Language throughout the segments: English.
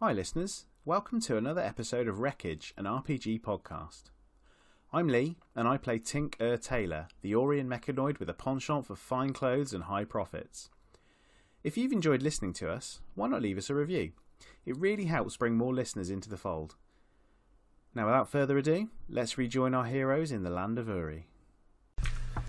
Hi, listeners. Welcome to another episode of Wreckage, an RPG podcast. I'm Lee, and I play Tink Ur Taylor, the Orion mechanoid with a penchant for fine clothes and high profits. If you've enjoyed listening to us, why not leave us a review? It really helps bring more listeners into the fold. Now, without further ado, let's rejoin our heroes in the land of Uri.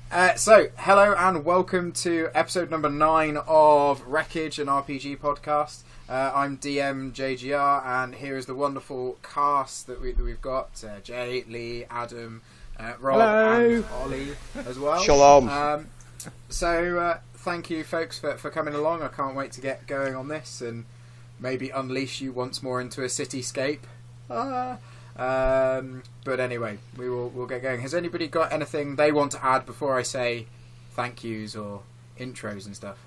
Uh, so, hello and welcome to episode number nine of Wreckage, and RPG podcast. Uh, I'm DM JGR, and here is the wonderful cast that, we, that we've got uh, Jay, Lee, Adam, uh, Rob, Hello. and Ollie as well. Shalom. Um, so, uh, thank you, folks, for, for coming along. I can't wait to get going on this and maybe unleash you once more into a cityscape. Ah. Um, but anyway, we will we'll get going. Has anybody got anything they want to add before I say thank yous or intros and stuff?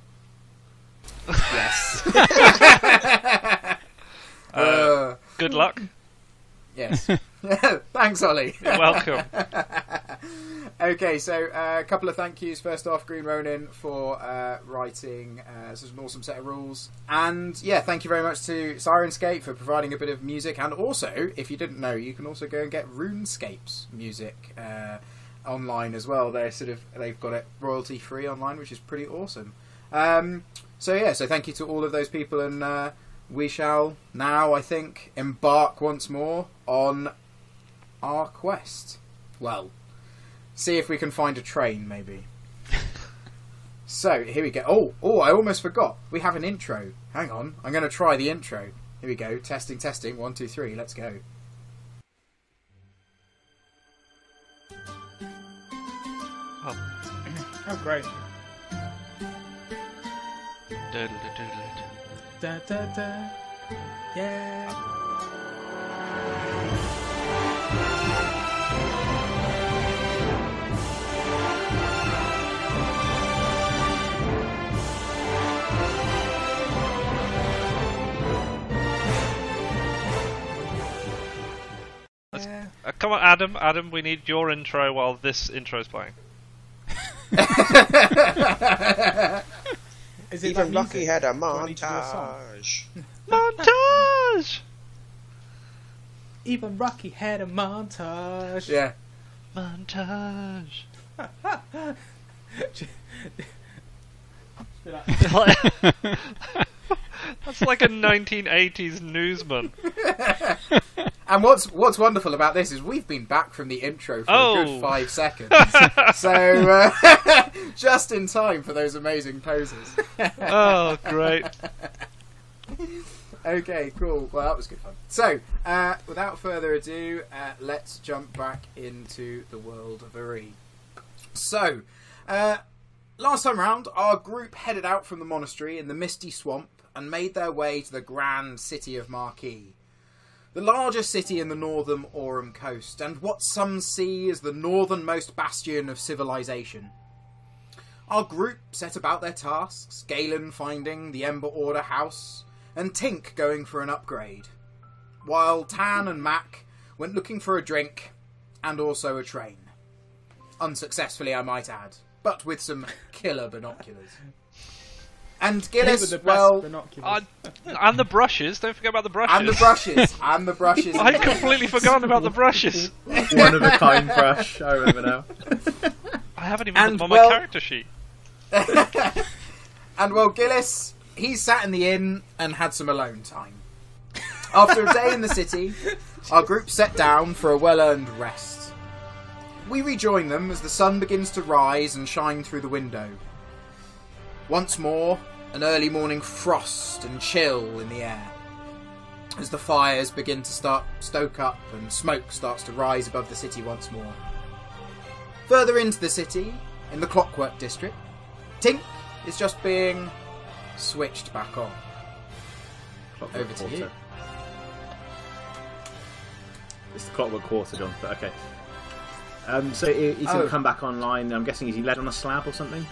yes. uh, Good luck. yes. Thanks, Ollie. You're welcome. okay, so uh, a couple of thank yous. First off, Green Ronin for uh, writing uh, such an awesome set of rules, and yeah, thank you very much to Syrinscape for providing a bit of music. And also, if you didn't know, you can also go and get RuneScape's music uh, online as well. They're sort of they've got it royalty free online, which is pretty awesome. Um, so yeah, so thank you to all of those people, and uh, we shall now, I think, embark once more on our quest. Well, see if we can find a train, maybe. so here we go. Oh, oh! I almost forgot. We have an intro. Hang on, I'm going to try the intro. Here we go. Testing, testing. One, two, three. Let's go. Oh, oh great. Doodle-doodle-doodle. Da, da, da. Yeah. Ah. Uh, come on, Adam. Adam, we need your intro while this intro's playing. Is it Even like Lucky music? had a Do I need to do a montage. Montage! Even Rocky had a montage. Yeah. Montage. That's like a 1980s newsman. And what's what's wonderful about this is we've been back from the intro for a Oh. good five seconds, so uh, just in time for those amazing poses. Oh, great. Okay, cool. Well, that was good fun. So, uh, without further ado, uh, let's jump back into the world of Uri. So, uh, last time round, our group headed out from the monastery in the misty swamp and made their way to the grand city of Marquis, the largest city in the northern Aurum coast, and what some see as the northernmost bastion of civilization. Our group set about their tasks, Galen finding the Ember Order house, and Tink going for an upgrade, while Tan and Mac went looking for a drink and also a train. Unsuccessfully, I might add, but with some killer binoculars. And Gillis, the well. Uh, and the brushes. Don't forget about the brushes. and the brushes, and the brushes. I'd completely forgotten about the brushes. One of a kind brush, I remember now. I haven't even And, them on well- my character sheet. And well, Gillis, he sat in the inn and had some alone time. After a day in the city, our group set down for a well earned rest. We rejoin them as the sun begins to rise and shine through the window. Once more, an early morning frost and chill in the air. As the fires begin to start stoke up and smoke starts to rise above the city once more. Further into the city, in the Clockwork District, Tink is just being switched back on. Clockwork Over to Quarter. you. It's the Clockwork Quarter, John, but okay. Um, so he- he's going Oh. to come back online. I'm guessing is he led on a slab or something?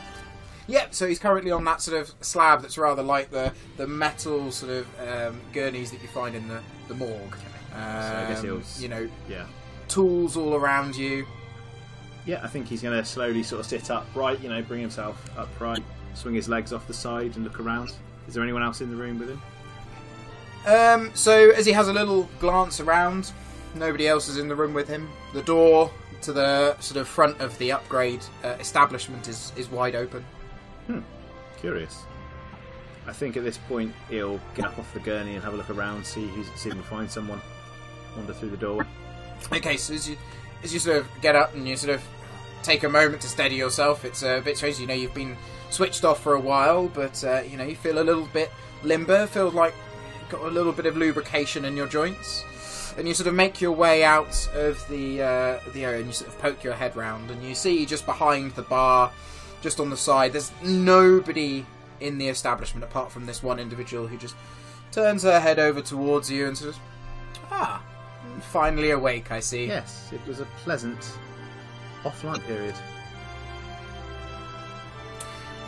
Yep, so he's currently on that sort of slab that's rather like the, the metal sort of um, gurneys that you find in the, the morgue. Um, I guess he'll- You know, Yeah. tools all around you. Yeah, I think he's going to slowly sort of sit upright, you know, bring himself upright, swing his legs off the side and look around. Is there anyone else in the room with him? Um, so as he has a little glance around, nobody else is in the room with him. The door to the sort of front of the upgrade uh, establishment is, is wide open. Curious. I think at this point he'll get up off the gurney and have a look around, see who's see if he can find someone, wander through the doorway. Okay, so as you as you sort of get up and you sort of take a moment to steady yourself, it's a bit strange. You know, you've been switched off for a while, but uh, you know you feel a little bit limber, feel like got a little bit of lubrication in your joints, and you sort of make your way out of the uh, the area and you sort of poke your head round, and you see just behind the bar, just on the side, there's nobody in the establishment apart from this one individual who just turns her head over towards you and says, "Ah." Finally awake, I see. Yes, it was a pleasant offline period.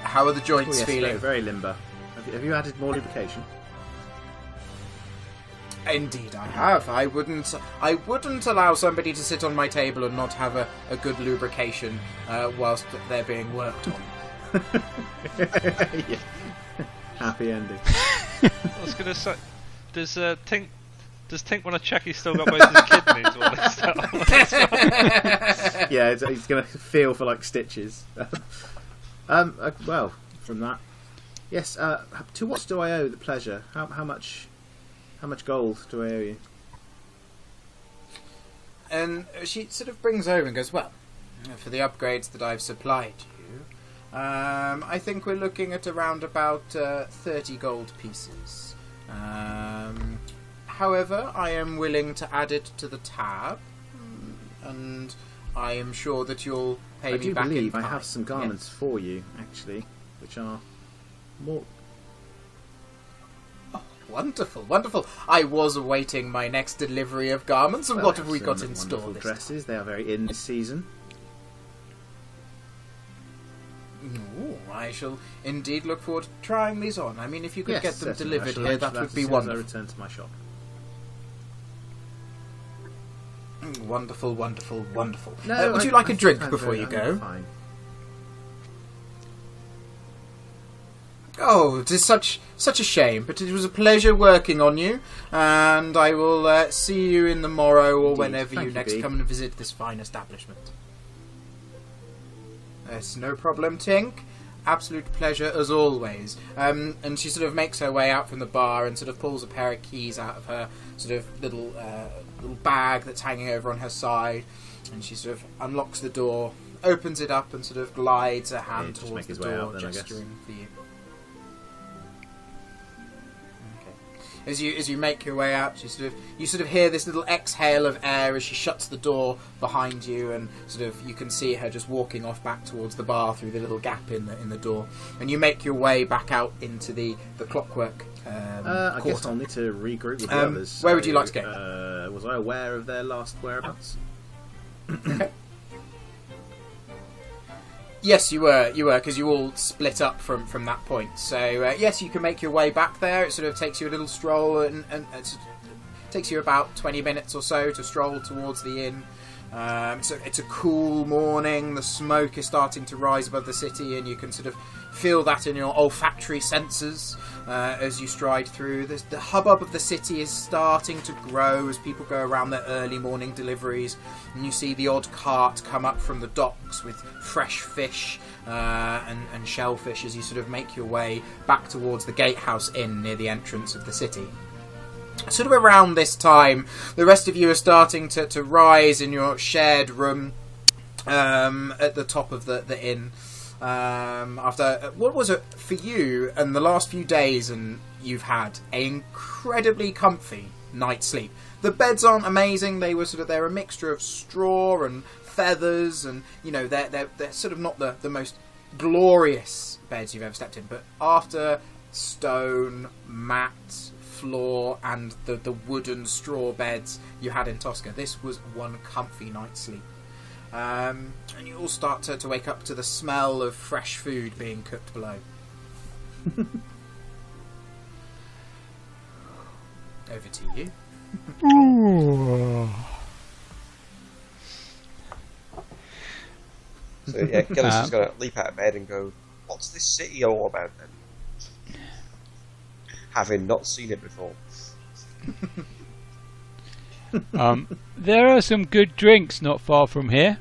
How are the Oh, joints yes, feeling? very, very limber. Have you, have you added more lubrication? Indeed, I have. I wouldn't. I wouldn't allow somebody to sit on my table and not have a, a good lubrication uh, whilst they're being worked on. yeah. Happy ending. I was gonna say, does uh, Tink does Tink want to check he's still got most of his kidneys? while he's still- yeah, it's, he's going to feel for like stitches. um, uh, well, from that, yes. Uh, to what do I owe the pleasure? How, how much? How much gold do I owe you? and she sort of brings over and goes, "Well, for the upgrades that I've supplied you, um, I think we're looking at around about uh, thirty gold pieces. Um, however, I am willing to add it to the tab, and I am sure that you'll pay I me do back believe in I kind. have some garments for you, actually, which are more. Wonderful, wonderful. I was awaiting my next delivery of garments, and well, what have we got in store wonderful this dresses. They are very in this season. time? Ooh, I shall indeed look forward to trying these on. I mean, if you could yes, get them delivered here, that would be as I wonderful. return to my shop. Mm, Wonderful, wonderful, wonderful. No, Uh, would I- you like I a drink before you go? Fine. Oh, it is such such a shame, but it was a pleasure working on you, and I will uh, see you in the morrow or Indeed. whenever Thank you next come and visit this fine establishment. It's no problem, Tink. Absolute pleasure as always. Um, and she sort of makes her way out from the bar and sort of pulls a pair of keys out of her sort of little uh, little bag that's hanging over on her side, and she sort of unlocks the door, opens it up, and sort of glides her hand just towards the door, out then, I guess. gesturing for you. As you as you make your way out, you sort of you sort of hear this little exhale of air as she shuts the door behind you, and sort of you can see her just walking off back towards the bar through the little gap in the in the door, and you make your way back out into the the clockwork. Um, Uh, I guess. I'll need to regroup with the Um, others. where would you like to go? Uh, was I aware of their last whereabouts? Yes, you were. You were because you all split up from from that point. So uh, yes, you can make your way back there. It sort of takes you a little stroll, and, and it takes you about twenty minutes or so to stroll towards the inn. Um, it's, a, it's a cool morning. The smoke is starting to rise above the city, and you can sort of feel that in your olfactory senses uh, as you stride through. The, the hubbub of the city is starting to grow as people go around their early morning deliveries, and you see the odd cart come up from the docks with fresh fish uh, and, and shellfish as you sort of make your way back towards the Gatehouse Inn near the entrance of the city sort of around this time, the rest of you are starting to, to rise in your shared room um, at the top of the, the inn. Um, after what was it for you and the last few days, and you've had an incredibly comfy night's sleep. The beds aren't amazing; they were sort of they're a mixture of straw and feathers, and you know they're they're, they're sort of not the, the most glorious beds you've ever stepped in. But after stone, mat, floor, and the, the wooden straw beds you had in Tosca. This was one comfy night's sleep. Um, and you all start to, to wake up to the smell of fresh food being cooked below. Over to you. So yeah, Gillis Um, is going to leap out of bed and go, "What's this city all about then?" Having not seen it before. Um, there are some good drinks not far from here,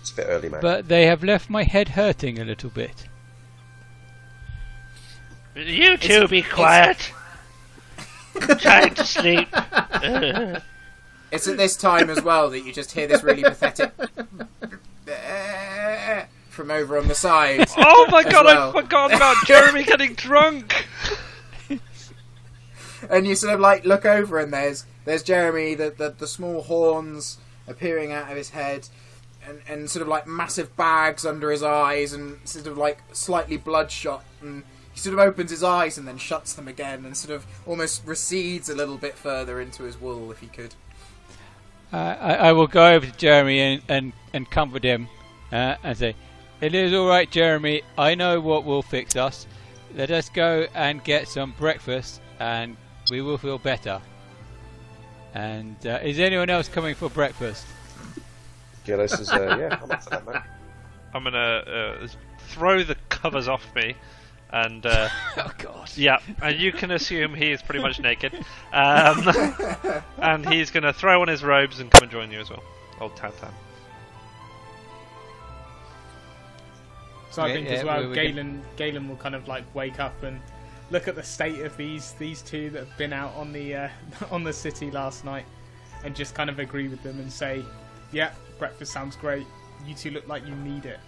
It's a bit early, man. but they have left my head hurting a little bit. You two be quiet. I'm trying to sleep. It's at this time as well that you just hear this really pathetic from over on the side. oh my god, well. I forgot about Jeremy getting drunk. and you sort of like look over and there's there's Jeremy, the the, the small horns appearing out of his head, and, and sort of like massive bags under his eyes, and sort of like slightly bloodshot, and he sort of opens his eyes and then shuts them again, and sort of almost recedes a little bit further into his wool if he could. Uh, I, I will go over to Jeremy and, and, and comfort him uh, and say, It is alright, Jeremy. I know what will fix us. Let us go and get some breakfast and we will feel better. And uh, is anyone else coming for breakfast? Gillis is, uh, yeah, I'm up for that, man. I'm gonna uh, throw the covers off me, and uh, oh, God. yeah, and you can assume he is pretty much naked. Um, and he's gonna throw on his robes and come and join you as well, old Tantan. So I Yeah, think yeah, as well, we- we Galen Galen will kind of like wake up and look at the state of these these two that have been out on the uh, on the city last night, and just kind of agree with them and say, "Yeah, breakfast sounds great. You two look like you need it."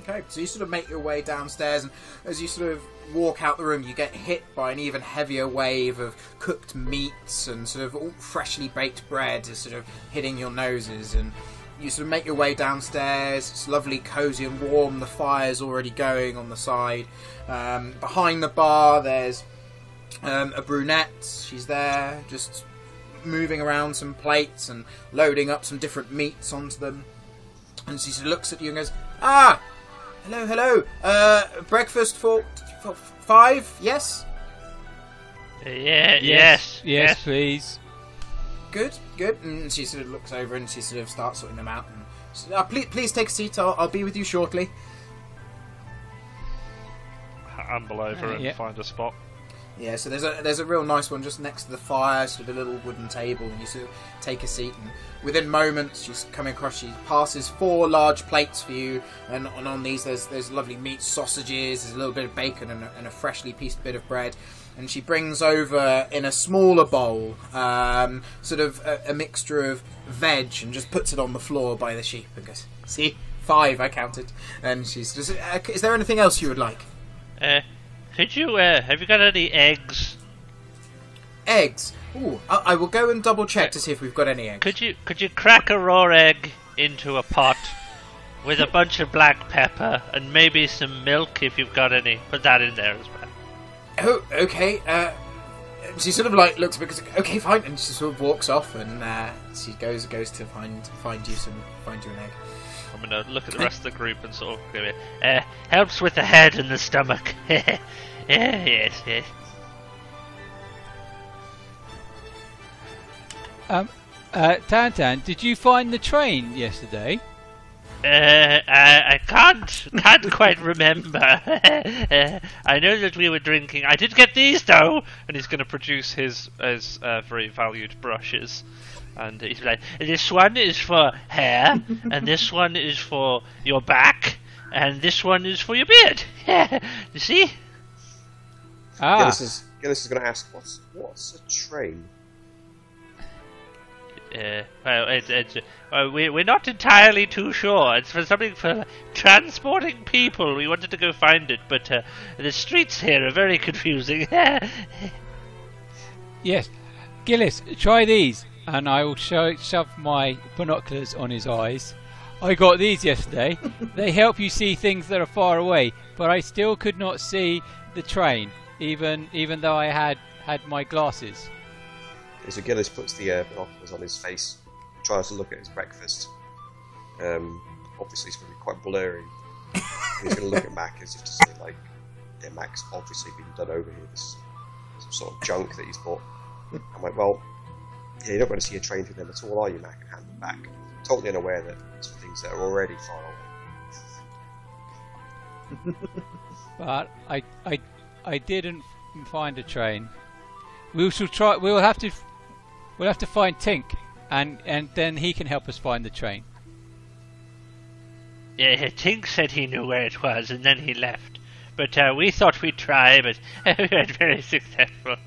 Okay, so you sort of make your way downstairs, and as you sort of walk out the room, you get hit by an even heavier wave of cooked meats and sort of all freshly baked bread is sort of hitting your noses, and you sort of make your way downstairs. It's lovely, cozy, and warm. The fire's already going on the side. Um, behind the bar, there's um, a brunette. She's there, just moving around some plates and loading up some different meats onto them. And she sort of looks at you and goes, "Ah, hello, hello. Uh, breakfast for, for five? Yes, Uh, yeah, yes, Yes, please. good, good." And she sort of looks over and she sort of starts sorting them out. And says, uh, please, please take a seat. I'll, I'll be with you shortly. Amble over Uh, and yeah. find a spot. Yeah, so there's a there's a real nice one just next to the fire, sort of a little wooden table, and you sort of take a seat. And within moments, she's coming across. She passes four large plates for you, and, and on these there's there's lovely meat, sausages, there's a little bit of bacon, and a, and a freshly pieced bit of bread. And she brings over in a smaller bowl, um, sort of a, a mixture of veg, and just puts it on the floor by the sheep, and goes, "See, five, I counted." And she's just, uh, "Is there anything else you would like?" Uh, could you, uh, have you got any eggs? Eggs. Ooh, I, I will go and double check to see if we've got any eggs. Could you, could you crack a raw egg into a pot with a bunch of black pepper and maybe some milk if you've got any? Put that in there as well. Oh, okay. Uh, she sort of like looks because okay, fine, and she sort of walks off, and uh, she goes goes to find find you some find you an egg. I'm gonna look at the rest of the group and sort of go, uh, helps with the head and the stomach. yeah, yes, yes. Um, uh, Tantan, did you find the train yesterday? Uh, I, I can't can't quite remember. uh, I know that we were drinking. I did get these though, and he's going to produce his his uh, very valued brushes, and he's like, "This one is for hair, and this one is for your back, and this one is for your beard." you see? Ah, Gillis is, Gillis is going to ask, what's, what's a train? Uh, well, it, it, uh, we, we're not entirely too sure. It's for something for transporting people. We wanted to go find it, but uh, the streets here are very confusing. yes. Gillis, try these. And I will show, shove my binoculars on his eyes. I got these yesterday. they help you see things that are far away, but I still could not see the train, even even though I had had my glasses. So Gillis puts the uh, binoculars on his face, tries to look at his breakfast. Um, obviously, it's going to be quite blurry. He's going to look at Mac as if to say, like, yeah, Mac's obviously been done over here. This is some sort of junk that he's bought. I'm like, well, yeah, you're not going to see a train through them at all, are you, Mac? And hand them back. Totally unaware that it's for things that are already far away. But I I I didn't find a train. We shall try. We'll have to. We'll have to find Tink, and and then he can help us find the train. Yeah, Tink said he knew where it was, and then he left. But uh, we thought we'd try, but we weren't very successful.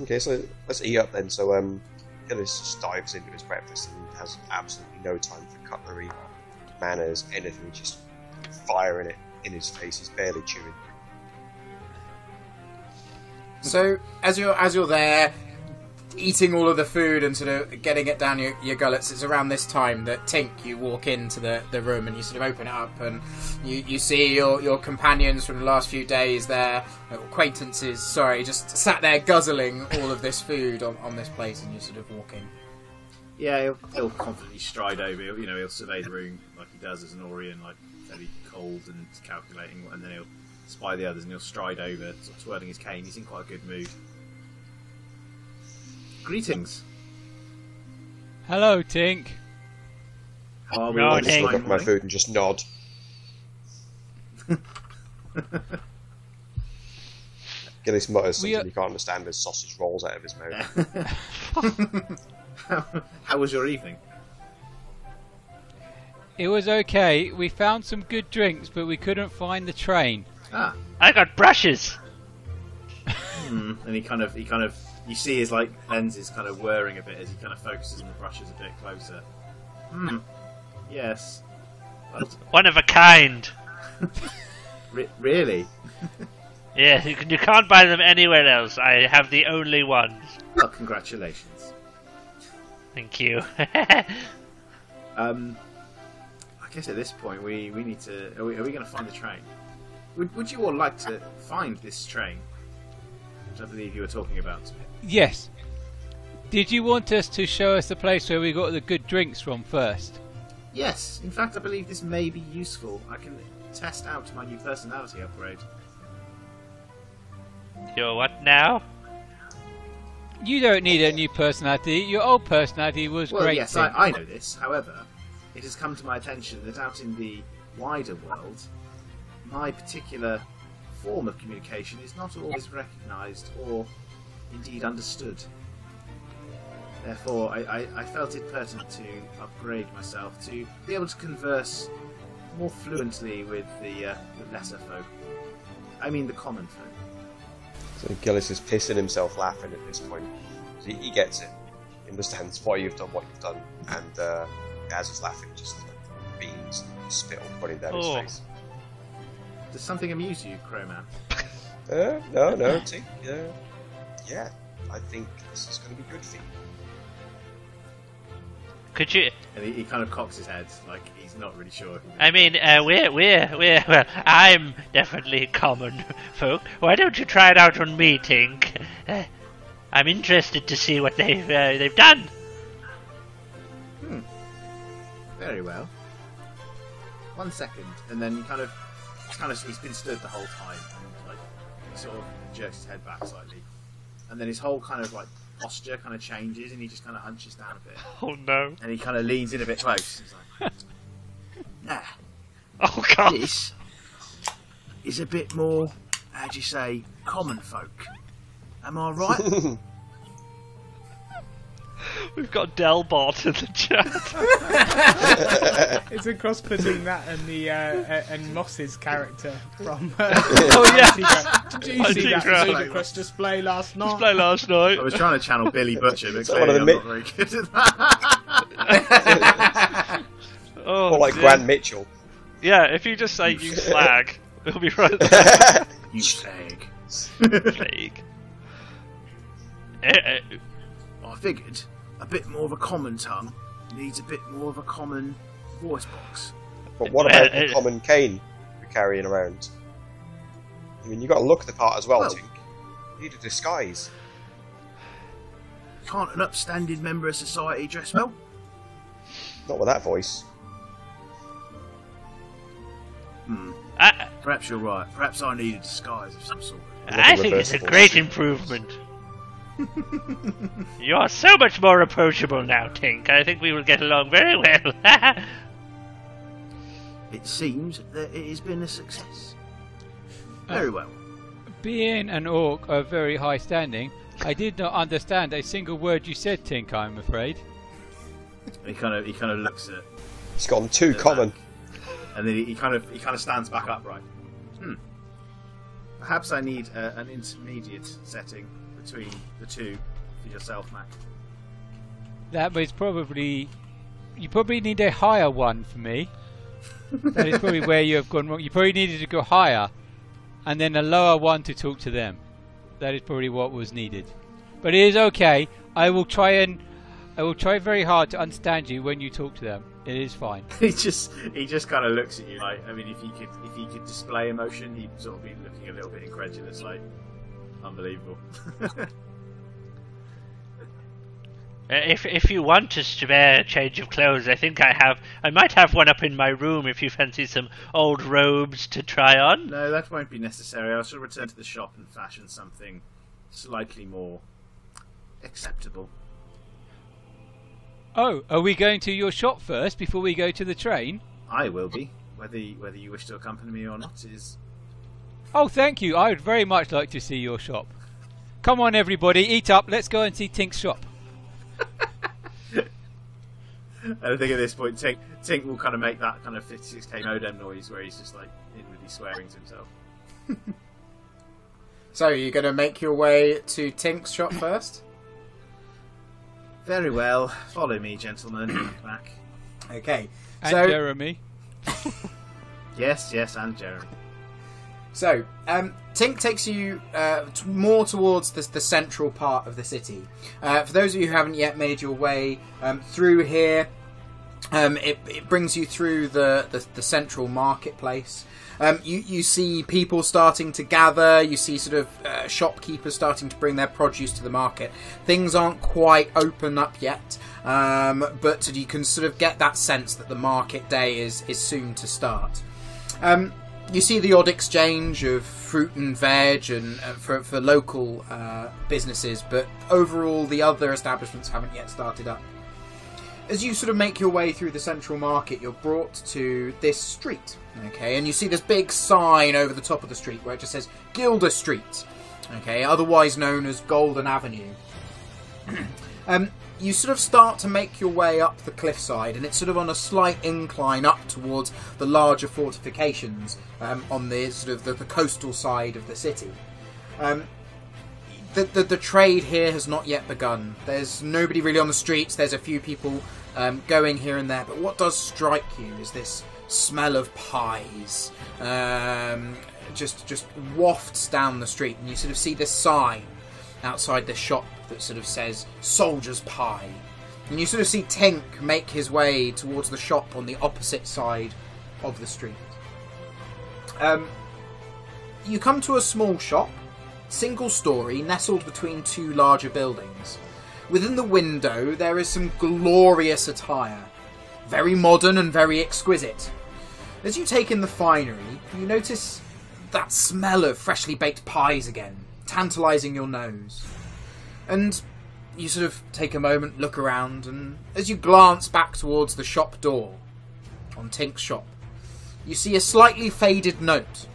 Okay, so let's eat up then. So um, Gillis just dives into his breakfast and has absolutely no time for cutlery, manners, anything. Just firing it in his face. He's barely chewing. So as you're as you're there, eating all of the food and sort of getting it down your, your gullets, it's around this time that Tink you walk into the, the room and you sort of open it up and you, you see your, your companions from the last few days there, uh, acquaintances, sorry, just sat there guzzling all of this food on, on this place and you're sort of walk in. Yeah, he'll, he'll confidently stride over. He'll, you know, he'll survey the room like he does as an Orien, like very cold and calculating, and then he'll spy the others and he'll stride over, sort of twirling his cane. He's in quite a good mood. Greetings. Hello, Tink. How are we No, all Tink. this Look fine at my food and just nod. Gillis mutters We something are- you can't understand as sausage rolls out of his mouth. how, how was your evening? It was okay. We found some good drinks, but we couldn't find the train. Ah, I got brushes. hmm. and he kind of, he kind of, you see his like lenses kind of whirring a bit as he kind of focuses on the brushes a bit closer. Hmm. Yes. Well, One of a kind. re- really? Yeah, you, can, you can't buy them anywhere else. I have the only ones. Well, congratulations. Thank you. Um, I guess at this point we, we need to. Are we, are we going to find the train? Would, would you all like to find this train? Which I believe you were talking about. Yes. Did you want us to show us the place where we got the good drinks from first? Yes, in fact, I believe this may be useful. I can test out my new personality upgrade. You're what now? You don't need a new personality. Your old personality was Well, great. yes, I, I know this. However, it has come to my attention that out in the wider world, my particular form of communication is not always recognised or indeed understood. Therefore, I, I, I felt it pertinent to upgrade myself to be able to converse more fluently with the, uh, the lesser folk. I mean, the common folk. So Gillis is pissing himself laughing at this point. So he, he gets it. He understands why you've done what you've done. And uh, as he's laughing, just beams spit all running down Oh. his face. Does something amuse you, Crowman? Uh, no, no, Tink. Uh, yeah, I think this is going to be good for you. Could you? And he, he kind of cocks his head, like he's not really sure. I mean, uh, we're we're we're well. I'm definitely common folk. Why don't you try it out on me, Tink? Uh, I'm interested to see what they've uh, they've done. Hmm. Very well. One second, and then he kind of, he's kind of, he's been stood the whole time, and like, sort of jerks his head back slightly, and then his whole kind of like posture kind of changes, and he just kind of hunches down a bit, Oh no! and he kind of leans in a bit close. He's like, "Nah, Oh god! this is a bit more, how do you say, common folk. Am I right? We've got Del Boy in the chat. It's a cross between that and the uh, uh, and Moss's character from. Uh, oh yeah. Did you see that Antigua. ludicrous display last night? Play last night. I was trying to channel Billy Butcher, but Is one of clearly the I'm not very good at that. Oh, More like dear. Grant Mitchell. Yeah, if you just say you slag, it'll be right. there. you fag. Plague. Eh, eh, I figured a bit more of a common tongue needs a bit more of a common voice box. But what about Uh, the uh, common cane you're carrying around? I mean, you've got to look the part as well, Well- Tink. You need a disguise. Can't an upstanding member of society dress well? Not with that voice. Hmm. I, Perhaps you're right. Perhaps I need a disguise of some sort. I think it's a great improvement. you are so much more approachable now, Tink. I think we will get along very well. it seems that it has been a success. Uh, Very well. Being an orc of very high standing, I did not understand a single word you said, Tink. I'm afraid. He kind of he kind of looks at It's gone too common. back, and then he, he kind of he kind of stands back upright. Hmm. Perhaps I need uh, an intermediate setting between the two for yourself, Mac. That was probably. You probably need a higher one for me. that is probably where you have gone wrong. You probably needed to go higher, and then a lower one to talk to them. That is probably what was needed. But it is okay. I will try and. I will try very hard to understand you when you talk to them. It is fine. he just he just kind of looks at you like I mean if he could if he could display emotion he'd sort of be looking a little bit incredulous like unbelievable. Uh, if if you want a spare change of clothes, I think I have. I might have one up in my room if you fancy some old robes to try on. no, that won't be necessary. I shall return to the shop and fashion something slightly more acceptable. Oh, are we going to your shop first before we go to the train? I will be. Whether whether you wish to accompany me or not is Oh, thank you. I would very much like to see your shop. Come on, everybody, eat up. Let's go and see Tink's shop. I think at this point Tink Tink will kind of make that kind of 56k modem noise where he's just like inwardly swearing to himself. So you're going to make your way to Tink's shop first. Very well. Follow me, gentlemen. Back. Okay. And so Jeremy. Yes, yes, and Jeremy. So, um, Tink takes you uh, t- more towards the, the central part of the city. Uh, for those of you who haven't yet made your way um, through here, um, it, it brings you through the, the, the central marketplace. Um, you, you see people starting to gather, you see sort of uh, shopkeepers starting to bring their produce to the market. Things aren't quite open up yet, um, but you can sort of get that sense that the market day is, is soon to start. Um, you see the odd exchange of fruit and veg and uh, for, for local uh, businesses, but overall the other establishments haven't yet started up. As you sort of make your way through the central market, you're brought to this street, okay, and you see this big sign over the top of the street where it just says Gilder Street, okay, otherwise known as Golden Avenue. um, you sort of start to make your way up the cliffside, and it's sort of on a slight incline up towards the larger fortifications um, on the sort of the, the coastal side of the city. Um, the, the the trade here has not yet begun. There's nobody really on the streets. There's a few people um, going here and there, but what does strike you is this smell of pies. Um, just just wafts down the street, and you sort of see this sign outside the shop that sort of says "Soldier's Pie," and you sort of see Tink make his way towards the shop on the opposite side of the street. Um, you come to a small shop, single story, nestled between two larger buildings. Within the window, there is some glorious attire, very modern and very exquisite. As you take in the finery, you notice that smell of freshly baked pies again, tantalising your nose. And you sort of take a moment, look around, and as you glance back towards the shop door on Tink's shop, you see a slightly faded note.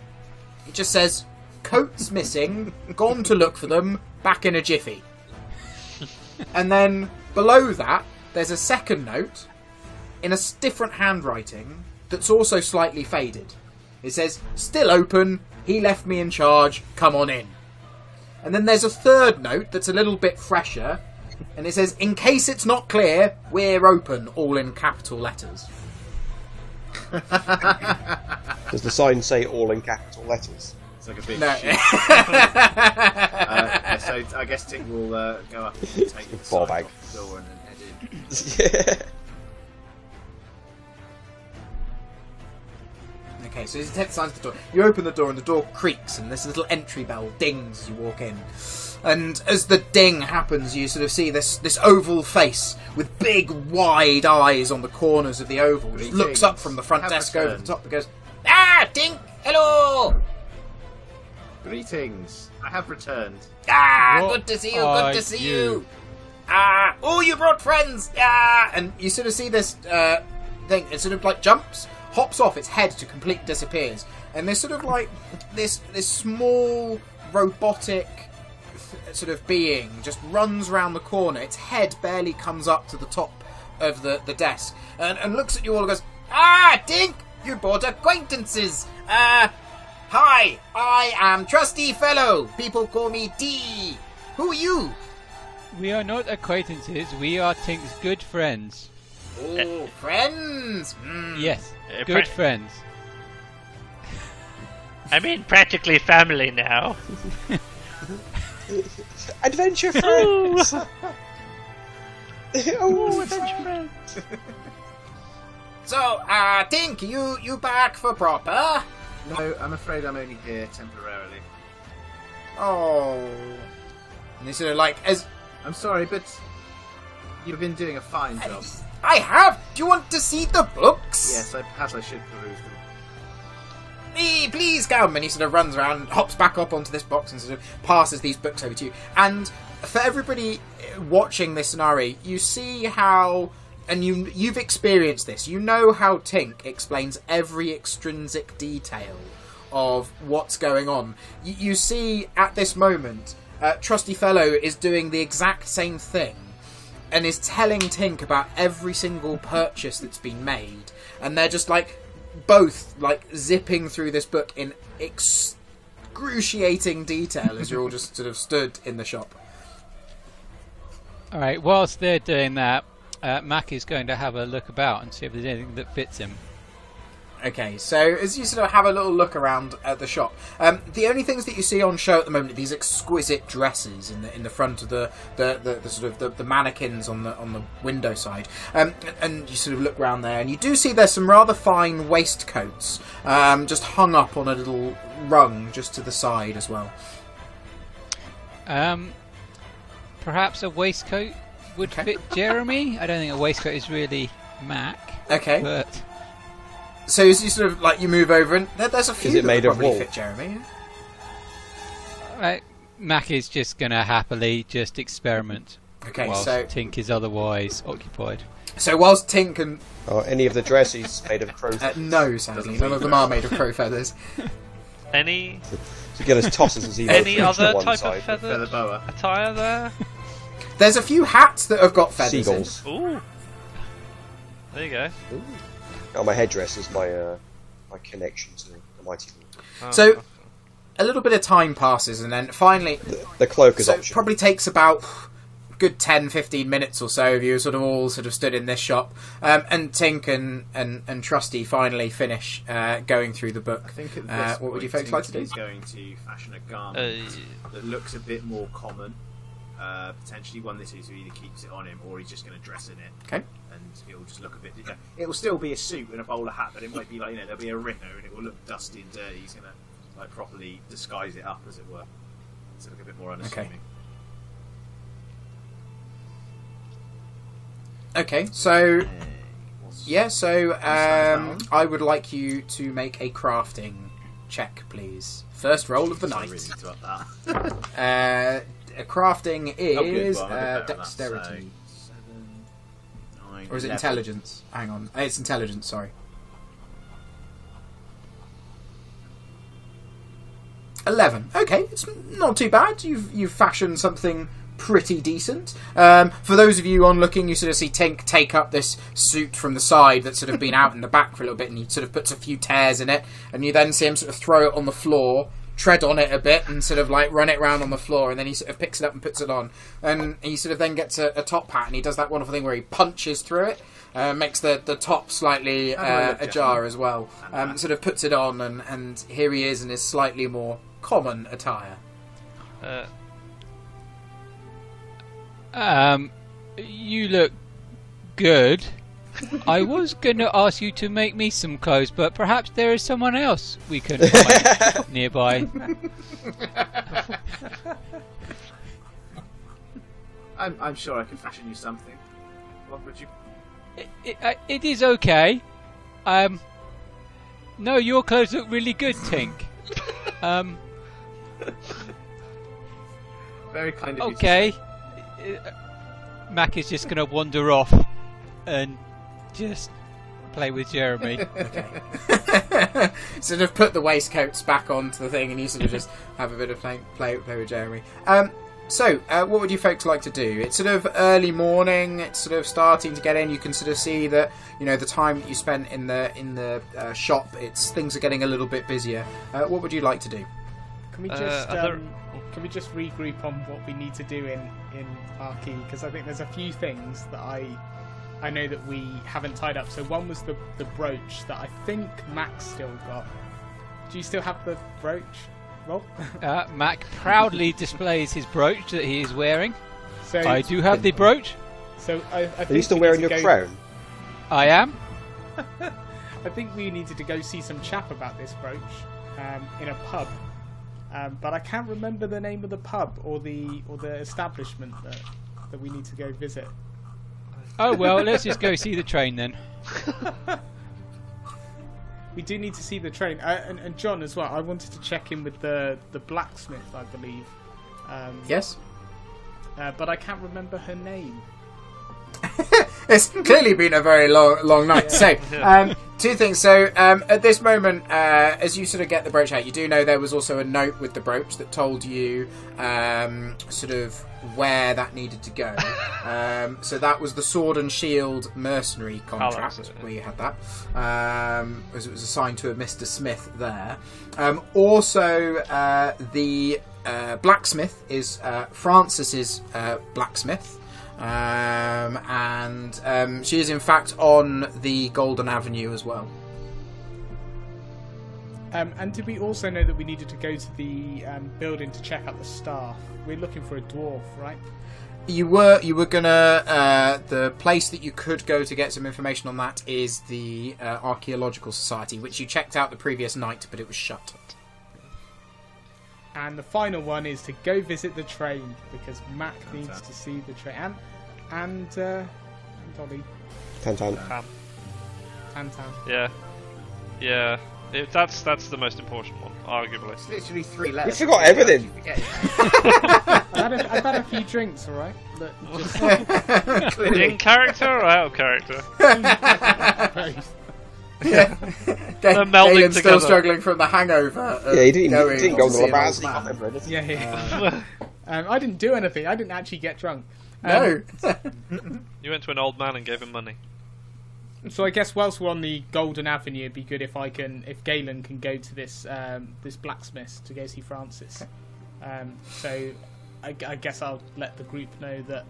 It just says, Coats missing, gone to look for them, back in a jiffy. and then below that, there's a second note in a different handwriting that's also slightly faded. It says, Still open, he left me in charge, come on in. And then there's a third note that's a little bit fresher, and it says, In case it's not clear, we're open, all in capital letters. Does the sign say all in capital letters? It's like a big No. sheet. uh, so I guess Tink will uh, go up and take the sign off the door and then head in. yeah. Okay, so as you take the signs of the door, you open the door and the door creaks and this little entry bell dings as you walk in. And as the ding happens, you sort of see this this oval face with big wide eyes on the corners of the oval. Just looks up from the front Have desk over the top and goes, Ah, Ding! Hello! Greetings. I have returned. Ah, What good to see you, good to see you? you. Ah, oh, you brought friends. Ah, and you sort of see this uh, thing. It sort of like jumps hops off its head to completely disappears, and there's sort of like this this small robotic sort of being just runs around the corner. Its head barely comes up to the top of the, the desk and, and looks at you all and goes, Ah, Dink, you bought acquaintances. Uh, hi, I am Trusty Fellow. People call me D. Who are you? We are not acquaintances. We are Tink's good friends. Oh, friends. Hmm. Yes, Uh, good pra- friends. I mean, practically family now. Adventure friends! oh, Adventure friends. So, uh, Tink, you you back for proper? No, I'm afraid I'm only here temporarily. Oh. And he sort of like as I'm sorry, but you've been doing a fine job. I have. Do you want to see the books? Yes, I, perhaps I should peruse them. Me, please come. And he sort of runs around, hops back up onto this box, and sort of passes these books over to you. And for everybody uh, watching this scenario, you see how, and you you've experienced this. You know how Tink explains every extrinsic detail of what's going on. You, you see at this moment, uh, Trusty Fellow is doing the exact same thing and is telling Tink about every single purchase that's been made, and they're just like both like zipping through this book in excruciating detail as you're all just sort of stood in the shop. All right. Whilst they're doing that, uh, Mac is going to have a look about and see if there's anything that fits him. Okay, so as you sort of have a little look around at the shop, um, the only things that you see on show at the moment are these exquisite dresses in the in the front of the the, the, the sort of the, the mannequins on the on the window side, um, and you sort of look around there, and you do see there's some rather fine waistcoats um, just hung up on a little rung just to the side as well. Um, perhaps a waistcoat would Okay. fit Jeremy. I don't think a waistcoat is really Mac, Okay, but so as you sort of like you move over, and there, there's a few it that made would of probably wool? fit Jeremy. uh, Mac is just going to happily just experiment Okay, whilst so Tink is otherwise occupied. so whilst Tink and Or any of the dresses made of crow uh, feathers. no, sadly, none of them are made of crow feathers. Any So Gillis tosses his emo any other type of feather Feather boa. attire there? There's a few hats that have got feathers. in. Seagulls. Ooh. There you go. Oh, my headdress is my uh, my connection to the mighty. Lord. Oh, So- A little bit of time passes, and then finally, The, the cloak is so it optional. probably takes about good 10, 15 minutes or so of you sort of all sort of stood in this shop, um, and Tink and, and, and Trusty finally finish uh, going through the book. I think at this Uh, what would you folks like to do? He's going to fashion a garment uh, that looks a bit more common. Uh, potentially one that who either keeps it on him or he's just going to dress in it. Okay. And it'll just look a bit. You know, it will still be a suit and a bowler hat, but it might be like you know there'll be a ringer and it will look dusty and dirty. He's going to like properly disguise it up, as it were, to look a bit more unassuming. Okay, so Uh, yeah, so um. I would like you to make a crafting check, please. First roll of the So night. really need to up that. Uh, crafting Oh, is Well, I'm a bit uh, dexterity, so or is it 11. intelligence? Hang on, Uh, it's intelligence. Sorry. Eleven. Okay, it's not too bad. You've you've fashioned something pretty decent. Um, for those of you on looking, you sort of see Tink take up this suit from the side that's sort of been out in the back for a little bit, and he sort of puts a few tears in it, and you then see him sort of throw it on the floor, tread on it a bit, and sort of like run it around on the floor, and then he sort of picks it up and puts it on, and he sort of then gets a, a top hat, and he does that wonderful thing where he punches through it. Uh, makes the, the top slightly How do I uh, ajar as well. And Um, sort of puts it on, and, and here he is in his slightly more common attire. uh, Um, you look good. I was going to ask you to make me some clothes, but perhaps there is someone else we can find nearby. I'm, I'm sure I can fashion you something. What would you? It, it, uh, it is okay. Um, no, your clothes look really good, Tink. Um, Very kind of you. okay. Uh, Mac is just going to wander off and just play with Jeremy. sort of put the waistcoats back onto the thing, and you sort of just have a bit of play play, play with Jeremy. Um, so, uh, what would you folks like to do? It's sort of early morning. It's sort of starting to get in. You can sort of see that you know the time that you spent in the in the uh, shop. It's things are getting a little bit busier. Uh, what would you like to do? Can we Uh, just are um, can we just regroup on what we need to do in in Archie? Because I think there's a few things that I I know that we haven't tied up. So one was the the brooch that I think Mac's still got. Do you still have the brooch, Rob? Uh, Mac proudly displays his brooch that he is wearing. so I do have the brooch. So I, I think Are you still wearing your go, crown? I am. I think we needed to go see some chap about this brooch um, in a pub. Um, but I can't remember the name of the pub or the or the establishment that, that we need to go visit. Oh well, let's just go see the train then. We do need to see the train, uh, and, and John as well. I wanted to check in with the the blacksmith, I believe. Um, Yes. uh, but I can't remember her name. it's clearly been a very long, long night. So, um, two things. So, um, at this moment, uh, as you sort of get the brooch out, you do know there was also a note with the brooch that told you um, sort of where that needed to go. Um, so that was the Sword and Shield mercenary contract. that's it, where you had that, um, as it was assigned to a Mister Smith there. Um, also, uh, the uh, blacksmith is uh, Francis's uh, blacksmith. Um, and um, she is in fact on the Golden Avenue as well. Um, and did we also know that we needed to go to the um, building to check out the staff? We're looking for a dwarf, right? You were you were gonna uh, the place that you could go to get some information on that is the uh, Archaeological Society, which you checked out the previous night, but it was shut. And the final one is to go visit the train because Mac needs to see the train. And and uh, and Ollie, Tantan. Um, Tantan. yeah, yeah. It, that's that's the most important one, arguably. It's literally three letters. You forgot everything. I've had, a, I've had a few drinks, all right. But just In character or out of character? Yeah, They're melding Galen's still struggling from the hangover. Yeah, he didn't, going he didn't go to the see an old He got everything. Yeah, yeah. um, I didn't do anything. I didn't actually get drunk. Um, No, You went to an old man and gave him money. So I guess whilst we're on the Golden Avenue, it'd be good if I can, if Galen can go to this um, this blacksmith to go see Francis. Um, so I, I guess I'll let the group know that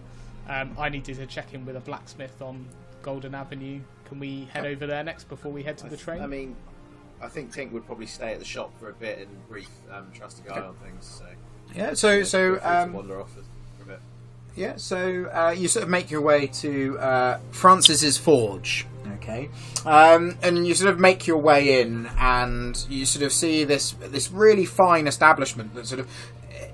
um, I needed to check in with a blacksmith on Golden Avenue. Can we head over there next before we head to the train? I mean, I think Tink would probably stay at the shop for a bit and brief um, Trusty Guy on things. So, yeah. So so feel free to um, wander off for a bit. Yeah, so uh, you sort of make your way to uh, Francis's Forge, okay, um, and you sort of make your way in, and you sort of see this this really fine establishment that sort of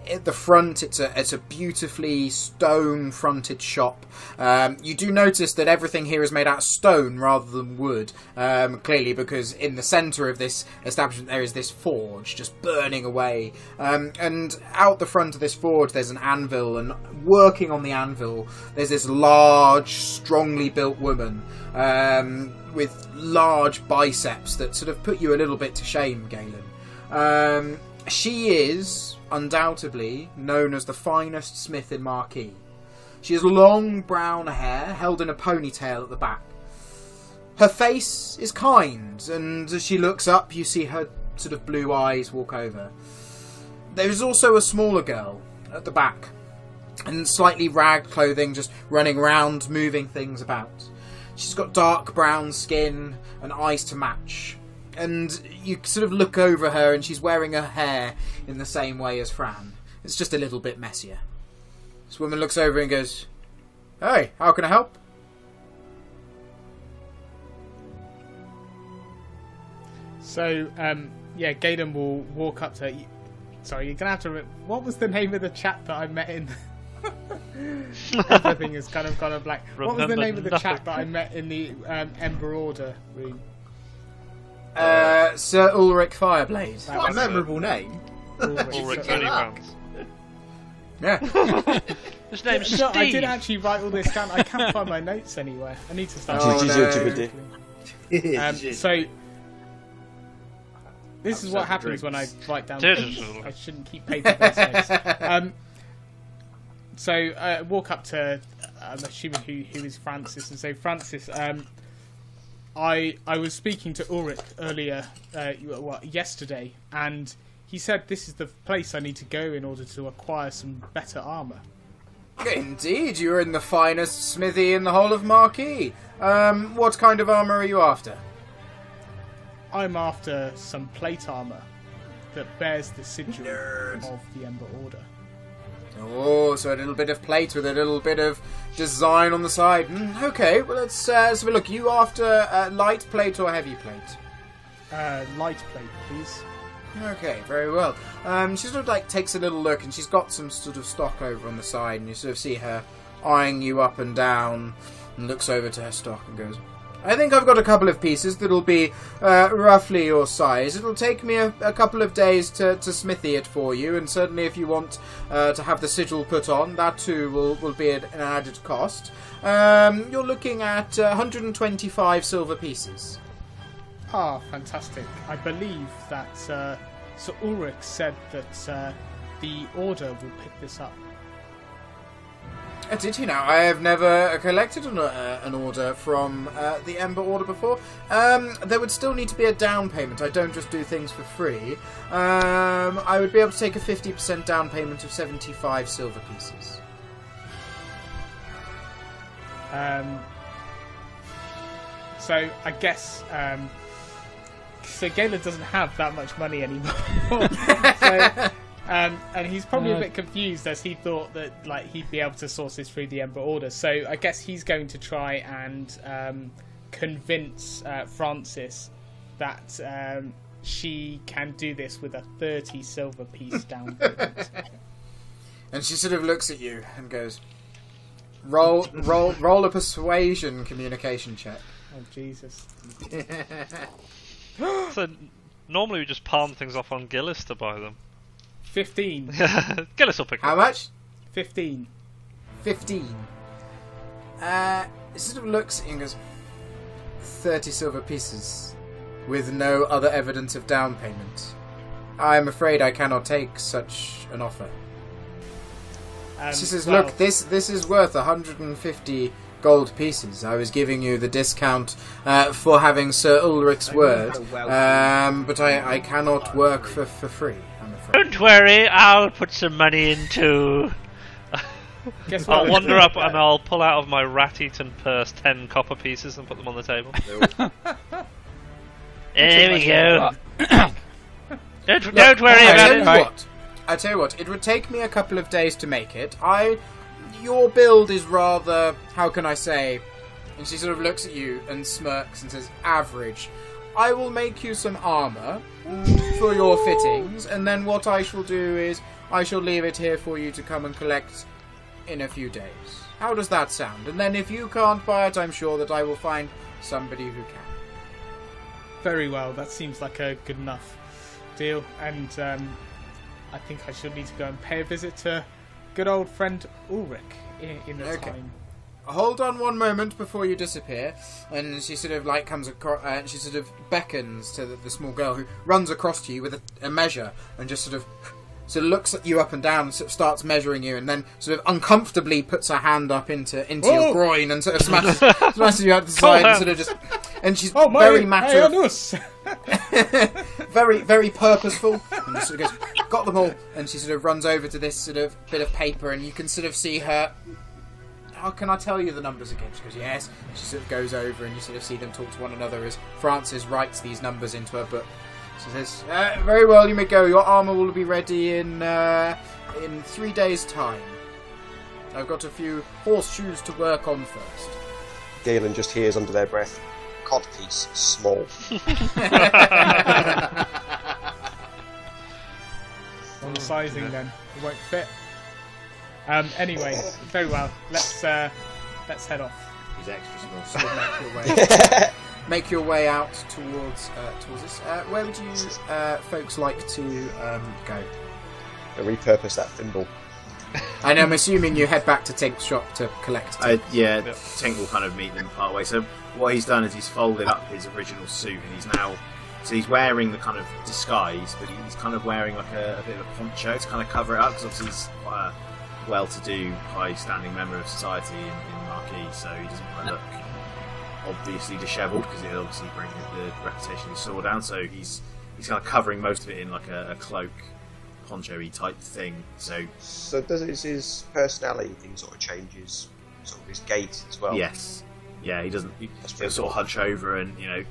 at the front it's a it's a beautifully stone fronted shop. Um, you do notice that everything here is made out of stone rather than wood, um, clearly because in the centre of this establishment there is this forge just burning away, um, and out the front of this forge there's an anvil, and working on the anvil there's this large, strongly built woman. Um, with large biceps that sort of put you a little bit to shame, Galen. She is undoubtedly known as the finest smith in Marquis. She has long brown hair held in a ponytail at the back. Her face is kind, and as she looks up, you see her sort of blue eyes walk over. There is also a smaller girl at the back, in slightly ragged clothing, just running around, moving things about. She's got dark brown skin and eyes to match. And you sort of look over her, and she's wearing her hair in the same way as Fran. It's just a little bit messier. This woman looks over and goes, Hey, how can I help? So um, yeah, Galen will walk up to. Sorry, you're gonna have to. Re- what was the name of the chap that I met in? Everything is kind of gone a black. What was the Remember name of the nothing. chap that I met in the um, Ember Order room? Uh, Sir Ulrich Fireblade. That What a was it. memorable name. Ulrich. Ulrich So- Yeah. His name's No, I did actually write all this down. I can't find my notes anywhere. I need to start. Oh, taking no. notes. Um, so this is what happens when I write down. Things. I shouldn't keep paper-based notes. Um, so I walk up to, I'm assuming who who is Francis, and say, Francis, um, I I was speaking to Ulrich earlier, uh, what yesterday, and he said this is the place I need to go in order to acquire some better armor. Indeed, you're in the finest smithy in the whole of Marquis. Um, what kind of armour are you after? I'm after some plate armor that bears the sigil of the Ember Order. Oh, so a little bit of plate with a little bit of design on the side. Mm, okay, well let's, uh, let's have a look. You after uh, light plate or heavy plate? Uh, light plate, please. Okay, very well. Um, she sort of like takes a little look, and she's got some sort of stock over on the side, and you sort of see her eyeing you up and down, and looks over to her stock and goes, "I think I've got a couple of pieces that'll be uh, roughly your size. It'll take me a, a couple of days to, to smithy it for you, and certainly if you want uh, to have the sigil put on, that too will will be an, added cost. Um, you're looking at uh, 125 silver pieces." Ah, fantastic. I believe that uh, Sir Ulrich said that uh, the Order will pick this up. Did you know? I have never collected an, uh, an order from uh, the Ember Order before. Um, there would still need to be a down payment. I don't just do things for free. Um, I would be able to take a 50% down payment of 75 silver pieces. Um, so I guess um, so. Doesn't have that much money anymore. so, um, and he's probably a bit confused as he thought that like he'd be able to source this through the Ember Order. So I guess he's going to try and um, convince uh, Francis that um, she can do this with a thirty silver piece down. And she sort of looks at you and goes, "Roll, roll, roll a persuasion communication check." oh Jesus! So normally we just palm things off on Gillis to buy them. Fifteen. Gillis will pick How much? Fifteen. 15. Uh, it sort of looks and goes, 30 silver pieces, with no other evidence of down payment. I am afraid I cannot take such an offer. Um, she says, well, look, this, this is worth 150 gold pieces. I was giving you the discount uh, for having Sir Ulrich's word, um, but I, I cannot work for, for free, I'm afraid. Don't worry, I'll put some money into. Guess what? I'll wander up and I'll pull out of my rat-eaten purse ten copper pieces and put them on the table. There we go. don't, don't worry I about tell it. you Right. what. I tell you what. It would take me a couple of days to make it. I, your build is rather. How can I say? And she sort of looks at you and smirks and says, "Average." I will make you some armor for your fittings, and then what I shall do is I shall leave it here for you to come and collect in a few days. How does that sound? And then if you can't buy it, I'm sure that I will find somebody who can. Very well. That seems like a good enough deal, and um, I think I should need to go and pay a visit to good old friend Ulrich in, in the Okay. time. Hold on one moment before you disappear and she sort of like comes across uh, and she sort of beckons to the, the small girl who runs across to you with a, a measure and just sort of sort of looks at you up and down and sort of starts measuring you and then sort of uncomfortably puts her hand up into into Oh! your groin and sort of smashes, smashes you out the side and sort of just and she's Oh my! very matter of very, very purposeful. And she sort of goes, got them all. And she sort of runs over to this sort of bit of paper, and you can sort of see her. How can I tell you the numbers again? She goes, yes. She sort of goes over, and you sort of see them talk to one another as Frances writes these numbers into her book. She says, uh, "Very well, you may go. Your armor will be ready in uh, in three days' time. I've got a few horseshoes to work on first. Galen just hears under their breath, cod piece, small. On the sizing, then it won't fit. Um. Anyway, very well. Let's uh, let's head off. He's extra small. make your way, make your way out towards uh, towards this. Uh, where would you uh, folks like to um, go? and repurpose that thimble. and I'm assuming you head back to Tink's shop to collect. Uh, yeah, Yeah. Tink will kind of meet them part way. So what he's done is he's folded up his original suit and he's now so he's wearing the kind of disguise, but he's kind of wearing like a, a bit of a poncho to kind of cover it up because obviously he's quite a well-to-do, high-standing member of society in, in Marquis, so he doesn't want to look obviously dishevelled because it'll obviously bring the reputation of his sword down. So he's he's kind of covering most of it in like a, a cloak, poncho-y type thing. So So does his, his personality thing sort of changes, sort of his gait as well? yes, yeah, he doesn't. He, he'll pretty sort of hunch over and you know.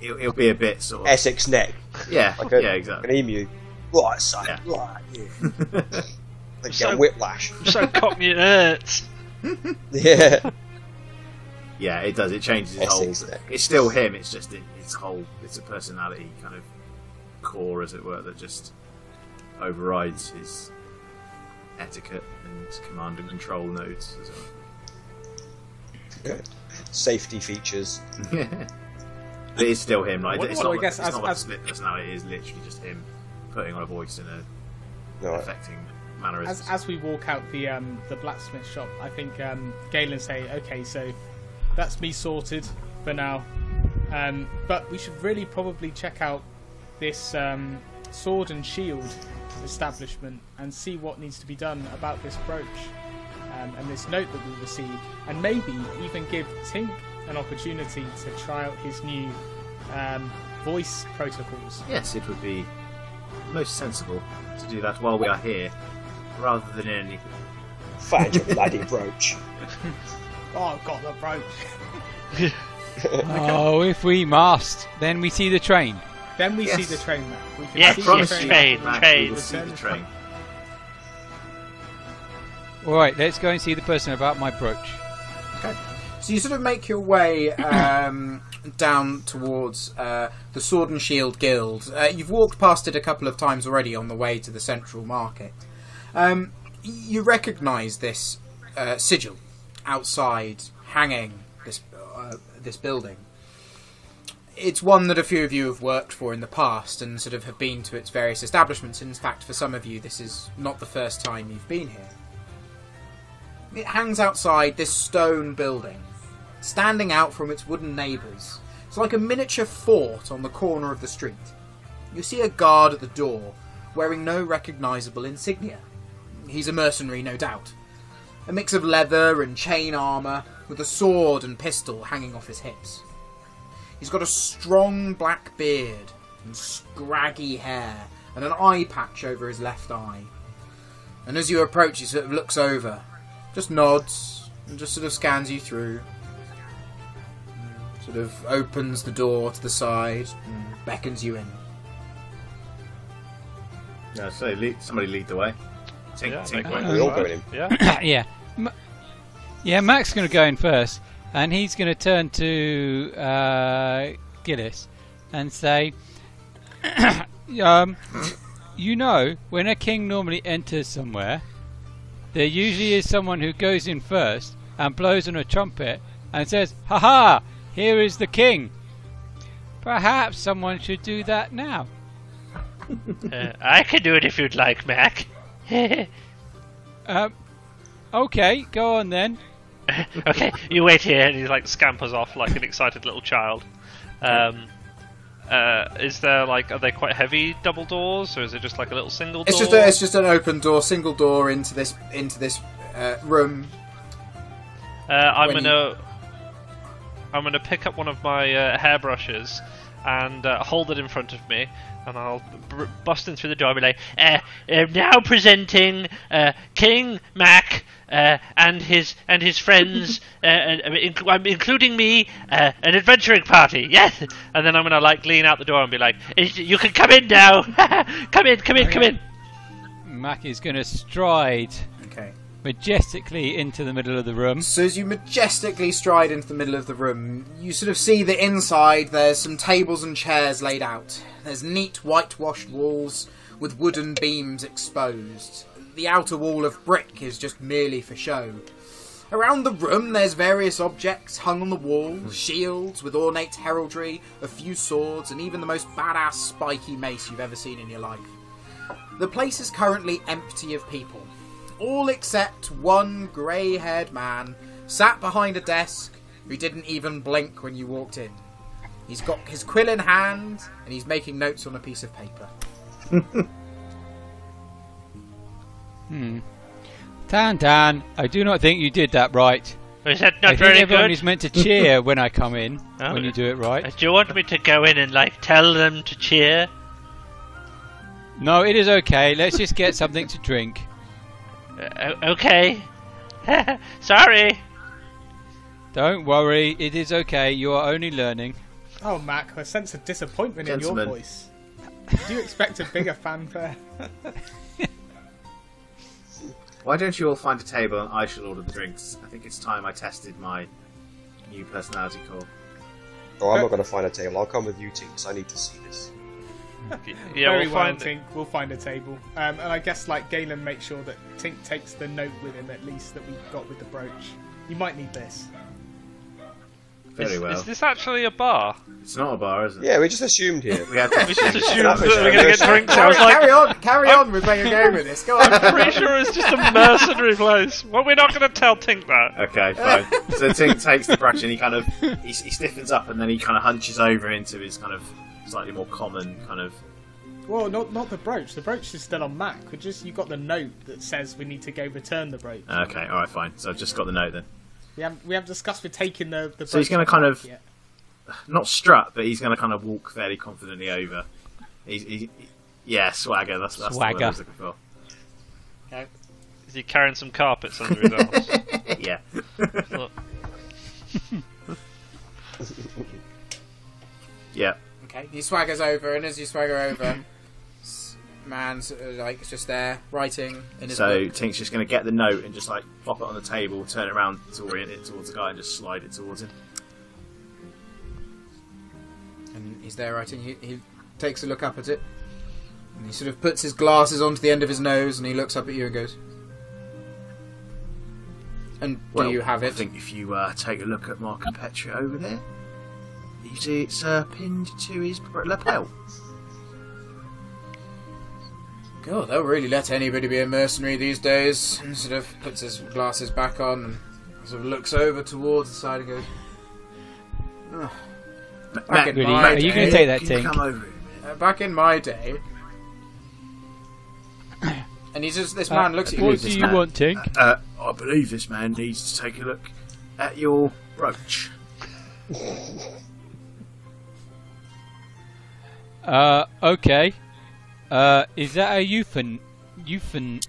He'll, he'll be a bit sort of Essex neck, yeah, like a, yeah, an emu. Right side, Yeah. right, yeah. Like So- get whiplash. so cockney it hurts. Yeah. Yeah, it does. It changes his whole. Essex neck. It's still him. It's just it, it's whole. It's a personality kind of core, as it were, that just overrides his etiquette and command and control nodes. As Safety features. well. but it's still him. Like Well, it's well, not. I guess it's as- not like a split personality. It is literally just him putting on a voice in a No, affecting mannerisms. As, as we walk out the um, the blacksmith shop, I think um, Galen say, "Okay, so that's me sorted for now, um, but we should really probably check out this um, sword and shield establishment and see what needs to be done about this brooch um, and this note that we received, and maybe even give Tink an opportunity to try out his new um, voice protocols." yes, it would be most sensible to do that while we are here, rather than anything. any. find your bloody brooch. Oh, I've got the brooch. Oh, if we must, then we see the train. Then we see the train map. We can Yes, see yes, the train. train. Matt, train. we will see the train. All right, let's go and see the person about my brooch. Okay. So you sort of make your way um, down towards uh, the Sword and Shield Guild. Uh, you've walked past it a couple of times already on the way to the central market. Um, you recognise this uh, sigil outside, hanging this uh, this building. It's one that a few of you have worked for in the past and sort of have been to its various establishments. In fact, for some of you, this is not the first time you've been here. It hangs outside this stone building, standing out from its wooden neighbours. It's like a miniature fort on the corner of the street. You see a guard at the door, wearing no recognisable insignia. He's a mercenary, no doubt. A mix of leather and chain armour, with a sword and pistol hanging off his hips. He's got a strong black beard and scraggy hair, and an eye patch over his left eye. And as you approach, he sort of looks over, just nods, and just sort of scans you through. Sort of opens the door to the side and beckons you in. Yeah, so lead, somebody lead the way. Tink, Yeah, Tink make we all go in. Yeah. yeah, Ma- yeah. Mac's going to go in first, and he's going to turn to uh, Gillis and say, um, "You know, when a king normally enters somewhere, there usually is someone who goes in first and blows on a trumpet and says, "Ha ha! Here is the king." Perhaps someone should do that now. Uh, I can do it if you'd like, Mac. Um, okay, go on then. okay, you wait here, and he like scampers off like an excited little child. Um, uh, is there like are they quite heavy double doors, or is it just like a little single It's door? just a, it's just an open door, single door into this into this uh, room. Uh, I'm when gonna I'm gonna pick up one of my uh, hairbrushes and uh, hold it in front of me, and I'll bust in through the door and be like, uh, uh, "Now presenting uh, King Mac." Uh, and his and his friends, uh, inc- um, including me, uh, an adventuring party. Yes, and then I'm gonna like lean out the door and be like, "You can come in now. come in, come in, come in." Mac is going to stride. Majestically into the middle of the room. So as you majestically stride into the middle of the room, you sort of see that inside there's some tables and chairs laid out. There's neat whitewashed walls with wooden beams exposed. The outer wall of brick is just merely for show. Around the room, there's various objects hung on the wall hmm. shields with ornate heraldry, a few swords, and even the most badass spiky mace you've ever seen in your life. The place is currently empty of people. All except one grey haired man sat behind a desk who didn't even blink when you walked in. He's got his quill in hand and he's making notes on a piece of paper. Tan Tan, I do not think you did that right. Is that not I not think everyone good? is meant to cheer when I come in, Oh. when you do it Uh, right. Do you want me to go in and like tell them to cheer? No, it is okay. Let's just get something to drink. Uh, okay. Sorry. Don't worry, it is okay. You are only learning. Oh, Mac, I sense a disappointment in your voice. Do you expect a bigger fanfare? Why don't you all find a table and I shall order the drinks? I think it's time I tested my new personality core. Oh, I'm not going to find a table. I'll come with you, Tink, 'cause I need to see this. Yeah, Very we'll well, find it. Tink. We'll find a table. Um, and I guess, like, Galen makes sure that Tink takes the note with him, at least, that we got with the brooch. You might need this. Very is, well. is this actually a bar? It's not a bar, is it? Yeah, we just assumed here. We have to We just assumed That that was we're going to get a- drinks. I Carry, was like, carry on, carry on with where you're going with this. Go on. I'm pretty sure it's just a mercenary place. Well, we're not going to tell Tink that. Okay, fine. so Tink takes the brush and he kind of he, he stiffens up and then he kind of hunches over into his kind of slightly more common kind of. Well, not not the brooch. The brooch is still on Mac. We just you got the note that says we need to go return the brooch. Okay, all right, fine. So I've just got the note then. We have we have discussed with taking the the. So he's gonna kind of- yet. Not strut, but he's going to kind of walk fairly confidently over. He's, he, yeah, swagger. That's, that's the word I was looking for. Okay. Is he carrying some carpets under his arms? Yeah. Look, yeah. Okay, he swaggers over, and as you swagger over, man's uh, like just there writing in his So book. Tink's just going to get the note and just like pop it on the table, turn it around to orient it towards the guy, and just slide it towards him. and he's there writing. He, he takes a look up at it, and he sort of puts his glasses onto the end of his nose, and he looks up at you and goes, "And Well, do you have it? I think if you uh, take a look at my compatriot over there, you see it's uh, pinned to his lapel. God, they'll really let anybody be a mercenary these days. And sort of puts his glasses back on and sort of looks over towards the side and goes, "Oh, Back in Really? my Are you going to take that Can thing? come over here a minute? uh, back in my day." And he's just this Uh, man looks at you. What do goes, you want, Tink? Uh, I believe this man needs to take a look at your brooch. Uh, okay. Uh, is that a euphen? Euphen?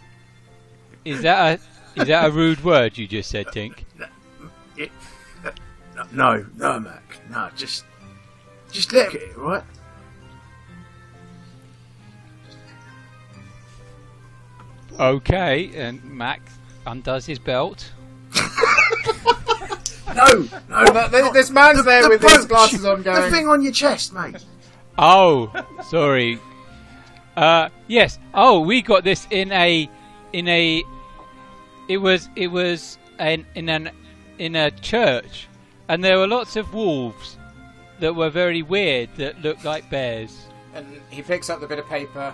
Is that a is that a rude word you just said, Tink? It, uh, no, no, Mac, no, just, just look at it, right? Okay, and Mac undoes his belt. No, no, Well, th- this man's there with his glasses on going- The thing on your chest, mate. Oh, sorry. Uh, yes. Oh, we got this in a, in a. It was it was an in an in a church, and there were lots of wolves that were very weird that looked like bears. And he picks up the bit of paper,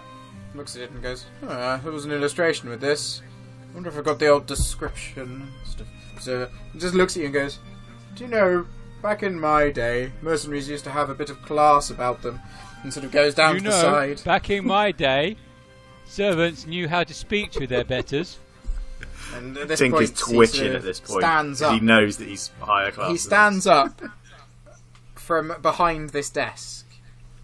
looks at it, and goes, oh, "There was an illustration with this. I wonder if I got the old description." So he just looks at you and goes, "Do you know, back in my day, mercenaries used to have a bit of class about them." And sort of goes down you to know, the side. back in my day, servants knew how to speak to their betters. And at this Tink point, is he sort twitching of at this point. Stands 'cause up. He knows that he's higher class. he than stands up from behind this desk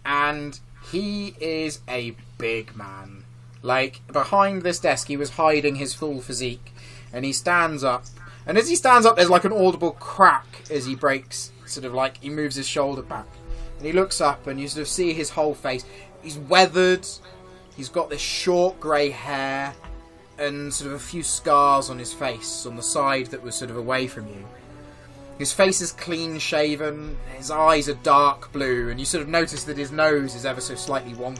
and he is a big man like behind this desk he was hiding his full physique and he stands up and as he stands up there's like an audible crack as he breaks sort of like he moves his shoulder back. And he looks up and you sort of see his whole face. He's weathered. He's got this short grey hair and sort of a few scars on his face on the side that was sort of away from you. His face is clean shaven, his eyes are dark blue, and you sort of notice that his nose is ever so slightly wonky.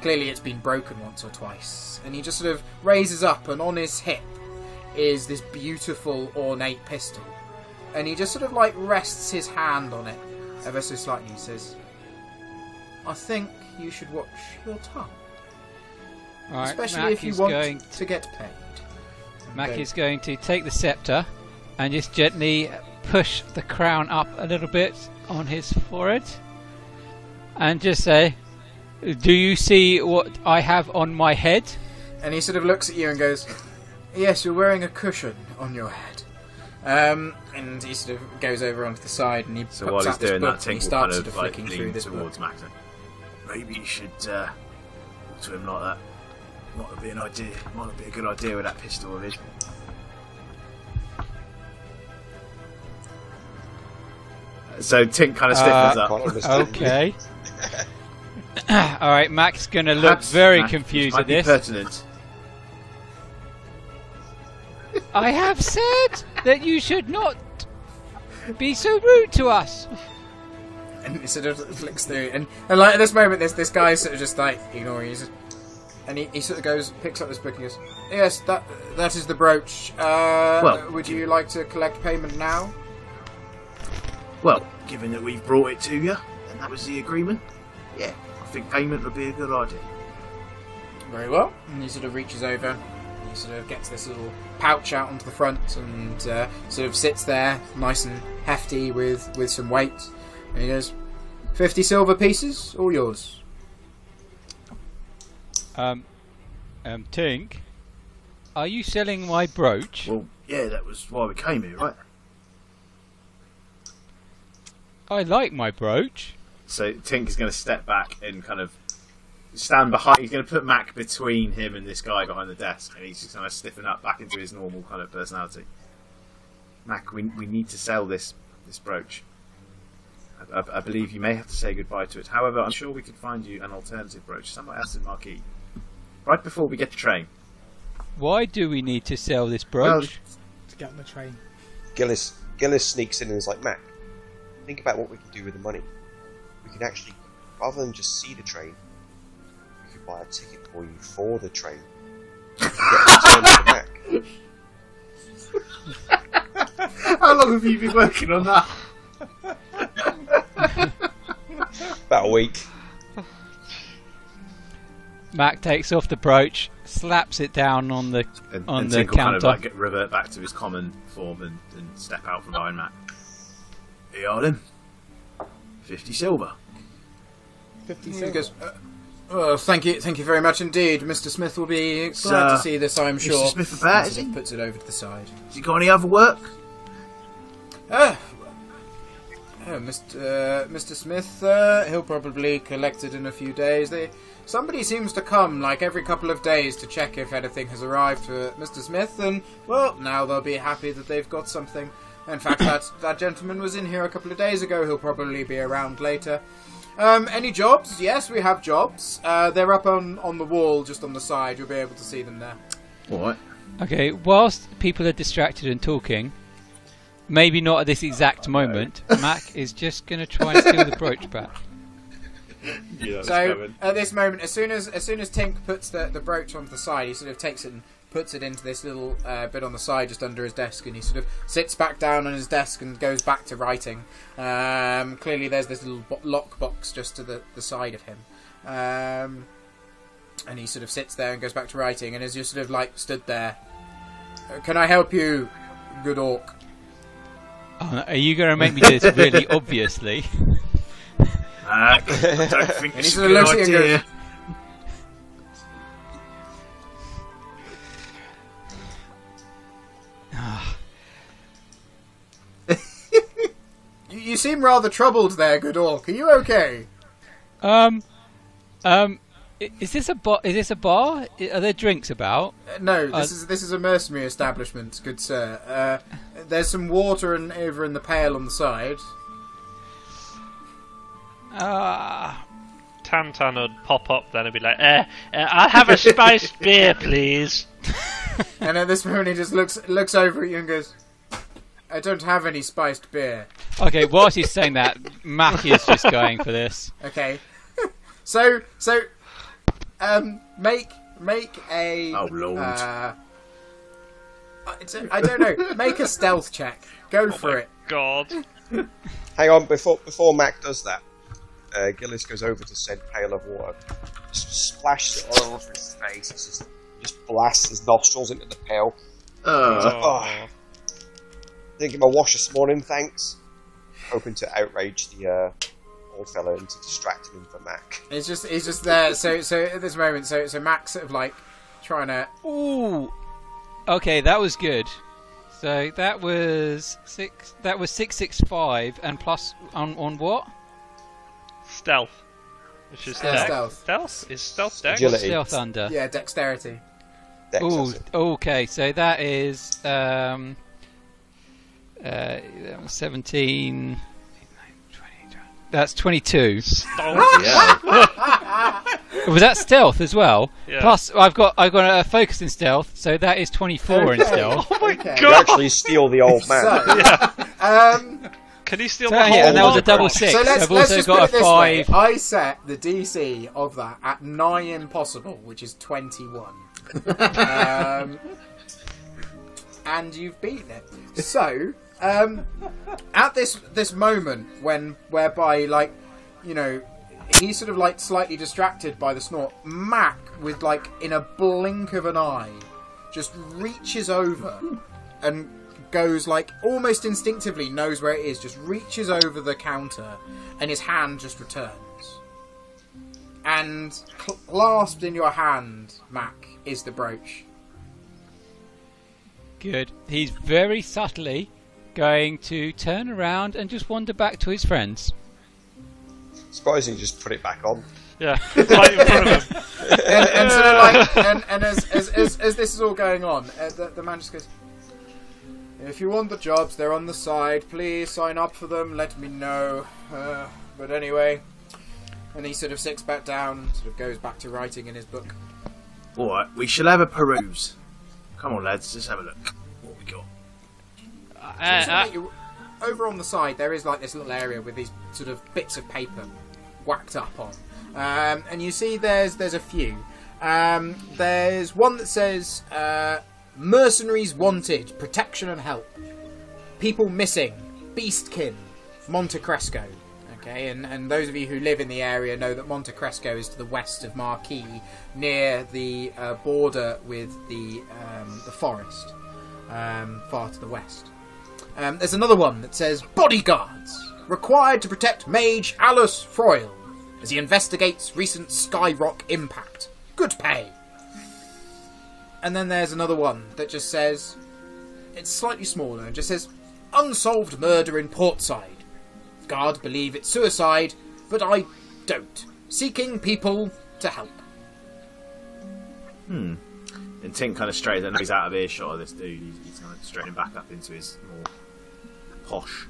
Clearly, it's been broken once or twice. And he just sort of raises up, and on his hip is this beautiful, ornate pistol. And he just sort of like rests his hand on it ever so slightly. He says, I think you should watch your tongue, Right, especially Mac if you want going. to get paid. Mac Okay. is going to take the scepter and just gently push the crown up a little bit on his forehead and just say, Do you see what I have on my head? And he sort of looks at you and goes, Yes, you're wearing a cushion on your head. Um, and he sort of goes over onto the side and he So puts while he's out this doing book that, and he Tink starts kind sort of of like flicking through lean this book. towards Max. and, Maybe you should uh, talk to him like that. Might be an idea. Might not be a good idea with that pistol of his. So Tink kind of stiffens Uh, up. Okay. Alright, Mac's going to look Perhaps, very Max, confused might at be this. Pertinent. I have said that you should not be so rude to us. and it sort of flicks through. And, and like at this moment, there's this guy sort of just like ignoring you. He's And he, he sort of goes, picks up this book and goes, Yes, that that is the brooch. Uh, Well- would you like to collect payment now? Well, given that we've brought it to you, and that was the agreement, yeah, I think payment would be a good idea. Very well. And he sort of reaches over. He sort of gets this little pouch out onto the front and uh, sort of sits there, nice and hefty with, with some weight. And he goes, 50 silver pieces, all yours. Um, um, Tink, are you selling my brooch? Well, yeah, that was why we came here, right? I like my brooch. So Tink is going to step back and kind of stand behind. He's going to put Mac between him and this guy behind the desk, and he's just going to stiffen up back into his normal kind of personality. Mac, we, we need to sell this this brooch. I, I, I believe you may have to say goodbye to it. However, I'm sure we could find you an alternative brooch somewhere else in Marquis. Right before we get the train. Why do we need to sell this Well, brooch? to get on the train. Gillis Gillis sneaks in and is like, Mac, think about what we can do with the money. We can actually, rather than just see the train, we could buy a ticket for you for the train. You can get returned to Mac. How long have you been working on that? About a week. Mac takes off the brooch, slaps it down on the And, on and the Tink will kind of counter. like get, revert back to his common form and, and step out from behind Mac. Here you are then. 50 silver. 50 He silver. goes, uh, oh, thank you, thank you very much indeed. Mr. Smith will be glad to see this, I am Mr. sure. Smith about, is he? puts it over to the side. Has he got any other work? Ah, oh, Mr. Uh, Mr. Smith, uh, he'll probably collect it in a few days. They, somebody seems to come like every couple of days to check if anything has arrived for Mr. Smith, and well, now they'll be happy that they've got something. In fact, that that gentleman was in here a couple of days ago. He'll probably be around later. Um, any jobs? Yes, we have jobs. Uh, they're up on, on the wall, just on the side. You'll be able to see them there. Alright. Okay, whilst people are distracted and talking, maybe not at this exact moment, Mac is just going to try and steal the brooch back. Yeah, So at this moment, as soon as as soon as Tink puts the, the brooch onto the side, he sort of takes it and puts it into this little uh, bit on the side just under his desk, and he sort of sits back down on his desk and goes back to writing. Um, clearly, there's this little bo- lock box just to the, the side of him. Um, and he sort of sits there and goes back to writing, and is just sort of like stood there. "Uh, Can I help you, good orc? Oh, are you going to make me do this really obviously? I don't think And it's he a sort of good looks at you and idea. You, you seem rather troubled there, good orc. Are you okay? Um, um, is this a bar? Is this a bar? Are there drinks about? Uh, no, this Uh, is this is a mercenary establishment, good sir. Uh, there's some water and over in the pail on the side. Ah, Tantan would pop up then and be like, uh, uh, I'll have a spiced beer, please. And at this moment, he just looks looks over at you and goes, "I don't have any spiced beer." okay. Whilst he's saying that, Mac is just going for this. Okay, so so um, make make a Oh, Lord. Uh, I don't- know. Make a stealth check. Go for it. God. Hang on, before before Mac does that, uh, Gillis goes over to said pail of water, splashes it all over his face, just, just blasts his nostrils into the pail, Uh, Oh. Didn't get my wash this morning, thanks. Hoping to outrage the uh, old fella into distracting him from Mac. It's just it's just there. So so at this moment, so so Mac's sort of like trying to. Ooh. Okay, that was good. So that was six. That was six six five, and plus on on what? Stealth. Which is Yeah, dex. stealth. Stealth? Is stealth dex? Agility. Stealth under. Yeah, dexterity. Dex, Ooh. that's it. Okay, so that is um. Uh, that was 17. That's 22. Stealth. Was that stealth as well? Yeah. Plus, I've got I've got a focus in stealth, so that is 24 in stealth. Oh my Okay. You actually steal the old man. So, Yeah. um, Can he steal So, the whole yeah, and that was a lot, double bro? six. so let's, I've let's also just got put a it this way. five. I set the DC of that at nine impossible, which is twenty-one. um, and you've beaten it. So, um, at this this moment when whereby like, you know, he's sort of like slightly distracted by the snort. Mac, with like in a blink of an eye, just reaches over and goes like almost instinctively knows where it is. Just reaches over the counter, and his hand just returns. And clasped in your hand, Mac, is the brooch. Good. He's very subtly going to turn around and just wander back to his friends. Surprising, just put it back on. Yeah, right in front of him. and, and sort of like, and, and as, as, as, as this is all going on, uh, the, the man just goes, "If you want the jobs, they're on the side. Please sign up for them. Let me know." Uh, but anyway, and he sort of sits back down, sort of goes back to writing in his book. Alright, we shall have a peruse. Come on, lads, let's have a look. What we got? Uh, So uh, you- over on the side, there is like this little area with these sort of bits of paper whacked up on, um, and you see there's there's a few. Um, there's one that says uh, "Mercenaries wanted, protection and help. People missing, Beastkin, Monte Cresco." Okay, and, and those of you who live in the area know that Monte Cresco is to the west of Marquis, near the uh, border with the um, the forest, um, far to the west. Um, there's another one that says bodyguards required to protect Mage Alice Froyle as he investigates recent Skyrock impact. Good pay. And then there's another one that just says it's slightly smaller and just says unsolved murder in Portside. Guard believe it's suicide, but I don't. Seeking people to help. Hmm. And Tink kind of straightens. I know he's out of earshot of this dude. He's, he's kind of straightening back up into his more posh.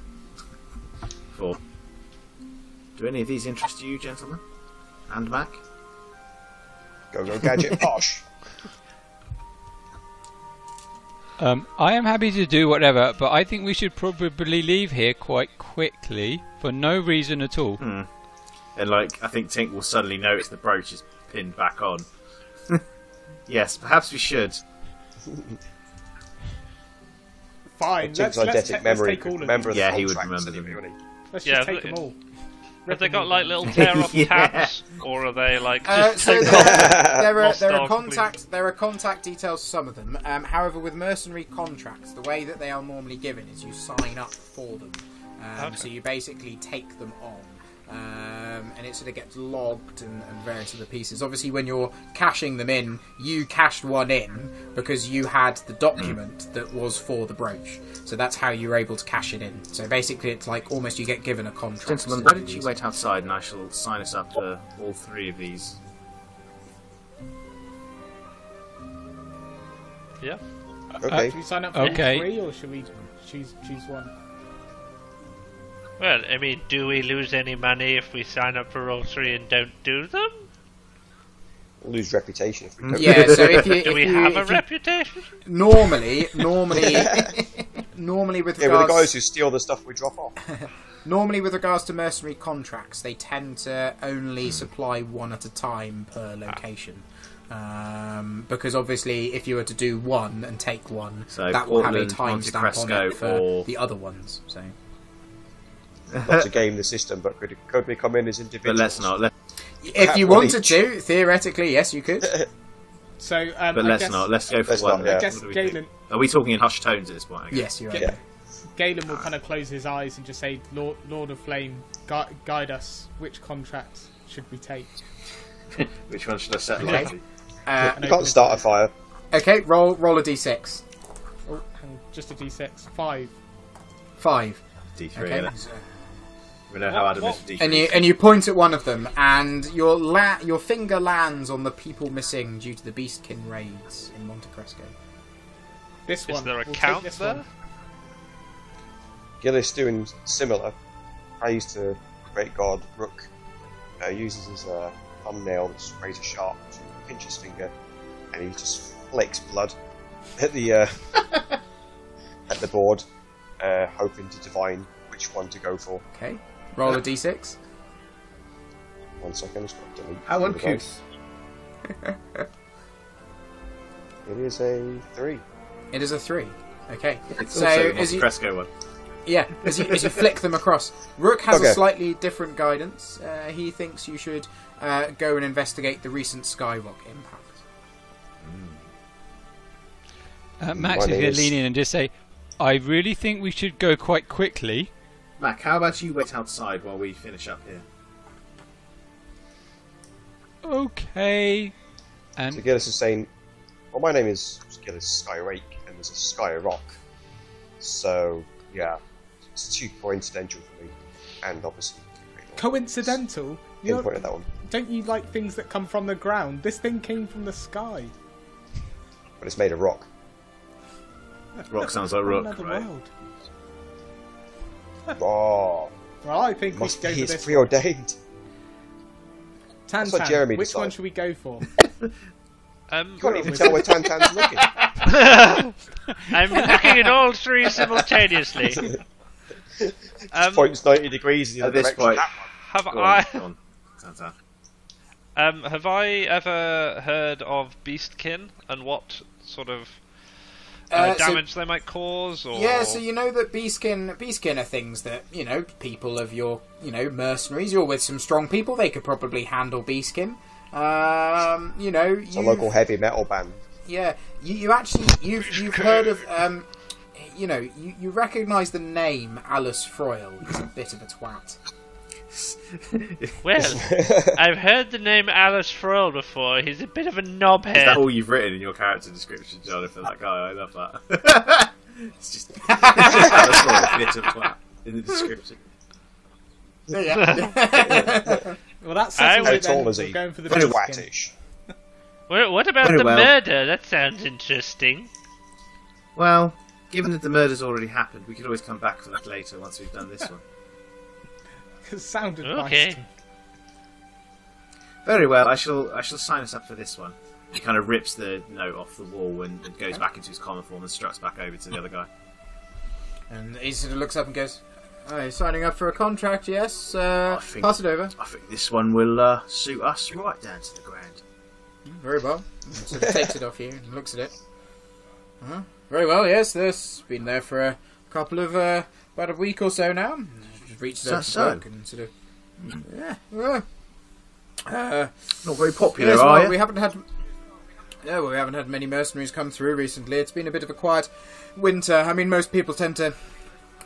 For do any of these interest you, gentlemen? And Mac? Go, go, gadget posh. Um, I am happy to do whatever, but I think we should probably leave here quite quickly for no reason at all. And like, I think Tink will suddenly notice the brooch is pinned back on. yes, perhaps we should. Fine. Let's, let's, ta- let's memory take all of remember them. the Yeah, he would remember them. wouldn't? Let's Yeah, just take them all. have they got like little tear off Yeah. tabs, or are they like Uh, so there, there are there are dog, contact there are contact details for some of them. Um, however, with mercenary contracts, the way that they are normally given is you sign up for them. Um, Okay. So you basically take them on. Um, and it sort of gets logged and, and various other pieces. Obviously, when you're cashing them in, you cashed one in because you had the document that was for the brooch. So that's how you were able to cash it in. So basically, it's like almost you get given a contract. Gentlemen, why do don't you wait outside and I shall sign us up for all three of these. Yeah. Okay. Uh, should we sign up for Okay. three, or should we choose choose one? Well, I mean, do we lose any money if we sign up for all three and don't do them? We'll lose reputation if we don't. Yeah, so if you Do if we you, have a you- reputation? normally, normally, normally with Yeah, we're the guys who steal the stuff we drop off. normally with regards to mercenary contracts, they tend to only Hmm. supply one at a time per location. Um, because obviously, if you were to do one and take one, So that will have a Portland, timestamp on it for or- the other ones. So, Not to game the system, but could, could we come in as individuals? But individuals? let's not. Let, if you wanted each. to, theoretically, yes, you could. So, um, But I let's guess, not. Let's go for Let's one. not, yeah. I guess do we? Galen, Are we talking in hushed tones at this point? I guess? Yes, you are. Ga- Galen will kind of close his eyes and just say, "Lord, Lord of Flame, gui- guide us. Which contract should we take?" Which one should I set Okay. lightly? Uh, You can't start a fire. okay, roll roll a d6. Oh, hang on, just a d6. Five. Five. D3. Okay. Innit? We know how Adam what- is with D3. And you and you point at one of them, and your la- your finger lands on the people missing due to the Beastkin raids in Monte Cresco. This Is one. there a We'll count this there? one. Gillis doing similar. I used to great god Rook. Uh, uses his uh, thumbnail that's razor sharp to pinch his finger, and he just flakes blood at the uh, at the board, uh, hoping to divine which one to go for. Okay, roll a d6. One second, just got to delete How uncouth. It is a three. It is a three. Okay, It's so also as you Cresco one. yeah as you as you flick them across, Rook has a slightly different guidance. Uh, he thinks you should uh, go and investigate the recent Skyrock impact. Uh, Max My is going to lean in and just say, "I really think we should go quite quickly." Mac, how about you wait outside while we finish up here? Okay. And So Gillis is saying, "Well, my name is Gillis Skyrake, and there's a Sky Rock. So yeah, it's too coincidental for me, and obviously Coincidental. You're, pinpoint at that one. don't you like things that come from the ground? This thing came from the sky. But it's made of rock. Rock sounds like rock, another right? world. Oh, Well, I think we must should be go for it's this. one. preordained. Tan That's what Jeremy Which one should we go for? Um, You can't even tell where Tantan's looking. I'm looking at all three simultaneously. Um, Points ninety degrees in the At other this direction. point, have go I go on. Tantan. um, have I ever heard of Beastkin and what sort of uh, Uh, so- damage they might cause? Or Yeah, so you know that Beastkin Beastkin are things that you know people of your you know mercenaries. You're with some strong people; they could probably handle Beastkin. Um, you know, It's a local heavy metal band. yeah, you, you actually you've you've heard of um, you know, you, you recognise the name Alice Froyle. He's a bit of a twat. well, I've heard the name Alice Froll before. He's a bit of a knobhead. Is that knobhead. all you've written in your character description, Jonathan? That guy, I love that. it's just it's just Alice Roy, a bit of twat in the description. Yeah. Well, that I settles How it then. tall is he? going for the Very bearskin. whitish. Well, what about Very the well. murder? That sounds interesting. Well, given that the murder's already happened, we could always come back for that later once we've done this one. It sounded Okay. nice. Very well, I shall I shall sign us up for this one. He kind of rips the note off the wall and, and goes back into his common form and struts back over to the other guy. and he sort of looks up and goes, "Oh, you're signing up for a contract? Yes. Uh, I think- pass it over. I think this one will uh, suit us right down to the ground. Very well. And sort of takes it off you and looks at it. Uh-huh. Very well, yes, this been there for a couple of, uh, about a week or so now. Just So- out to so? and sort of, yeah, yeah. Uh, Not very popular, yes, are well, you? we haven't had, yeah, well, we haven't had many mercenaries come through recently. It's been a bit of a quiet winter. I mean, most people tend to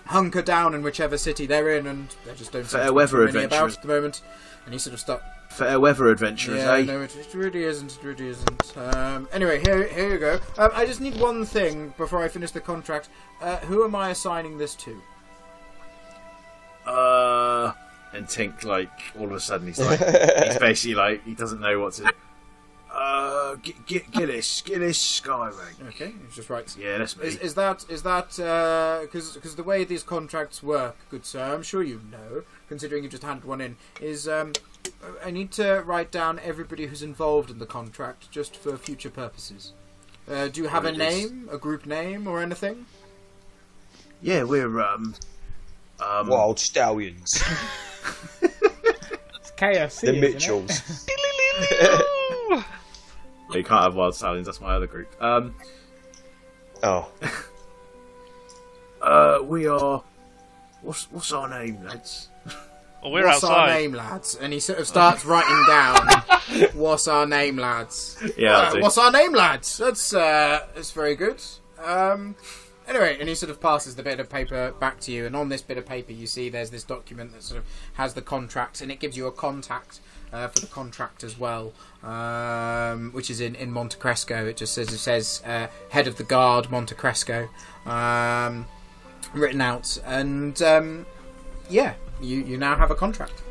hunker down in whichever city they're in, and they just don't Fair weather adventurers. at the moment. And he sort of start Fair weather adventurers, yeah, eh? no, it, it really isn't. It really isn't. Um, anyway, here, here you go. Um, I just need one thing before I finish the contract. Uh, who am I assigning this to? Uh, and Tink, like, all of a sudden, he's like, he's basically like, he doesn't know what to. Uh, G- G- Gillis, Gillis Skyrank. Okay, he just writes. Yeah, that's me. Is, is that is that because because the way these contracts work, good sir, I'm sure you know, considering you just handed one in, is um, I need to write down everybody who's involved in the contract just for future purposes. Uh, do you have a Well, it is- name, a group name, or anything? Yeah, we're um, um, Wild stallions. It's KFC. the? Mitchells. you can't have wild stallions. That's my other group. Um, Oh, uh, we are. What's what's our name, lads? Well, we're what's our name, lads? And he sort of starts writing down, "What's our name, lads?" Yeah, Uh, what's our name, lads? That's uh, that's very good. Um, anyway, and he sort of passes the bit of paper back to you, and on this bit of paper, you see there's this document that sort of has the contracts, and it gives you a contact uh, for the contract as well, um, which is in in Monte Cresco. It just says it says uh, head of the guard, Monte Cresco, um, written out, and um, yeah, you you now have a contract.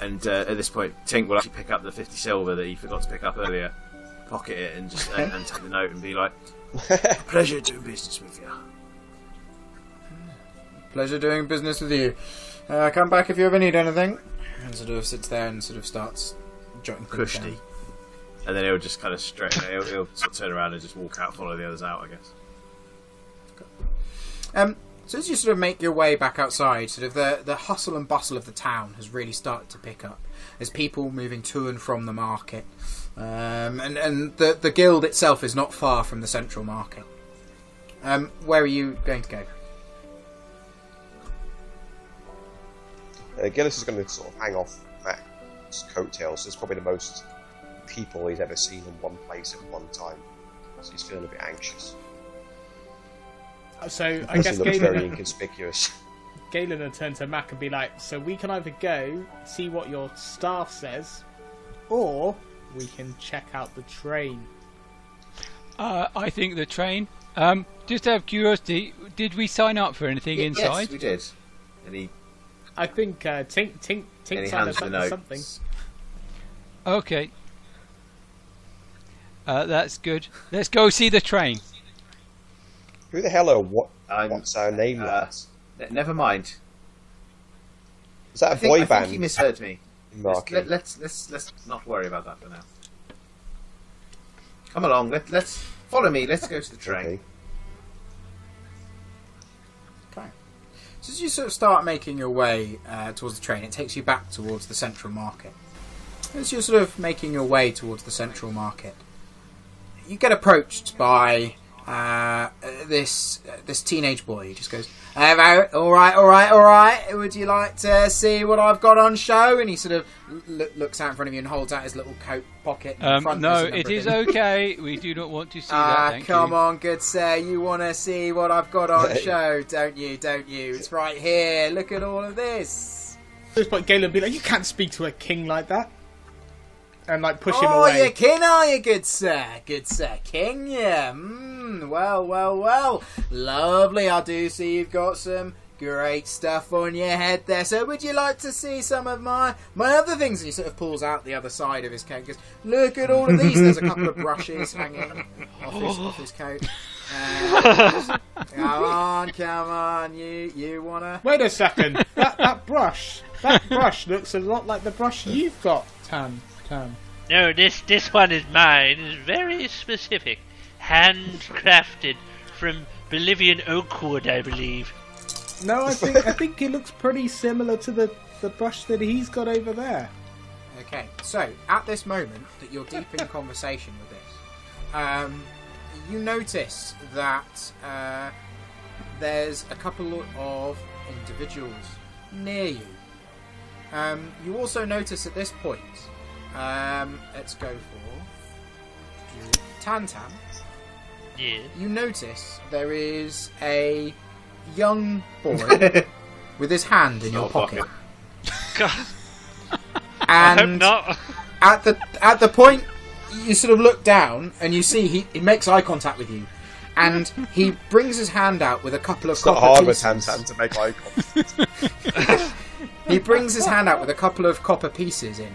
And uh, at this point, Tink will actually pick up the 50 silver that he forgot to pick up earlier, pocket it, and just and, and take the note and be like, "Pleasure doing business with you." Pleasure doing business with you. Uh, come back if you ever need anything. And sort of sits there and sort of starts jotting things down. And then he'll just kind of straight, he'll, he'll sort of turn around and just walk out, follow the others out, I guess. Um, so as you sort of make your way back outside, sort of the, the hustle and bustle of the town has really started to pick up. There's people moving to and from the market. Um, and and the, the guild itself is not far from the central market. Um, where are you going to go? Uh, Gillis is going to sort of hang off Matt's coattails. It's probably the most people he's ever seen in one place at one time. So he's feeling a bit anxious. So I guess he looks very inconspicuous. Galen will turn to Mac and be like, "So we can either go see what your staff says, or we can check out the train." Uh, I think the train. Um, just out of curiosity, did we sign up for anything Y- inside? Yes, we did. And he, I think uh, Tink Tink and Tink he signed hands us the up for something. Okay. Uh, that's good. Let's go see the train. Who the hell are what? I'm- What's our name, uh, lads? Never mind. Is that a I think, boy I think band? he misheard me. Let's, Marky? let, let's let's let's not worry about that for now. Come along. Let, let's follow me. Let's go to the train. Okay. As you sort of start making your way uh, towards the train, it takes you back towards the central market. As you're sort of making your way towards the central market, you get approached by uh, this uh, this teenage boy. He just goes, "Hello, all right, all right, all right. Would you like to see what I've got on show?" And he sort of l- looks out in front of you and holds out his little coat pocket. in Um, front. no, it is a it number of is things. okay. We do not want to see that. Ah, Thank come you. on, good sir. You want to see what I've got on show, don't you? Don't you? It's right here. Look at all of this. At this point, Galen will be like, "You can't speak to a king like that," and like push him away. oh, away. you king, are you, good sir? Good sir, king, yeah. Mm, well, well, well. Lovely. I do see you've got some great stuff on your head there. So, would you like to see some of my my other things? And he sort of pulls out the other side of his coat. and Goes, look at all of these. There's a couple of brushes hanging off his, off his coat. Uh, come on, come on. You you wanna? Wait a second. that that brush, that brush looks a lot like the brush you've got, Tam. Tam. No, this this one is mine. It's very specific, handcrafted from Bolivian oak wood, I believe. No, I think I think it looks pretty similar to the the brush that he's got over there. Okay, so at this moment that you're deep in conversation with this, um, you notice that uh, there's a couple of individuals near you. Um, you also notice at this point, um, let's go for Tantan. Yeah. You notice there is a young boy with his hand in your Oh, pocket, fuck God, I hope and not. at the at the point you sort of look down and you see he, he makes eye contact with you and he brings his hand out with a couple of It's not copper hard with pieces. Tan Tan to make eye contact. He brings his hand out with a couple of copper pieces in.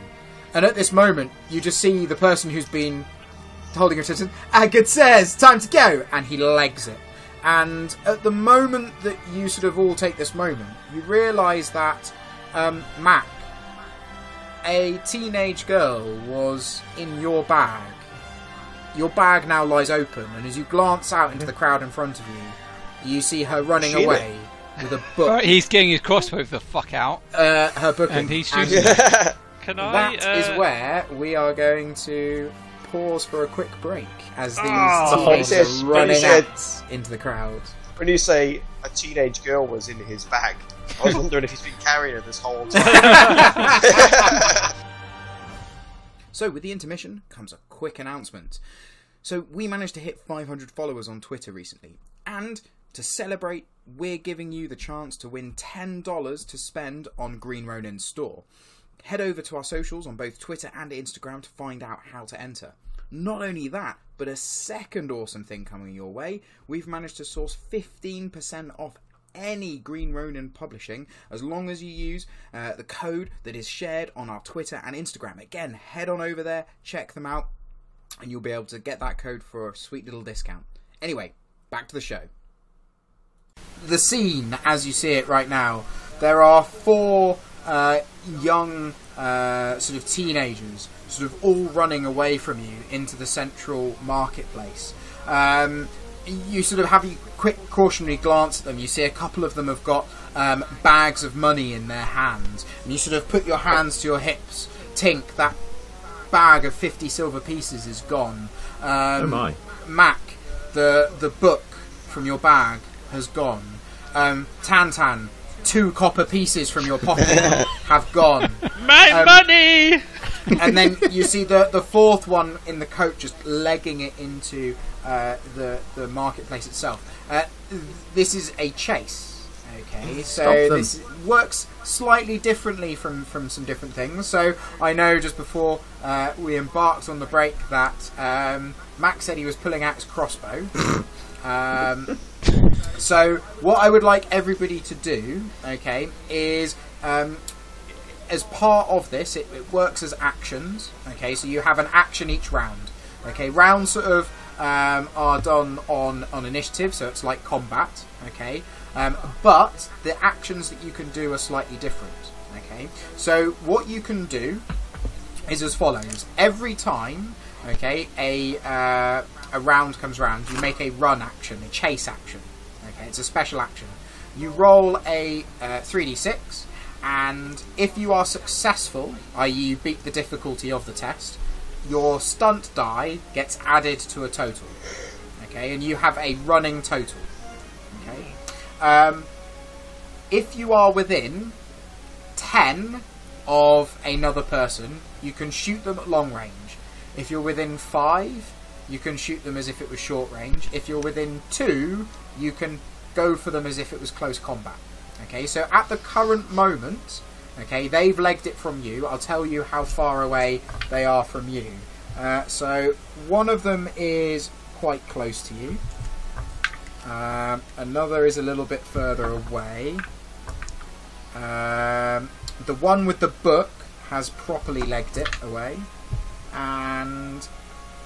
And at this moment, you just see the person who's been holding your attention. Good says, time to go! And he legs it. And at the moment that you sort of all take this moment, you realise that um, Mac, a teenage girl, was in your bag. Your bag now lies open, and as you glance out into the crowd in front of you, you see her running She in away with a book. Right, he's getting his crossbow the fuck out, Uh, her book, and he's shooting. Can I? That is uh, where we are going to pause for a quick break as these Oh. teenagers He are running said- out into the crowd. when you say a teenage girl was in his bag, I was wondering if he's been carrying her this whole time. So, with the intermission comes a quick announcement. So, we managed to hit 500 followers on Twitter recently, and to celebrate, we're giving you the chance to win $10 to spend on Green Ronin's store. Head over to our socials on both Twitter and Instagram to find out how to enter. Not only that, but a second awesome thing coming your way, we've managed to source 15% off any Green Ronin publishing as long as you use uh, the code that is shared on our Twitter and Instagram. Again, head on over there, check them out, and you'll be able to get that code for a sweet little discount. Anyway, back to the show. The scene, as you see it right now, there are four uh, young uh, sort of teenagers, sort of all running away from you into the central marketplace. Um, you sort of have a quick cautionary glance at them. You see a couple of them have got um, bags of money in their hands, and you sort of put your hands to your hips. Tink, that bag of fifty silver pieces is gone. Um, Oh my. Mac, the the book from your bag has gone. Um, Tantan, two copper pieces from your pocket have gone. My Um, money! And then you see the the fourth one in the coat just legging it into uh, the the marketplace itself. Uh, this is a chase. Okay, so this works slightly differently from from some different things. So I know just before uh, we embarked on the break that um, Max said he was pulling out his crossbow. um, so what I would like everybody to do, okay, is um, as part of this, it, it works as actions. Okay, so you have an action each round. Okay, rounds sort of um, are done on on initiative, so it's like combat. Okay, um, but the actions that you can do are slightly different. Okay, so what you can do is as follows: every time, okay, a uh, a round comes around, you make a run action, a chase action. Okay, it's a special action. You roll a uh, 3d6, and if you are successful, i.e., you beat the difficulty of the test, your stunt die gets added to a total. Okay, and you have a running total. Okay, um, if you are within 10 of another person, you can shoot them at long range. If you're within 5, you can shoot them as if it was short range. If you're within 2, you can go for them as if it was close combat. Okay, so at the current moment, okay, they've legged it from you. I'll tell you how far away they are from you. Uh, so one of them is quite close to you. Um, another is a little bit further away. Um, the one with the book has properly legged it away, and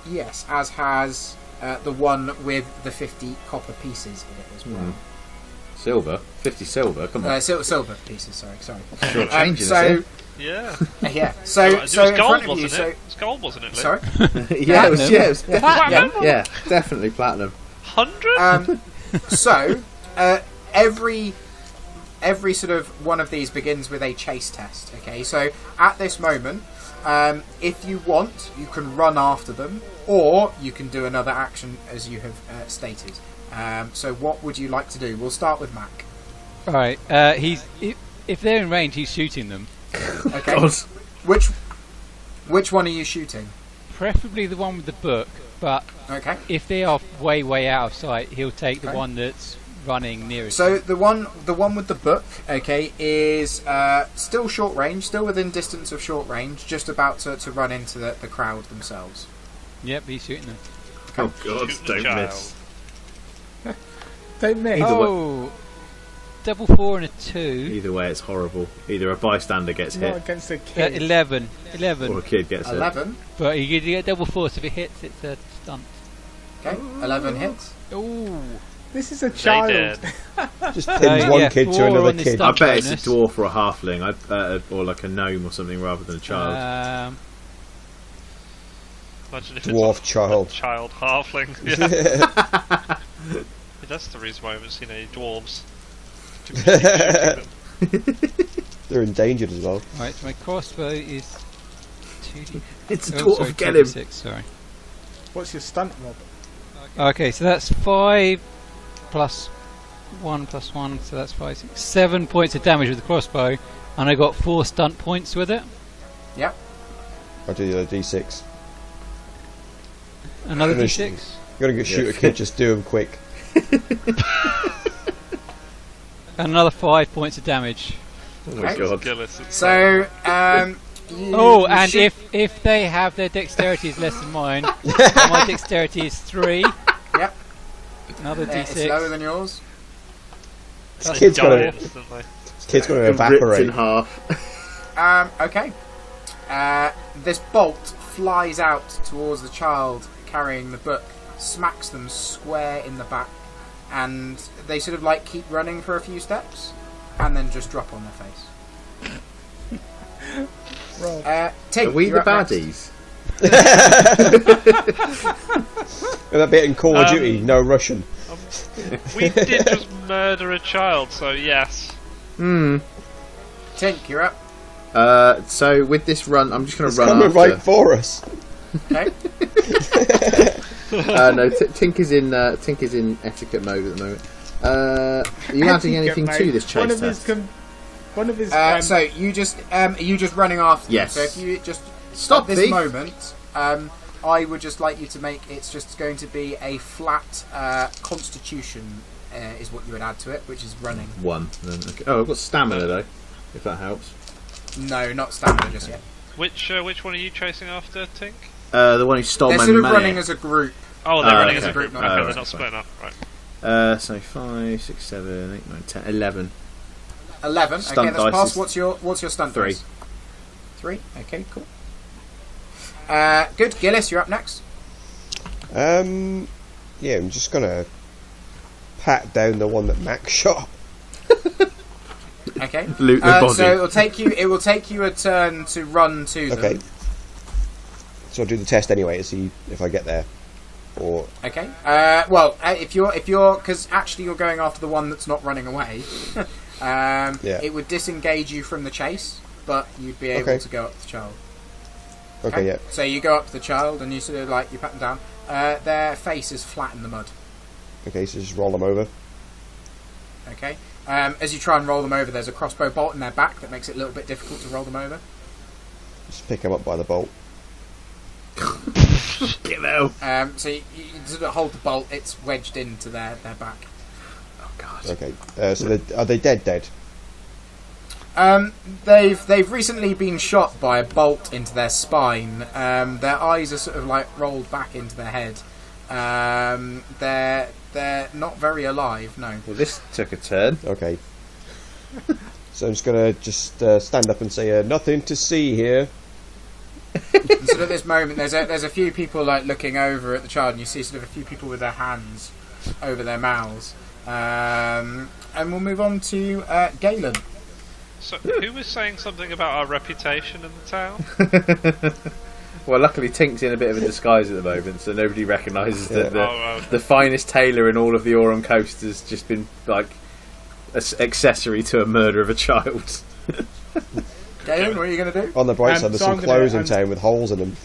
yes, as has uh, the one with the fifty copper pieces in it as well. Hmm. Silver, fifty silver. Come on, Uh, sil- silver pieces, sorry, sorry. short Um, so Yeah. uh, yeah, so it so was in gold, front of you, wasn't so it? It was gold, wasn't it, Luke? sorry. yeah, it was, yeah, it was Platinum? yeah, yeah, definitely platinum. Hundred? Um, so uh, every every sort of one of these begins with a chase test. Okay, so at this moment, um, if you want, you can run after them, or you can do another action as you have uh, stated. Um, so what would you like to do? We'll start with Mac. All right. Uh, he's if, if they're in range, he's shooting them. Okay, God. which which one are you shooting? Preferably the one with the book, but Okay. if they are way way out of sight, he'll take the Okay. one that's running nearest. So the one, the one with the book, okay, is uh, still short range, still within distance of short range, just about to, to run into the, the crowd themselves. Yep, he's shooting them. Oh God, Shoot don't child. miss. Don't miss. Either way- oh, double four and a two. Either way, it's horrible. Either a bystander gets Not hit, against a Uh, kid. 11. 11. or a kid gets hit. Eleven, But you get, double four, so if it hits, it's a stunt. okay, eleven hits. Ooh. This is a child. did. Just Uh, pins one yeah, kid to another kid. I stunt bet it's a dwarf or a halfling, I, uh, or like a gnome or something rather than a child. Um, Imagine if Dwarf it's a, child. a child halfling. Yeah. That's the reason why I haven't seen any dwarves. Too busy shooting them. They're endangered as well. right, my crossbow is 2d. it's a Oh, dwarf, sorry, get him! 2d6, sorry. What's your stunt, Rob? Okay, so that's 5 plus one plus one, so that's five, six, seven points of damage with the crossbow, and I got four stunt points with it. Yep. I'll do the d6. Another Finish. d6. You're gonna go shoot a kid, just do him quick. And another five points of damage. Oh my Okay. god. So, um, Oh, and shoot- if if they have their dexterity is less than mine, my dexterity is three. Yep. Another uh, it's lower d6. than yours. This kid's gonna, instantly. this kid's gonna Ripped in half. Um, okay. Uh, this bolt flies out towards the child carrying the book, smacks them square in the back, and they sort of like keep running for a few steps, and then just drop on their face. Roll. Uh, Tink, Are we you're the up next. baddies? That bit in Call of Um, Duty, no Russian. We did just murder a child, so yes. Hmm. Tink, you're up. Uh, so with this run, I'm just going to run coming after. right for us. Okay. Uh, no, T- Tink is in uh, Tink is in etiquette mode at the moment. Uh, are you adding Etiquette anything to mode. this One chase of his com- one of his. Uh, um, so you just um, are you just running after them? Yes. So if you just Stop this thief. moment, um, I would just like you to make it's just going to be a flat uh, Constitution uh, is what you would add to it, which is running. One. Then, okay. Oh, I've got stamina though. If that helps. No, not stamina just yet. Which uh, which one are you chasing after, Tink? Uh, the one who stole They're my sort of money. running as a group. Oh, they're Oh, running okay. as a group. Oh, Okay, right, they're fine. not splitting up. Right. Uh, so five, six, seven, eight, nine, ten, eleven. Eleven. Stunt okay, that's dice passed. is- What's your what's your stunt Three. dice? Three. Okay, cool. Uh, good, Gillis, you're up next. Um, yeah, I'm just gonna pat down the one that Max shot. Okay. Loot the Uh, body. so it'll take you. It will take you a turn to run to them. Okay. So I'll do the test anyway to see if I get there. Or Okay. Uh, well, uh, if you're if you're because actually you're going after the one that's not running away, um, Yeah. it would disengage you from the chase, but you'd be able Okay. to go up to the child. okay, yeah. So you go up to the child and you sort of like you pat them down. Uh, their face is flat in the mud. Okay, so just roll them over. Okay. Um, as you try and roll them over, there's a crossbow bolt in their back that makes it a little bit difficult to roll them over. Just pick them up by the bolt. Get out. Um, so you, you sort of hold the bolt; it's wedged into their, their back. Oh god. Okay. Uh, so are they dead? Dead. Um, they've they've recently been shot by a bolt into their spine. Um, their eyes are sort of like rolled back into their head. Um, they're they're not very alive. No. Well, this took a turn. Okay. so I'm just gonna just uh, stand up and say, uh, "Nothing to see here." And sort of at this moment, there's a there's a few people like looking over at the child, and you see sort of a few people with their hands over their mouths. Um, and we'll move on to uh, Galen. So, who was saying something about our reputation in the town? well, luckily Tink's in a bit of a disguise at the moment, so nobody recognises Yeah. that the, Oh, uh, the finest tailor in all of the Oron coast has just been like an accessory to a murder of a child. Galen, what are you going to do? On the bright Um, side, there's so some gonna- clothes in I'm- town with holes in them.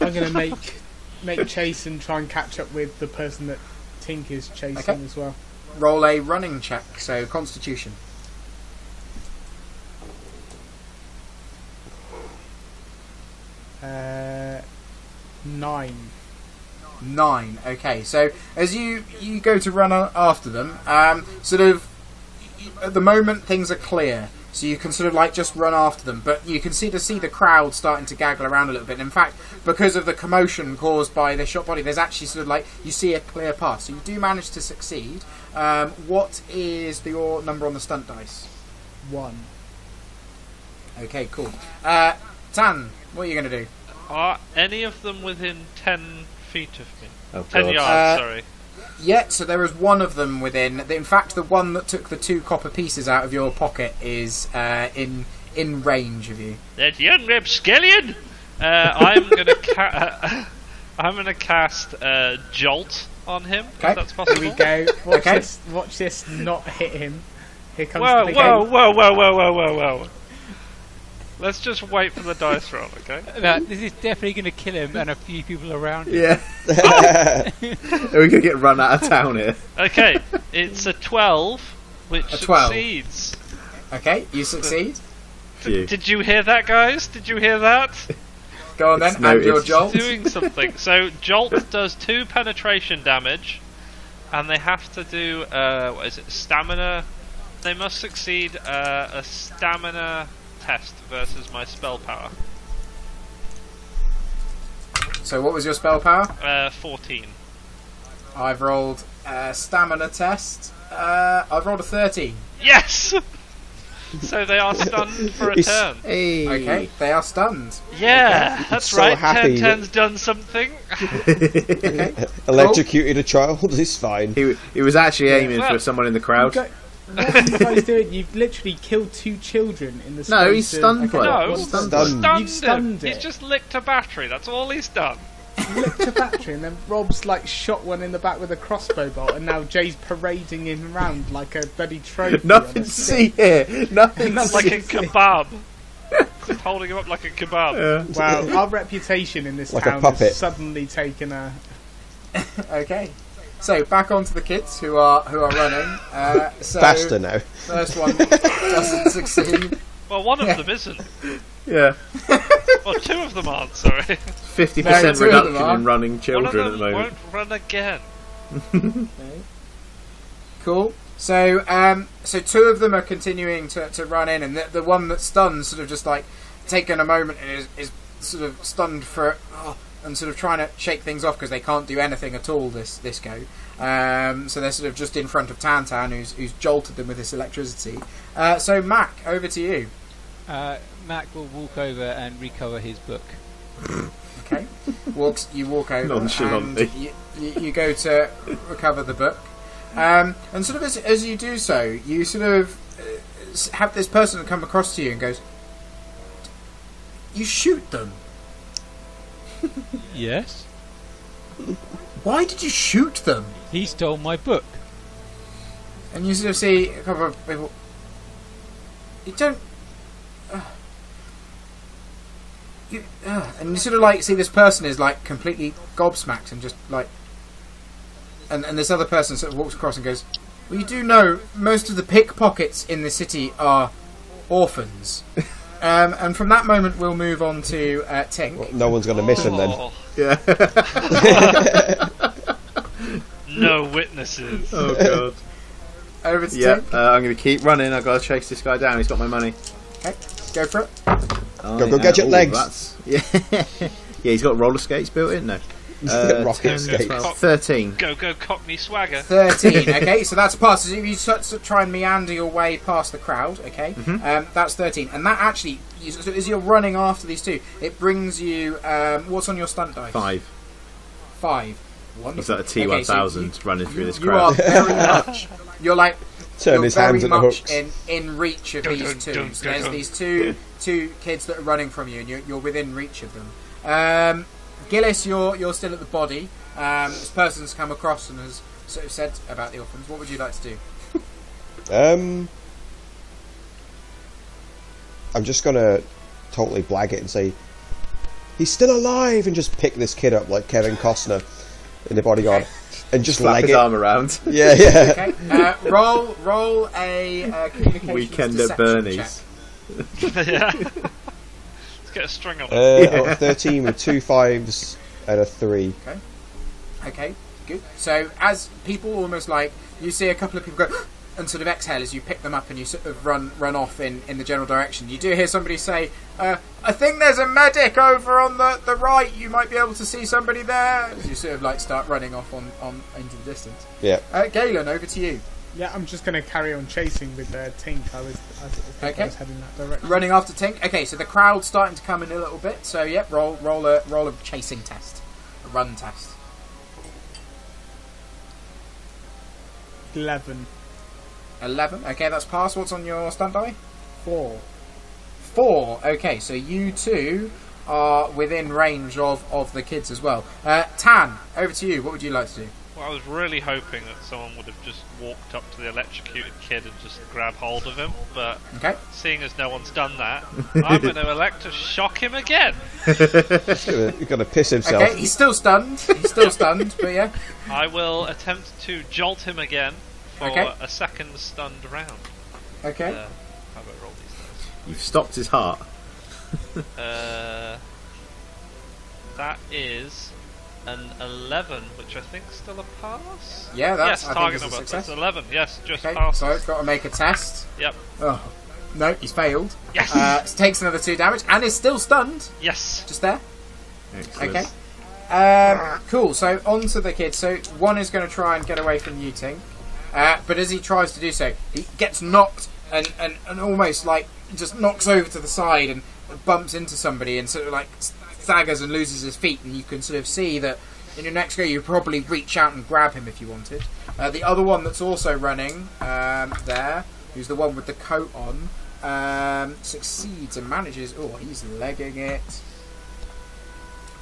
I'm gonna make make chase and try and catch up with the person that Tink is chasing Okay. as well. Roll a running check. So Constitution. Uh, nine. Nine. Okay, so as you you go to run after them, um, sort of at the moment things are clear, so you can sort of like just run after them. But you can see to see the crowd starting to gaggle around a little bit. And In fact, because of the commotion caused by the shot body, there's actually sort of like you see a clear path. So you do manage to succeed. Um, what is the, your number on the stunt dice? One. Okay, cool. Uh, Tan, what are you going to do? are any of them within ten feet of me? Oh Ten god. yards, Uh, sorry. Yeah, so there is one of them within. In fact, the one that took the two copper pieces out of your pocket is uh, in in range of you. That young rapscallion! Uh, I'm gonna ca- uh, I'm gonna cast uh, Jolt on him, Okay. if that's Here possible. we go. Watch Okay. this. Watch this. Not hit him. Here comes Whoa, the whoa, game. whoa, whoa, whoa, whoa, whoa, whoa. Let's just wait for the dice roll, okay? No, this is definitely going to kill him and a few people around him. Yeah. Are we gonna get run out of town here? Okay, It's a 12, which A 12. succeeds. Okay, you succeed. Phew. Did you hear that, guys? Did you hear that? Go on It's then, and your noted. jolt. Doing something. So Jolt does two penetration damage, and they have to do uh, what is it? Stamina. They must succeed uh, a stamina test versus my spell power. So what was your spell power? Uh, 14. I've rolled a stamina test. Uh, I've rolled a 13. Yes. so they are stunned for a turn. Hey. Okay, they are stunned. Yeah, that's so right. happy Ten Ten's done something. Electrocuted a child is fine. He, he was actually aiming Well- for someone in the crowd. Go- what are you guys doing? You've literally killed two children in the No, space he's of- stunned, Okay, bloke. No, what's Stunned. that? Stunned. Stunned You've stunned him. He's just licked a battery. That's all he's done. licked a battery and then Rob's like shot one in the back with a crossbow bolt and now Jay's parading him around like a bloody trophy. Nothing to see here. Nothing to Like a kebab. Just holding him up like a kebab. Yeah. Wow, our reputation in this Like town puppet. has suddenly taken a. Okay. So back onto the kids who are who are running. Uh, so Faster now. First one doesn't succeed. Well, one of Yeah. them isn't. Yeah. Well, two of them aren't. Sorry. Fifty No, percent two reduction in running One of children them at the moment. won't run again. Cool. So, um, so two of them are continuing to, to run in, and the, the one that's stunned, sort of just like taken a moment and is, is sort of stunned for, oh, and sort of trying to shake things off because they can't do anything at all this this go. Um, so they're sort of just in front of Tantan, who's who's jolted them with this electricity. Uh, so Mac, over to you. Uh, Mac will walk over and recover his book. Okay. Walks. You walk over and Nonchalantly. you, you, you go to recover the book, um, and sort of as, as you do so, you sort of uh, have this person come across to you and goes, "You shoot them. Yes? Why did you shoot them?" He stole my book. And you sort of see a couple of people. You don't. Uh, you, uh, and you sort of like see this person is like completely gobsmacked and just like. And, and this other person sort of walks across and goes, Well, you do know most of the pickpockets in the city are orphans. um, and from that moment, we'll move on to uh, Tink. Well, no one's going to miss him then. Oh, Yeah. no witnesses. oh god. Over to Yeah. Tink. Uh, I'm going to keep running. I've got to chase this guy down. He's got my money. Okay, go for it. Oh, Go, go, yeah. gadget legs. That's, yeah. yeah. He's got roller skates built in. No. Uh, Rocket 10, skates. 12, 13. Go, go, Cockney swagger. 13. Okay, so that's a pass. So if you sort of try and meander your way past the crowd, okay, Mm-hmm. um, that's 13. And that actually, you- so as you're running after these two, it brings you. Um, what's on your stunt dice? Five. Five. Was Wonderful. that a T1000 Okay, so running through this crowd? You are crowd? very much. You're like. Turn you're his very hands into much hooks. in, in reach of Dun, these dun, two. dun, so dun, there's dun. these two two kids that are running from you, and you're, you're within reach of them. Um, Gillis, you're you're still at the body. Um, this person's come across and has sort of said about the orphans. What would you like to do? Um, I'm just gonna totally blag it and say he's still alive, and just pick this kid up like Kevin Costner in the Bodyguard, and just Slap leg his it. arm around. Yeah, yeah. Okay. Uh, roll roll a uh, communications Weekend at Bernie's. check. yeah. Let's get a string on it. Uh, out of thirteen with two fives and a three. Okay, good. So as people almost like you see a couple of people go and sort of exhale as you pick them up and you sort of run run off in, in the general direction. You do hear somebody say, uh, "I think there's a medic over on the, the right. You might be able to see somebody there." As you sort of like start running off on, on into the distance. Yeah. Uh, Galen, over to you. Yeah, I'm just going to carry on chasing with uh, Tink. I was, I, was- Okay. I was heading that direction. Running after Tink. Okay, so the crowd's starting to come in a little bit. So yep, roll roll a roll a chasing test, a run test. Eleven. Eleven. Okay, that's passed. What's on your stunt die? Four. Four. Okay, so you two are within range of, of the kids as well. Uh, Tan, over to you. What would you like to do? Well, I was really hoping that someone would have just walked up to the electrocuted kid and just grabbed hold of him, but Okay. seeing as no one's done that, I'm going to elect to shock him again. He's gonna, gonna piss himself. Okay, he's still stunned. He's still stunned, but yeah. I will attempt to jolt him again for Okay. a second stunned round. Okay. Uh, how about roll these dice? You've stopped his heart. Uh, that is an 11, which I think is still a pass. Yeah, that's yes, I target think is a number. success. That's 11. Yes, just Okay, passes. so it's got to make a test. Yep. Oh, no, he's failed. Yes. Uh, takes another two damage and is still stunned. yes. Just there. Excellent. Okay. Um, cool. So on to the kid. So one is going to try and get away from you, Tink. Uh, but as he tries to do so, he gets knocked and, and, and almost like just knocks over to the side and bumps into somebody and sort of like staggers and loses his feet. And you can sort of see that in your next go, you'd probably reach out and grab him if you wanted. Uh, the other one that's also running um, there, who's the one with the coat on, um, succeeds and manages. Oh, he's legging it.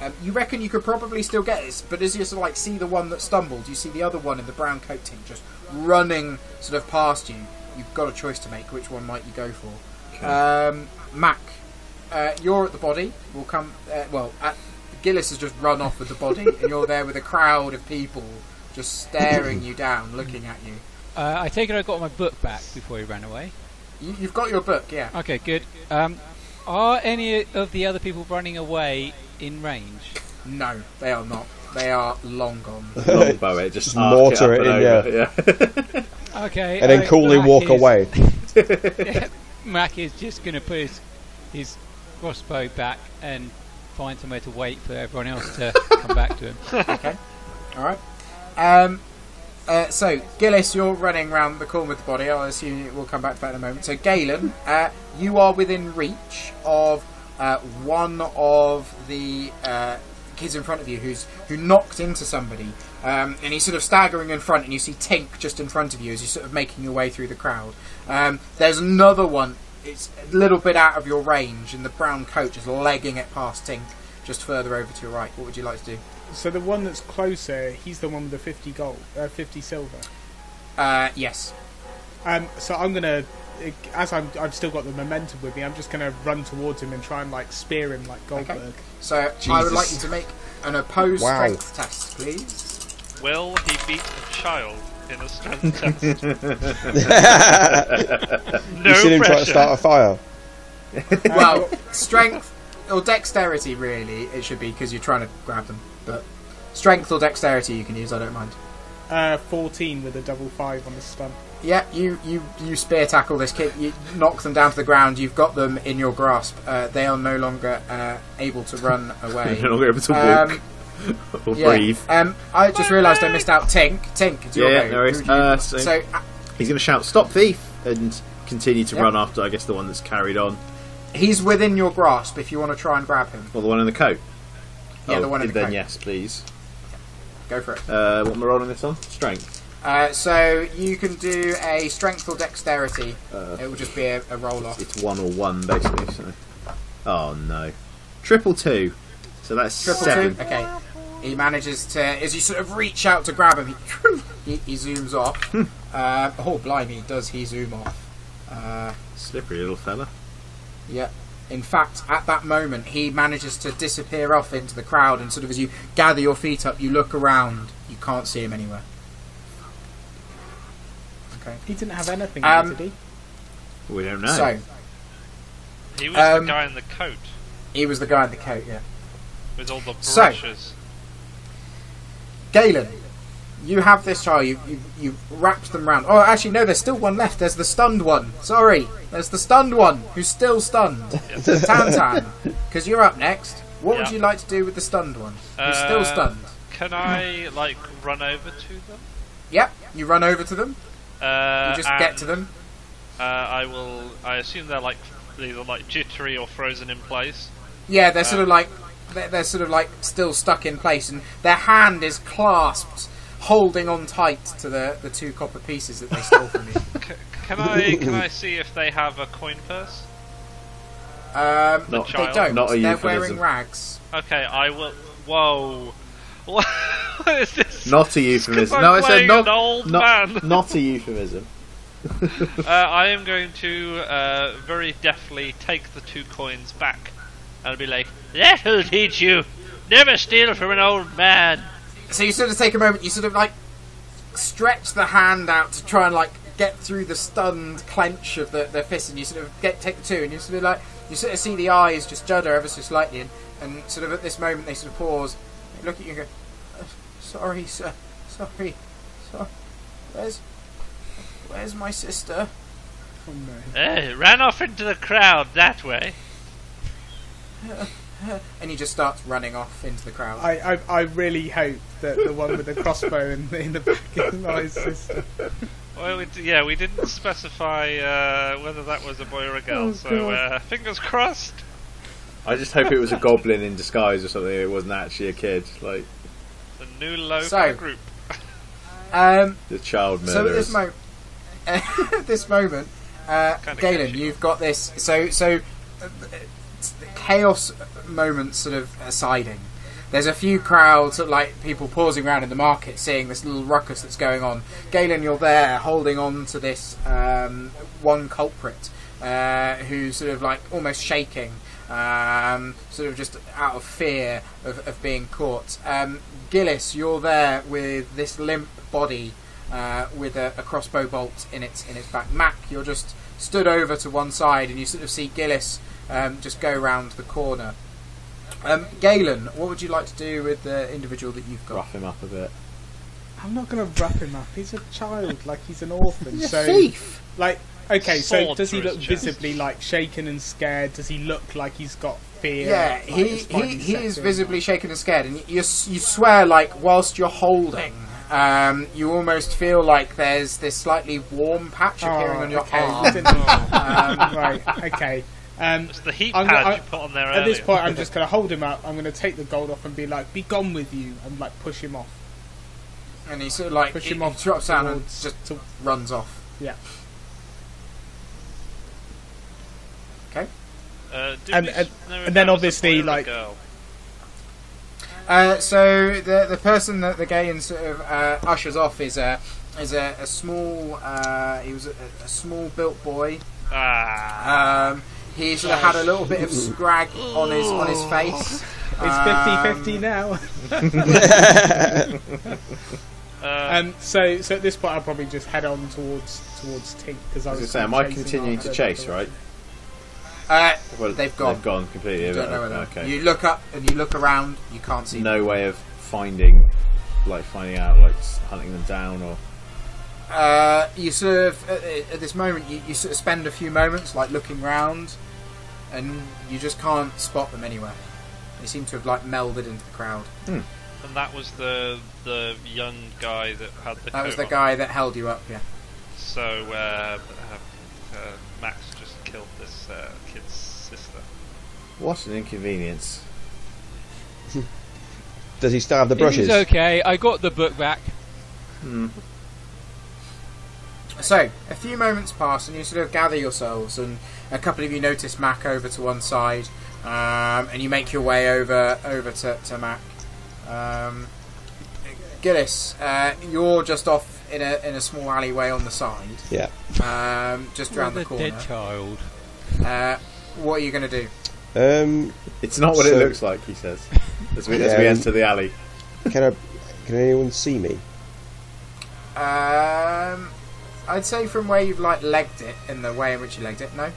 Um, you reckon you could probably still get this, but as you sort of like see the one that stumbled, you see the other one in the brown coat team just running sort of past you. You've got a choice to make. Which one might you go for? Um, Mac, uh, you're at the body. We'll come. Uh, well, at, Gillis has just run off with the body, and you're there with a crowd of people just staring you down, looking at you. Uh, I take it I got my book back before he ran away. you you've got your book, yeah. Okay, good. Um, are any of the other people running away in range? No, they are not. They are long gone. Longbow it, just, Just mortar it, up it in, over, yeah. Okay. and then uh, coolly Mac walk is- away. Mac is just going to put his, his crossbow back and find somewhere to wait for everyone else to come back to him. okay. All right. Um, uh, so, Gillis, you're running around the corner with the body. I'll assume it will come back to that in a moment. So, Galen, uh, you are within reach of uh, one of the uh, kids in front of you who's who knocked into somebody, um, and he's sort of staggering in front, and you see Tink just in front of you as you're sort of making your way through the crowd. Um, there's another one. It's a little bit out of your range, and the brown coat just legging it past Tink, just further over to your right. What would you like to do? So the one that's closer, he's the one with the 50 gold, uh, 50 silver. Uh, yes. Um, so I'm gonna, as I'm, I've still got the momentum with me. I'm just gonna run towards him and try and like spear him like Goldberg. So I would like you to make an opposed Wow. strength test, please. Will he beat a child in a strength test? no you seen him try to start a fire? Well, strength or dexterity, really, it should be because you're trying to grab them. But strength or dexterity, you can use. I don't mind. Uh, 14 with a double five on the stun. Yeah, you you you spear tackle this kid. You knock them down to the ground. You've got them in your grasp. Uh, they are no longer uh, able to run away. You're not going able to walk Um, or yeah. breathe. Um, I just realised I missed out. Tink, Tink, it's your Yeah, go. no worries. Who do you- Uh, so- so uh, He's going to shout, "Stop thief!" and continue to Yep. run after, I guess, the one that's carried on. he's within your grasp. If you want to try and grab him, Well, the one in the coat. Yeah, Oh, the one in the Then coat. yes, please. go for it. Uh, what am I rolling this on? Strength. Uh, so you can do a strength or dexterity. Uh, It will just be a, a roll off. it's one or one basically. So. Oh no, triple two. So that's Triple seven. two. Okay. He manages to, as you sort of reach out to grab him, he, he, he zooms off. Hmm. uh, oh, blimey, does he zoom off? Uh, Slippery little fella. yeah. In fact, at that moment, he manages to disappear off into the crowd, and sort of as you gather your feet up, you look around. You can't see him anywhere. Okay. He didn't have anything, Um, did he? We don't know. So He was Um, the guy in the coat he was the guy in the coat. Yeah. with all the So- brushes. Galen, you have this child. You, you you wrapped them round. Oh, actually, no. There's still one left. There's the stunned one. Sorry, there's the stunned one who's still stunned. Tantan, because you're up next. What would you like to do with the stunned one? Who's Uh, still stunned. Can I like run over to them? Yep. You run over to them. Uh, You just get to them. Uh, I will. I assume they're like either like jittery or frozen in place. Yeah, they're sort of like they're, they're sort of like still stuck in place, and their hand is clasped, holding on tight to the the two copper pieces that they stole from you. C- can I can I see if they have a coin purse? Um, The Not- they child. don't. Not a they're euphemism. wearing rags. Okay, I will. Whoa. What is this? Not a euphemism. No, I said not. an old not, man. not a euphemism. Uh, I am going to uh, very deftly take the two coins back. I'll be like, "That'll teach you. Never steal from an old man." So you sort of take a moment. You sort of like stretch the hand out to try and like get through the stunned clench of the, the fist, and you sort of get take the two, and you sort of like you sort of see the eyes just judder ever so slightly, and, and sort of at this moment they sort of pause, they look at you and go, "Uh, "Sorry, sir, sorry, sorry. Where's where's my sister?" Oh no. Eh, ran off into the crowd that way. And he just starts running off into the crowd. I, I, I really hope that the one with the crossbow in, in the back is my sister. Well, we d- yeah, we didn't specify uh, whether that was a boy or a girl, Oh, so uh, fingers crossed. I just hope it was a goblin in disguise or something. It wasn't actually a kid, like The new low So- the group. Um, the child So at this murderers. moment, at this moment, uh, Galen, you've got this. So so, uh, it's the chaos moments sort of assiding. There's a few crowds, of like people pausing around in the market, seeing this little ruckus that's going on. Galen, you're there, holding on to this um, one culprit uh, who's sort of like almost shaking, um, sort of just out of fear of, of being caught. Um, Gillis, you're there with this limp body uh, with a, a crossbow bolt in its in its back. Mac, you're just stood over to one side, and you sort of see Gillis um, just go around the corner. Um, Galen, what would you like to do with the individual that you've got? Rough him up a bit. I'm not going to rough him up. He's a child, like he's an orphan. He's a so, thief. like, okay, so Sword does he look chest. visibly like shaken and scared? Does he look like he's got fear? Yeah, like, he, he, he is setting? visibly shaken and scared, and you, you swear like whilst you're holding, um, you almost feel like there's this slightly warm patch appearing Oh, on your okay. arm. Um, right, okay. Um, It's the heat I'm pad gonna- you put on there At this point, I'm just going to hold him up. I'm going to take the gold off and be like, "Be gone with you," and like push him off. and he sort of like Push he, him he off drops down and just to- runs off. yeah. Uh, And- and- and then that was a obviously, boy like- girl? Uh, so the the person that the Gayan sort of uh, ushers off is a is a, a small uh, he was a, a small built boy. Ah, Um, he sort of had a little bit of scrag on his on his face. It's 50-50 Um, now. uh, Um, so, so at this point, I'll probably just head on towards towards Tink because I I was was. gonna say, am I chasing continuing to chase, right? Uh, Well, They've gone. They've gone completely. you don't know where okay. You look up and you look around. You can't see. no way of finding, like finding out, like hunting them down, or Uh, you sort of at, at this moment you, you sort of spend a few moments like looking round, and you just can't spot them anywhere. They seem to have like melded into the crowd. and that was the the young guy that had the. That was the on. guy that held you up. Yeah. So uh, uh, uh, Max just killed this uh, kid's sister. what an inconvenience. Does he still have the brushes? It's okay. I got the book back. So a few moments pass, and you sort of gather yourselves, and a couple of you notice Mac over to one side, um, and you make your way over over to, to Mac. Um, Gillis, uh, you're just off in a in a small alleyway on the side, Yeah. um, just around the What a corner. dead child. Uh, what are you going to do? Um, It's not what it looks like, he says, as we, as we um, enter the alley. can I? Can anyone see me? Um, I'd say from where you've like legged it, in the way in which you legged it. No. Um,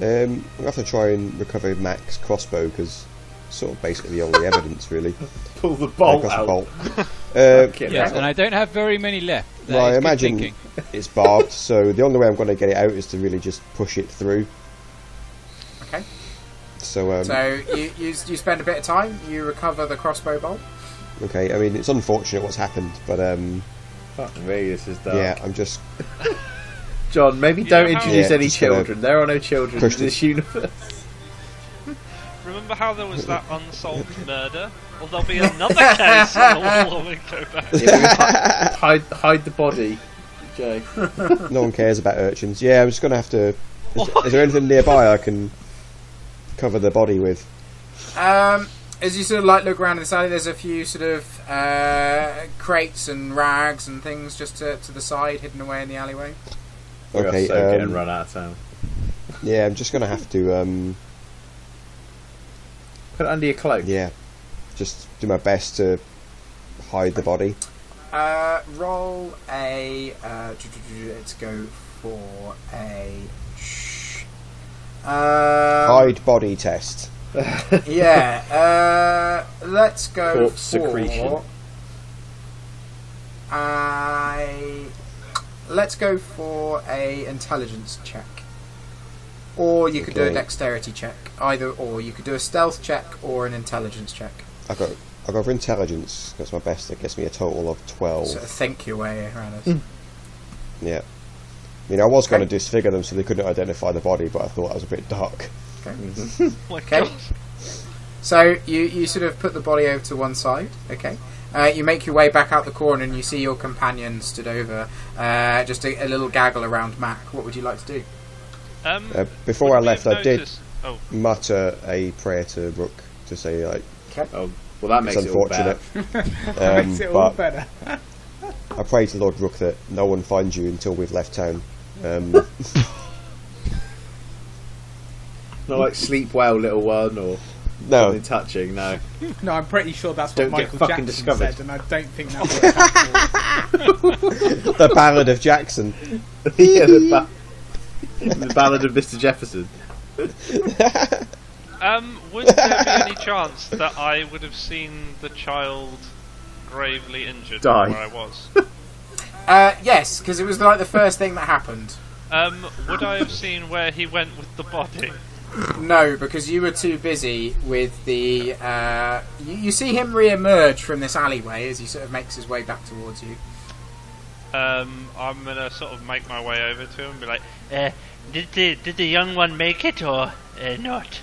I'm gonna have to try and recover Mac's crossbow because sort of basically the only evidence really. Pull the bolt crossbow out. bolt. Uh, Get Yes, and I don't have very many left. That Well, I is good imagine- it's barbed, so the only way I'm going to get it out is to really just push it through. Okay. So, um, So you, you you spend a bit of time. You recover the crossbow bolt. okay. I mean, it's unfortunate what's happened, but um, Fuck me, this is dark. yeah, I'm just John, maybe You don't how- introduce Yeah, any just gotta children. There are no children in push this universe. Remember how there was that unsolved murder? Well, there'll be another case on the wall when go back. hide, hide the body, Jay. no one cares about urchins. Yeah, I'm just going to have to. Is, is there anything nearby I can cover the body with? Um, as you sort of like look around in the alley, there's a few sort of uh, crates and rags and things just to, to the side, hidden away in the alleyway. Okay, are so getting um, run out of town. Yeah, I'm just going to have to. Um, Put it under your cloak. yeah, just do my best to hide the body. uh, roll a. Uh, let's go for a. Um, Hide body test. yeah. Uh, let's go Corpse for. secretion. I. Let's go for a intelligence check, or you could do a dexterity check. Either or, you could do a stealth check or an intelligence check. I got I go for intelligence. That's my best. That gets me a total of twelve. Sort of think your way around us. Yeah. I mean, I was going to disfigure them so they couldn't identify the body, but I thought that was a bit dark. Okay. Oh Okay. So you, you sort of put the body over to one side. Okay. Uh, you make your way back out the corner and you see your companion stood over, uh, just a, a little gaggle around Mac. What would you like to do? Um, Uh, before I left, have I did Oh, mutter a prayer to Rook to say, like, Oh, well, that makes it's it all better. unfortunate. That Um, makes it all better. I pray to Lord Rook that no one finds you until we've left town. Um, Not like sleep well, little one, or no, something touching. No. No, I'm pretty sure that's what Don't get Michael fucking Jackson discovered. said, and I don't think that worked the Ballad of Jackson. yeah, the, ba- the Ballad of Mr. Jefferson. um, would there be any chance that I would have seen the child gravely injured Die. where I was? Uh, yes, because it was like the first thing that happened. Um, would I have seen where he went with the body? No, because you were too busy with the. Uh, you, you see him re-emerge from this alleyway as he sort of makes his way back towards you. Um, I'm gonna sort of make my way over to him and be like, uh, did the did the young one make it or uh, not?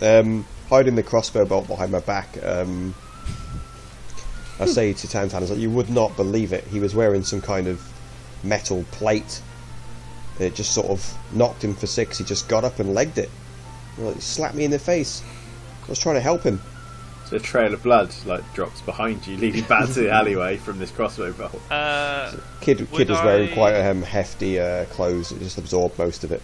Um, hiding the crossbow bolt behind my back, um, I say to Tantan, I like, you would not believe it. He was wearing some kind of metal plate. It just sort of knocked him for six. He just got up and legged it. Well, it slapped me in the face. I was trying to help him. So a trail of blood like drops behind you, leading back to the alleyway from this crossbow bolt. Uh, Kid, Would kid was wearing I- quite um, hefty uh, clothes. It just absorbed most of it.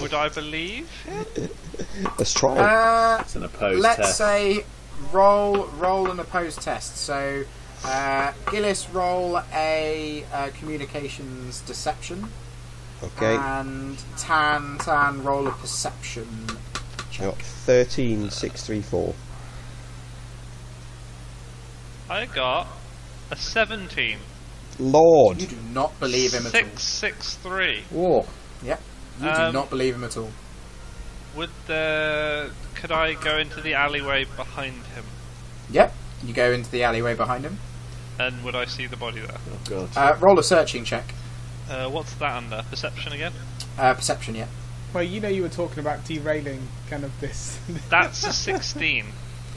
would I believe? Let's try. it. Uh, It's an opposed let's test. say roll roll an opposed test. So uh, Gillis roll a uh, communications deception, okay. and Tan Tan roll a perception I check. got thirteen six three four. I got a 17. Lord. You do not believe him at all. 663. Whoa. Yep. You do Um, not believe him at all. Would the could I go into the alleyway behind him? Yep. You go into the alleyway behind him. And would I see the body there? Oh god. Uh, roll a searching check. Uh, what's that under? Perception again? Uh, perception, yeah. Well, you know, you were talking about derailing kind of this. That's a 16.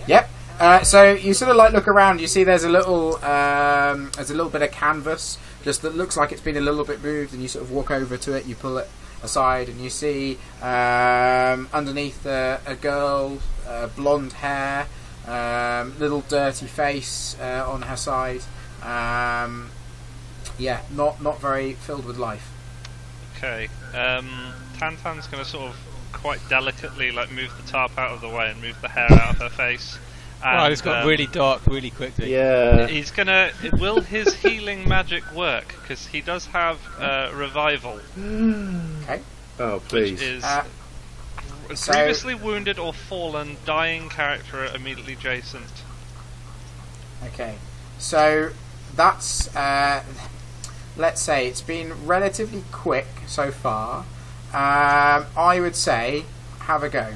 Yep. Uh, so you sort of like look around. You see there's a little um, there's a little bit of canvas just that looks like it's been a little bit moved, and you sort of walk over to it. You pull it aside, and you see um, underneath a, a girl, uh, blonde hair, um, little dirty face uh, on her side. Um, yeah, not not very filled with life. Okay. Um, Tantan's going to sort of quite delicately like move the tarp out of the way and move the hair out of her face. And, Wow, it's got um, really dark really quickly. Yeah. He's gonna. Will his healing magic work? Because he does have uh, revival, Okay. Oh which please. is Uh, a so- previously wounded or fallen dying character immediately adjacent. Okay, so that's uh, let's say it's been relatively quick so far. Um, I would say have a go.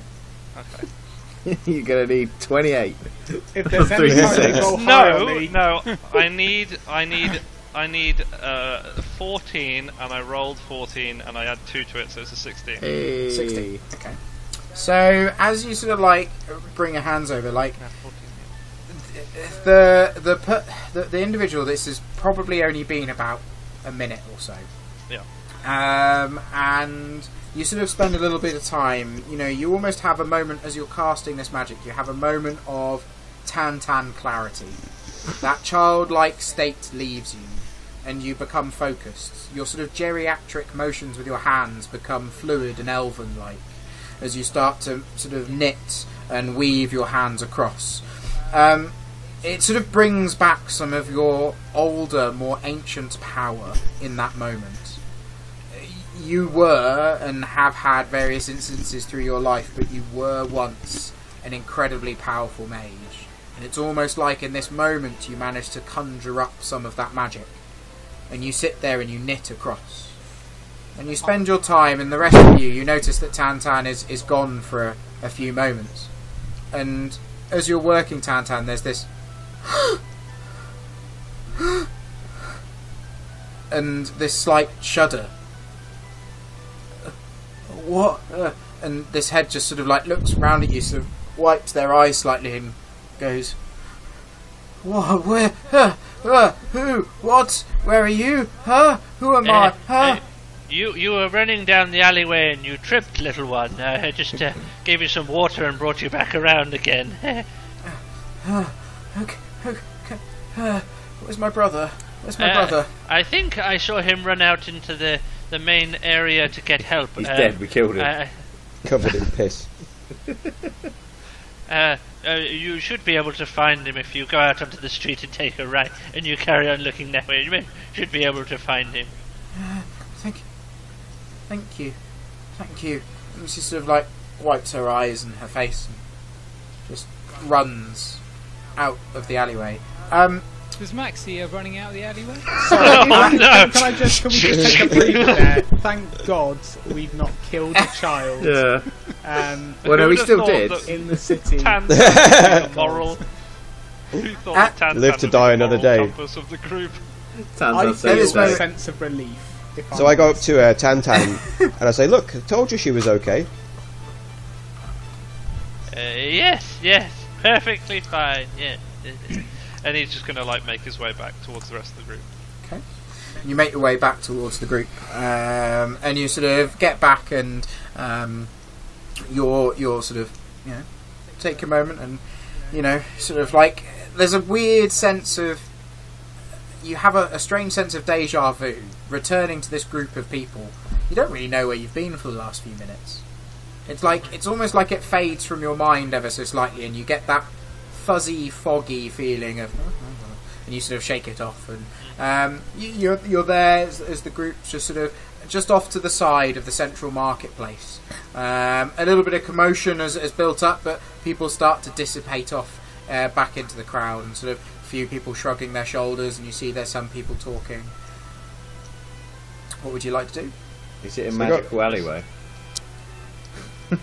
Okay. You're gonna need 28. if there's any time to six. go No, Lee, no. I need. I need. I need uh, 14, and I rolled 14, and I add two to it, so it's a 16. Hey. 60. Okay. So as you sort of like bring your hands over, like Yeah, 14, yeah. the the per- the, the individual, this has probably only been about a minute or so. Yeah. Um, and you sort of spend a little bit of time. You know, you almost have a moment as you're casting this magic. You have a moment of tan tan clarity. That childlike state leaves you, and you become focused. Your sort of geriatric motions with your hands become fluid and elven-like as you start to sort of knit and weave your hands across. Um, it sort of brings back some of your older, more ancient power in that moment. You were and have had various instances through your life, but you were once an incredibly powerful mage. And it's almost like in this moment you manage to conjure up some of that magic. And you sit there and you knit across. And you spend your time, and the rest of you, you notice that Tantan is, is gone for a, a few moments. And as you're working Tantan, there's this. And this slight shudder. What? Uh, and this head just sort of like looks round at you, sort of wipes their eyes slightly, and goes, "What? Where? Uh, uh, who? What? Where are you? Huh? Who am I? Uh, Huh?" uh, you you were running down the alleyway and you tripped, little one. Uh, I just uh, gave you some water and brought you back around again. Okay. Uh, where's my brother? Where's my Uh, brother? I think I saw him run out into the, the main area to get help. He's Um, dead. We killed him. uh, Covered in piss. Uh, uh, you should be able to find him if you go out onto the street and take a right, and you carry on looking that way. You should be able to find him. Thank, thank you, thank you. And she sort of like wipes her eyes and her face and just runs out of the alleyway. Um, Was Max here running out of the alleyway? Sorry, Oh, can, no. can I just can we just take a breather there? Thank God we've not killed a child Yeah. um, Well, no, we still did. in the city. Tan was moral. Who thought Ah. Live to die another day. compass of the group? I Tantan feel says a very- so. sense of relief. So I'm I go up to uh, Tantan and I say, "Look, I told you she was okay." Uh, yes, yes, perfectly fine. Yeah. and he's just gonna like make his way back towards the rest of the group. Okay. You make your way back towards the group, um, and you sort of get back and um, you're you're sort of you know take a moment and you know sort of like there's a weird sense of you have a, a strange sense of deja vu returning to this group of people. You don't really know where you've been for the last few minutes. It's like it's almost like it fades from your mind ever so slightly, and you get that fuzzy, foggy feeling of, and you sort of shake it off, and um, you, you're you're there as, as the group's just sort of just off to the side of the central marketplace. Um, a little bit of commotion has, has built up, but people start to dissipate off uh, back into the crowd, and sort of a few people shrugging their shoulders, and you see there's some people talking. What would you like to do? Is it a So we got- magical alleyway?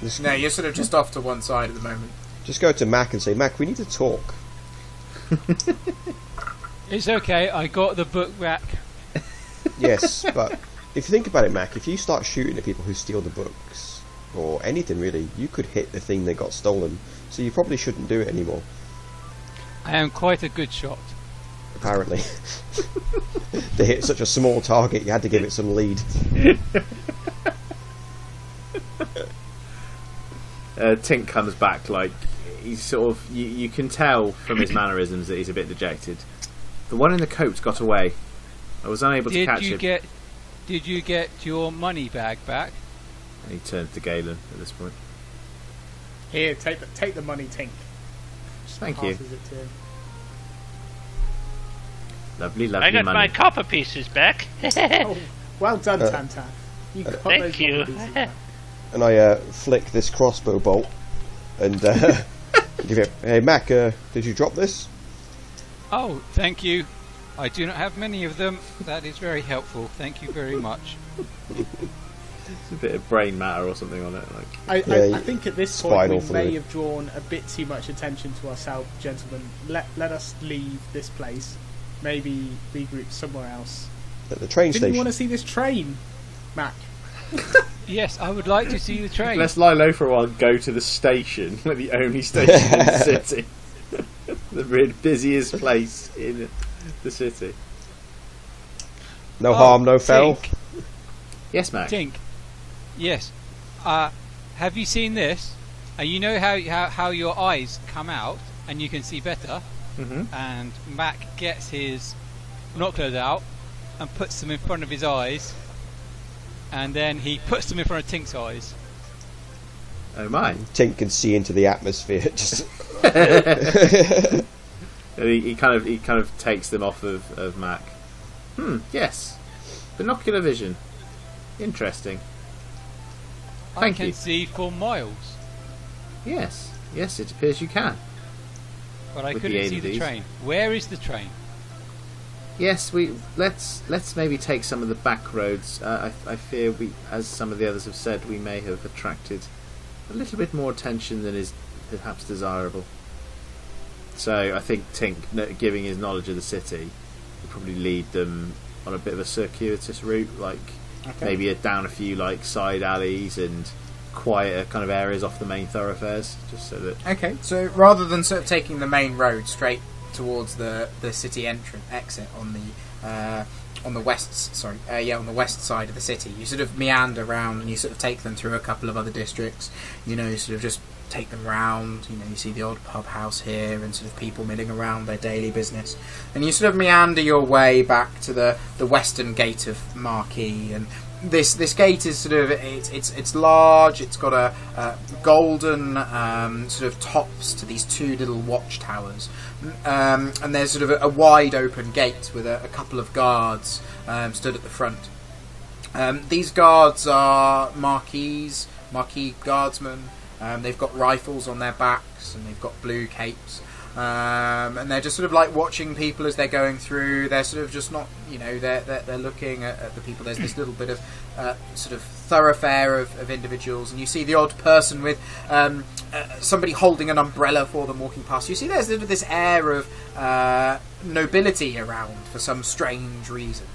Just, No, you're sort of just off to one side at the moment. just go to Mac and say, "Mac, we need to talk." It's okay. I got the book back. Yes, but if you think about it, Mac, if you start shooting at people who steal the books or anything really, you could hit the thing that got stolen. So you probably shouldn't do it anymore. I am quite a good shot. Apparently, to hit such a small target, you had to give it some lead. Uh, Tink comes back like he's sort of. You, you can tell from his mannerisms that he's a bit dejected. The one in the coat got away. I was unable to Did catch you him. get? Did you get your money bag back? And he turns to Galen at this point. Here, take the take the money, Tink. Just Thank you. passes it to him. Lovely, lovely I got money. my copper pieces back. Oh, well done, Uh, Tantan. You got Thank those you. Pieces back. And I uh, flick this crossbow bolt and uh, give it. Hey, Mac, uh, did you drop this? Oh, thank you. I do not have many of them. That is very helpful. Thank you very much. It's a bit of brain matter or something on it. Like I, Yeah, I, you- I think at this point we may fluid. have drawn a bit too much attention to ourselves, gentlemen. Let let us leave this place. Maybe regroup somewhere else. At the train Didn't station. you want to see this train, Mac? Yes, I would like to see the train. let's lie low for a while. and Go to the station, like the only station in the city, the busiest place in the city. No Oh, harm, no foul. Tink, Yes, Mac. Tink. Yes. Uh, have you seen this? Uh, you know how, how how your eyes come out and you can see better. Mhm. And Mac gets his binoculars out and puts them in front of his eyes, and then he puts them in front of Tink's eyes. Oh my! Tink can see into the atmosphere. Just And he, he kind of he kind of takes them off of, of Mac. Hmm. Yes. Binocular vision. Interesting. Thank I can you. see for miles, Yes. Yes, it appears you can. but I With couldn't aid see the train. Where is the train? Yes, we let's let's maybe take some of the back roads. Uh, I, I fear we, as some of the others have said, we may have attracted a little bit more attention than is perhaps desirable. So I think Tink, giving his knowledge of the city, would probably lead them on a bit of a circuitous route, like Okay. maybe a, down a few like side alleys and quieter kind of areas off the main thoroughfares, just so that Okay, so rather than sort of taking the main road straight towards the, the city entrance exit on the uh, on the west sorry uh, yeah on the west side of the city, you sort of meander around and you sort of take them through a couple of other districts. You know, you sort of just take them round. You know, you see the odd pub house here and sort of people milling around their daily business, and you sort of meander your way back to the the western gate of Marquis and. This this gate is sort of it's it's it's large. It's got a, a golden um, sort of tops to these two little watchtowers, um, and there's sort of a, a wide open gate with a, a couple of guards um, stood at the front. Um, these guards are marquees, Marquis guardsmen. Um, they've got rifles on their backs and they've got blue capes. Um, and they're just sort of like watching people as they're going through. They're sort of just not, you know, they're, they're, they're looking at, at the people. There's this little bit of uh, sort of thoroughfare of, of individuals, and you see the odd person with um, uh, somebody holding an umbrella for them walking past. You see there's this air of uh, nobility around for some strange reason.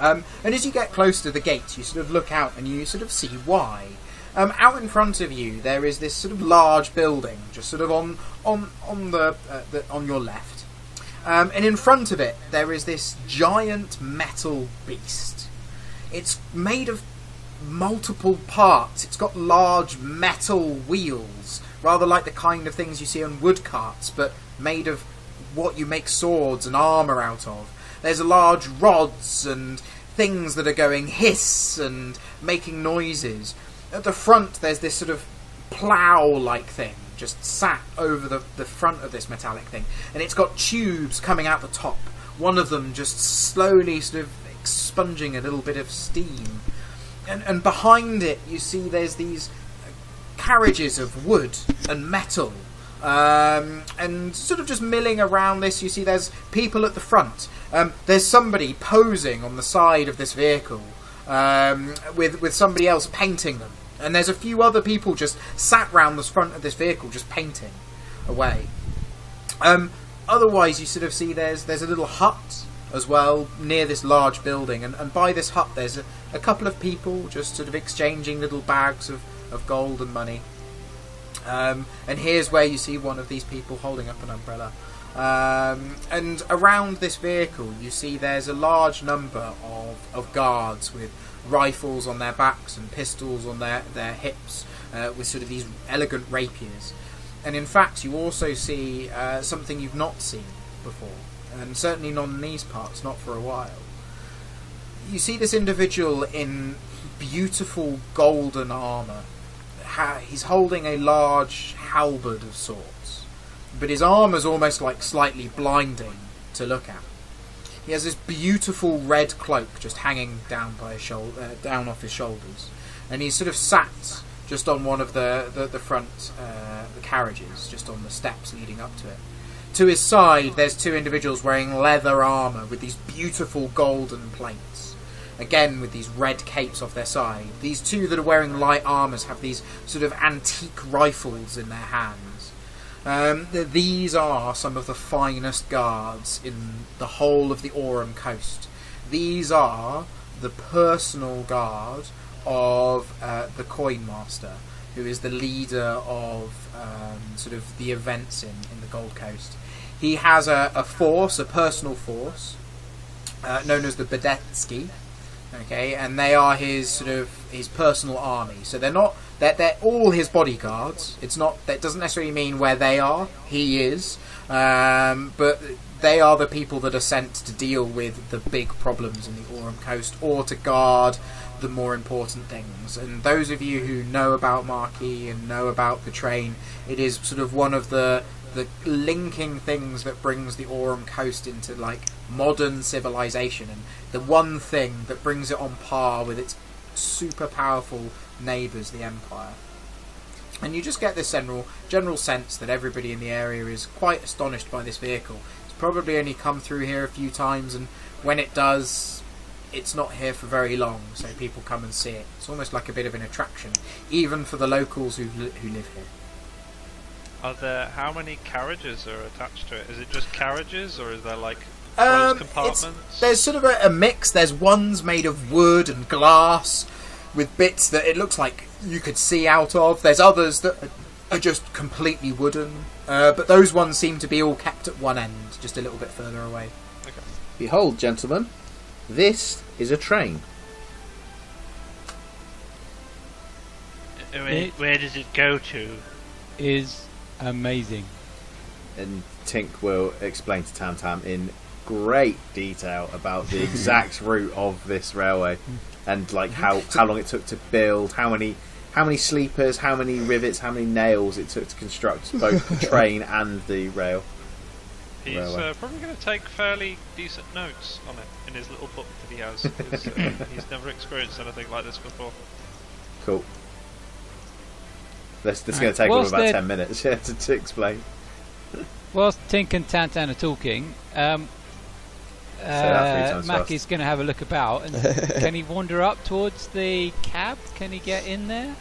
Um, and as you get close to the gates, you sort of look out and you sort of see why. Um, out in front of you, there is this sort of large building, just sort of on on on the, uh, the on your left, um, and in front of it there is this giant metal beast. It's made of multiple parts. It's got large metal wheels, rather like the kind of things you see on wood carts, but made of what you make swords and armor out of. There's large rods and things that are going hiss and making noises. At the front, there's this sort of plough-like thing just sat over the, the front of this metallic thing, and it's got tubes coming out the top. One of them just slowly sort of expunging a little bit of steam, and and behind it you see there's these carriages of wood and metal. Um, and sort of just milling around this, you see there's people at the front. Um, there's somebody posing on the side of this vehicle um, with with somebody else painting them, and there's a few other people just sat round the front of this vehicle just painting away. Um, otherwise, you sort of see there's there's a little hut as well near this large building, and, and by this hut there's a, a couple of people just sort of exchanging little bags of, of gold and money. Um, and here's where you see one of these people holding up an umbrella. Um, and around this vehicle, you see there's a large number of, of guards with rifles on their backs and pistols on their, their hips, uh, with sort of these elegant rapiers. And in fact, you also see uh, something you've not seen before, and certainly not in these parts, not for a while. You see this individual in beautiful golden armour. Ha- he's holding a large halberd of sorts, but his armour's almost like slightly blinding to look at. He has this beautiful red cloak just hanging down by his shoulder, uh, down off his shoulders, and he's sort of sat just on one of the the, the front uh, the carriages, just on the steps leading up to it. To his side, there's two individuals wearing leather armour with these beautiful golden plates. Again, with these red capes off their side. These two that are wearing light armours have these sort of antique rifles in their hands. Um, these are some of the finest guards in the whole of the Aurum coast. These are the personal guard of uh, the Coin Master, who is the leader of um, sort of the events in, in the Gold Coast. He has a, a force, a personal force, uh, known as the Bedetsky. Okay, and they are his sort of his personal army. So they're not they're, they're all his bodyguards. It's not that doesn't necessarily mean where they are. He is, um, but they are the people that are sent to deal with the big problems in the Aurum coast or to guard the more important things. And those of you who know about Marquis and know about the train, it is sort of one of the the linking things that brings the Aurum coast into like modern civilization, and the one thing that brings it on par with its super powerful neighbours, the Empire. And you just get this general general sense that everybody in the area is quite astonished by this vehicle. It's probably only come through here a few times, and when it does, it's not here for very long. So people come and see it. It's almost like a bit of an attraction, even for the locals who li- who live here. Are there how many carriages are attached to it? Is it just carriages, or is there like Um, compartments? There's sort of a, a mix. There's ones made of wood and glass with bits that it looks like you could see out of. There's others that are just completely wooden. Uh, but those ones seem to be all kept at one end, just a little bit further away. Behold, gentlemen, this is a train. Where, It- where does it go to? Is amazing. And Tink will explain to Tantan in great detail about the exact route of this railway and like how, how long it took to build, how many how many sleepers, how many rivets, how many nails it took to construct both the train and the rail. He's uh, probably going to take fairly decent notes on it in his little book that he has. 'cause, uh, he's never experienced anything like this before. Cool. This, this is going to take them Whilst about ten minutes yeah, to, to explain. Whilst Tink and Tantan are talking, um, that three uh, times Mac is going to have a look about. And can he wander up towards the cab? Can he get in there?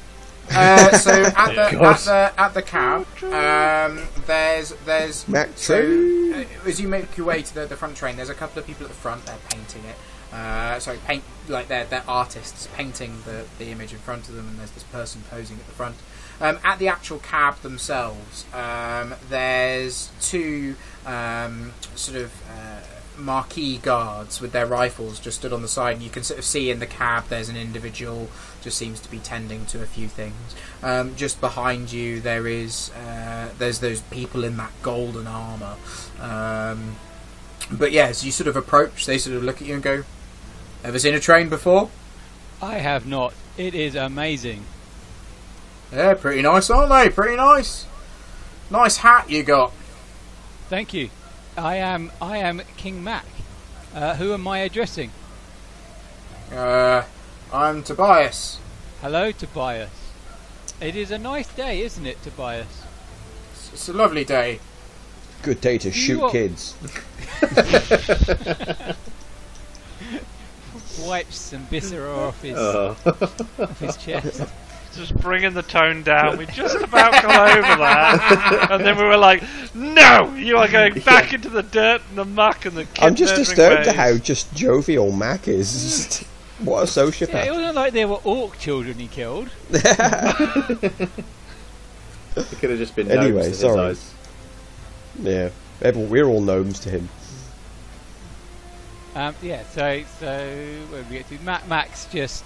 Uh, so at the, at the at the cab, um, there's there's Mac so uh, as you make your way to the, the front train, there's a couple of people at the front. They're painting it. Uh, sorry, paint like they're they're artists painting the the image in front of them, and there's this person posing at the front. Um, at the actual cab themselves, um, there's two um, sort of uh, Marquis guards with their rifles just stood on the side, and you can sort of see in the cab there's an individual just seems to be tending to a few things. Um, just behind you, there is uh, there's those people in that golden armor. Um, but yeah, as you sort of approach, they sort of look at you and go, "Ever seen a train before?" I have not. It is amazing. Yeah, pretty nice, aren't they? Pretty nice. Nice hat you got. Thank you. I am I am King Mac. Uh, who am I addressing? Uh, I'm Tobias. Hello, Tobias. It is a nice day, isn't it, Tobias? It's, it's a lovely day. Good day to shoot are- kids. Wipes some viscera off his, Oh. off his chest. Just bringing the tone down. We just about got over that, and then we were like, "No, you are going back into the dirt and the muck and the." I'm just disturbed at how just jovial Mac is. what a sociopath. Yeah, it wasn't like they were orc children he killed. It could have just been Anyway, gnomes in his sorry. eyes. Yeah, everyone, we're all gnomes to him. Um, yeah, so so where do we get to? Mac Max just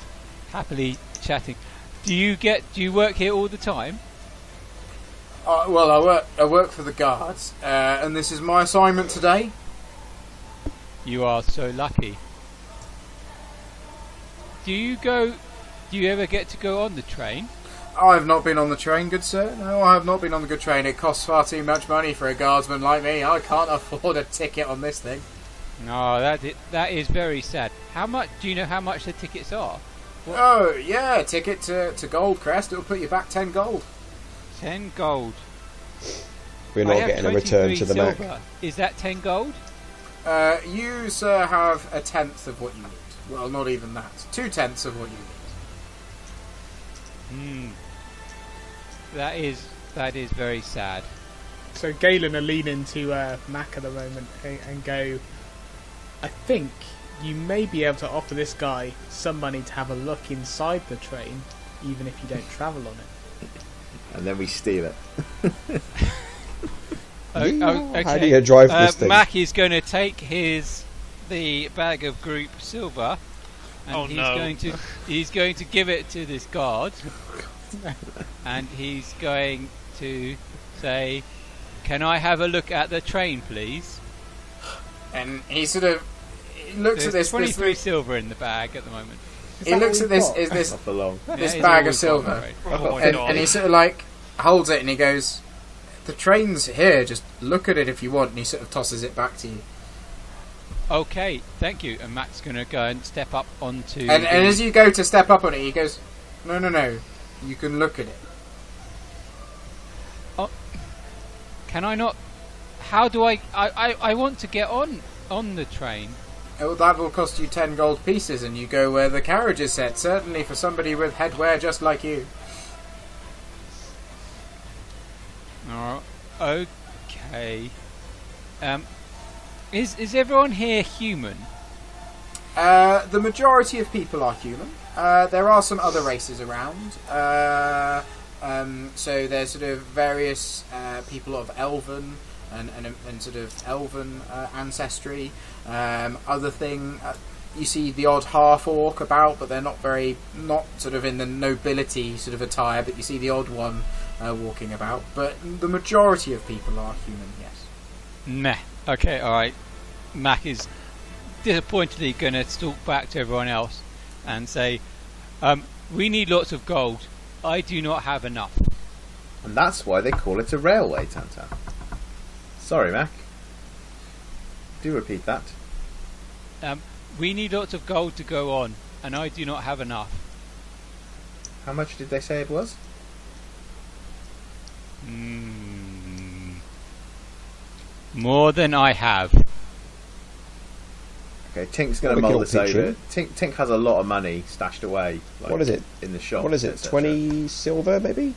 happily chatting. Do you get? Do you work here all the time? Uh, well, I work I work for the guards, uh, and this is my assignment today. You are so lucky. Do you go? Do you ever get to go on the train? I have not been on the train, good sir. No, I have not been on the good train. It costs far too much money for a guardsman like me. I can't afford a ticket on this thing. No, that is, that is very sad. How much? Do you know how much the tickets are? What? Oh, yeah, ticket to, to Goldcrest. It'll put you back 10 gold. Ten gold. We're not getting a return to the Mac. Is that ten gold? Uh, you, sir, have a tenth of what you need. Well, not even that. Two tenths of what you need. Hmm. That is that is very sad. So Galen are leaning to uh, Mac at the moment and, and go, I think you may be able to offer this guy some money to have a look inside the train, even if you don't travel on it. And then we steal it. Oh, oh, okay. How do you drive Uh, this thing? Mac is going to take his the bag of group silver, and Oh, he's no. going to he's going to give it to this guard, and he's going to say, "Can I have a look at the train, please?" And he sort of he looks There's at this. this 23 silver in the bag at the moment. he looks at this. Is this long. This Yeah, bag of silver. I'm. Oh and, and he sort of like holds it and he goes, the train's here. Just look at it if you want. And he sort of tosses it back to you. Okay, thank you. And Matt's going to go and step up onto. And, the- and as you go to step up on it, he goes, "No, no, no. You can look at it." Oh, Can I not? How do I, I? I I want to get on on the train. Oh, that will cost you ten gold pieces, and you go where the carriage is set. Certainly for somebody with headwear just like you. Oh, okay. Um, is is everyone here human? Uh, the majority of people are human. Uh, there are some other races around. Uh, um, so there's sort of various uh, people of elven and, and, and sort of elven uh, ancestry. Um, other thing, uh, you see the odd half orc about, but they're not very, not sort of in the nobility sort of attire. But you see the odd one uh, walking about. But the majority of people are human. Yes. Meh. Okay, all right. Mac is disappointedly going to stalk back to everyone else and say, um, "We need lots of gold. I do not have enough." And that's why they call it a railway, Tantan. Sorry, Mac. Do repeat that. Um, we need lots of gold to go on, and I do not have enough. How much did they say it was? Mm. More than I have. Okay, Tink's going to mull call this over. Tink, Tink has a lot of money stashed away. Like, What is it? in the shop? What is it? Twenty silver, maybe?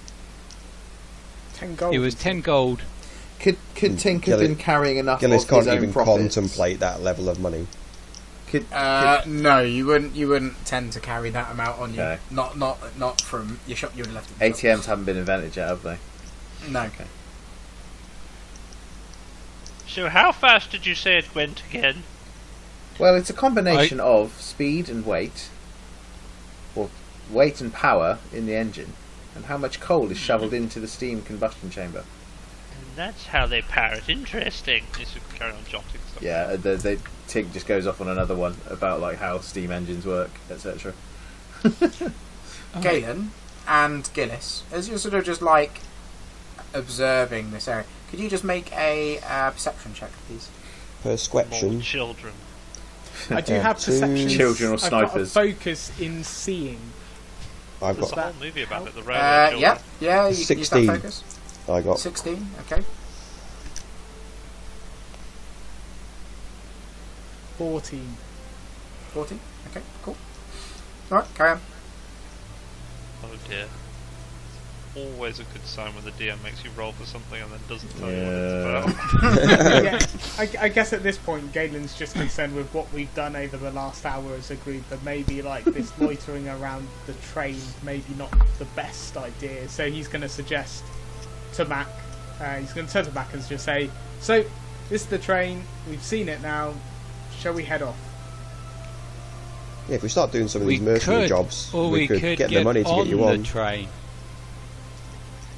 Ten gold. It was ten gold. Could could Hmm, Tink have Gillis- been carrying enough Gillis of can't his even profits? contemplate that level of money. Could, Uh, could- no, you wouldn't. You wouldn't tend to carry that amount on you. Okay. Not, not, not from your shop. You would have left. it in shop. ATMs haven't been invented yet, have they? No. Okay. So how fast did you say it went again? Well, it's a combination of speed and weight, or weight and power in the engine, and how much coal is shoveled into the steam combustion chamber. And that's how they parrot. Interesting. This would carry on jotting stuff. Yeah, uh, the, the Tink just goes off on another one about like how steam engines work, etc. Galen and Gillis, as you're sort of just like observing this area, could you just make a uh, perception check, please? More Persquection. children. I do have perception. Children or I've got a snipers. focus in seeing. I've There's got a whole movie about it. The railway Uh, children. yeah, yeah. You can use that 16. focus. I got Sixteen. Okay. Fourteen. Fourteen. Okay. Cool. All right. Carry on. Oh dear. Always a good sign when the DM makes you roll for something and then doesn't tell you what it's Yeah. about. yeah, I, I guess at this point, Galen's just concerned with what we've done over the last hour as a group, and maybe like this loitering around the train, maybe not the best idea. So he's going to suggest to Mac, uh, he's going to turn to Mac and just say, "So, this is the train. We've seen it now. Shall we head off?" Yeah, if we start doing some of We these mercenary could, jobs, we, we could, could get, the money to get you on the train.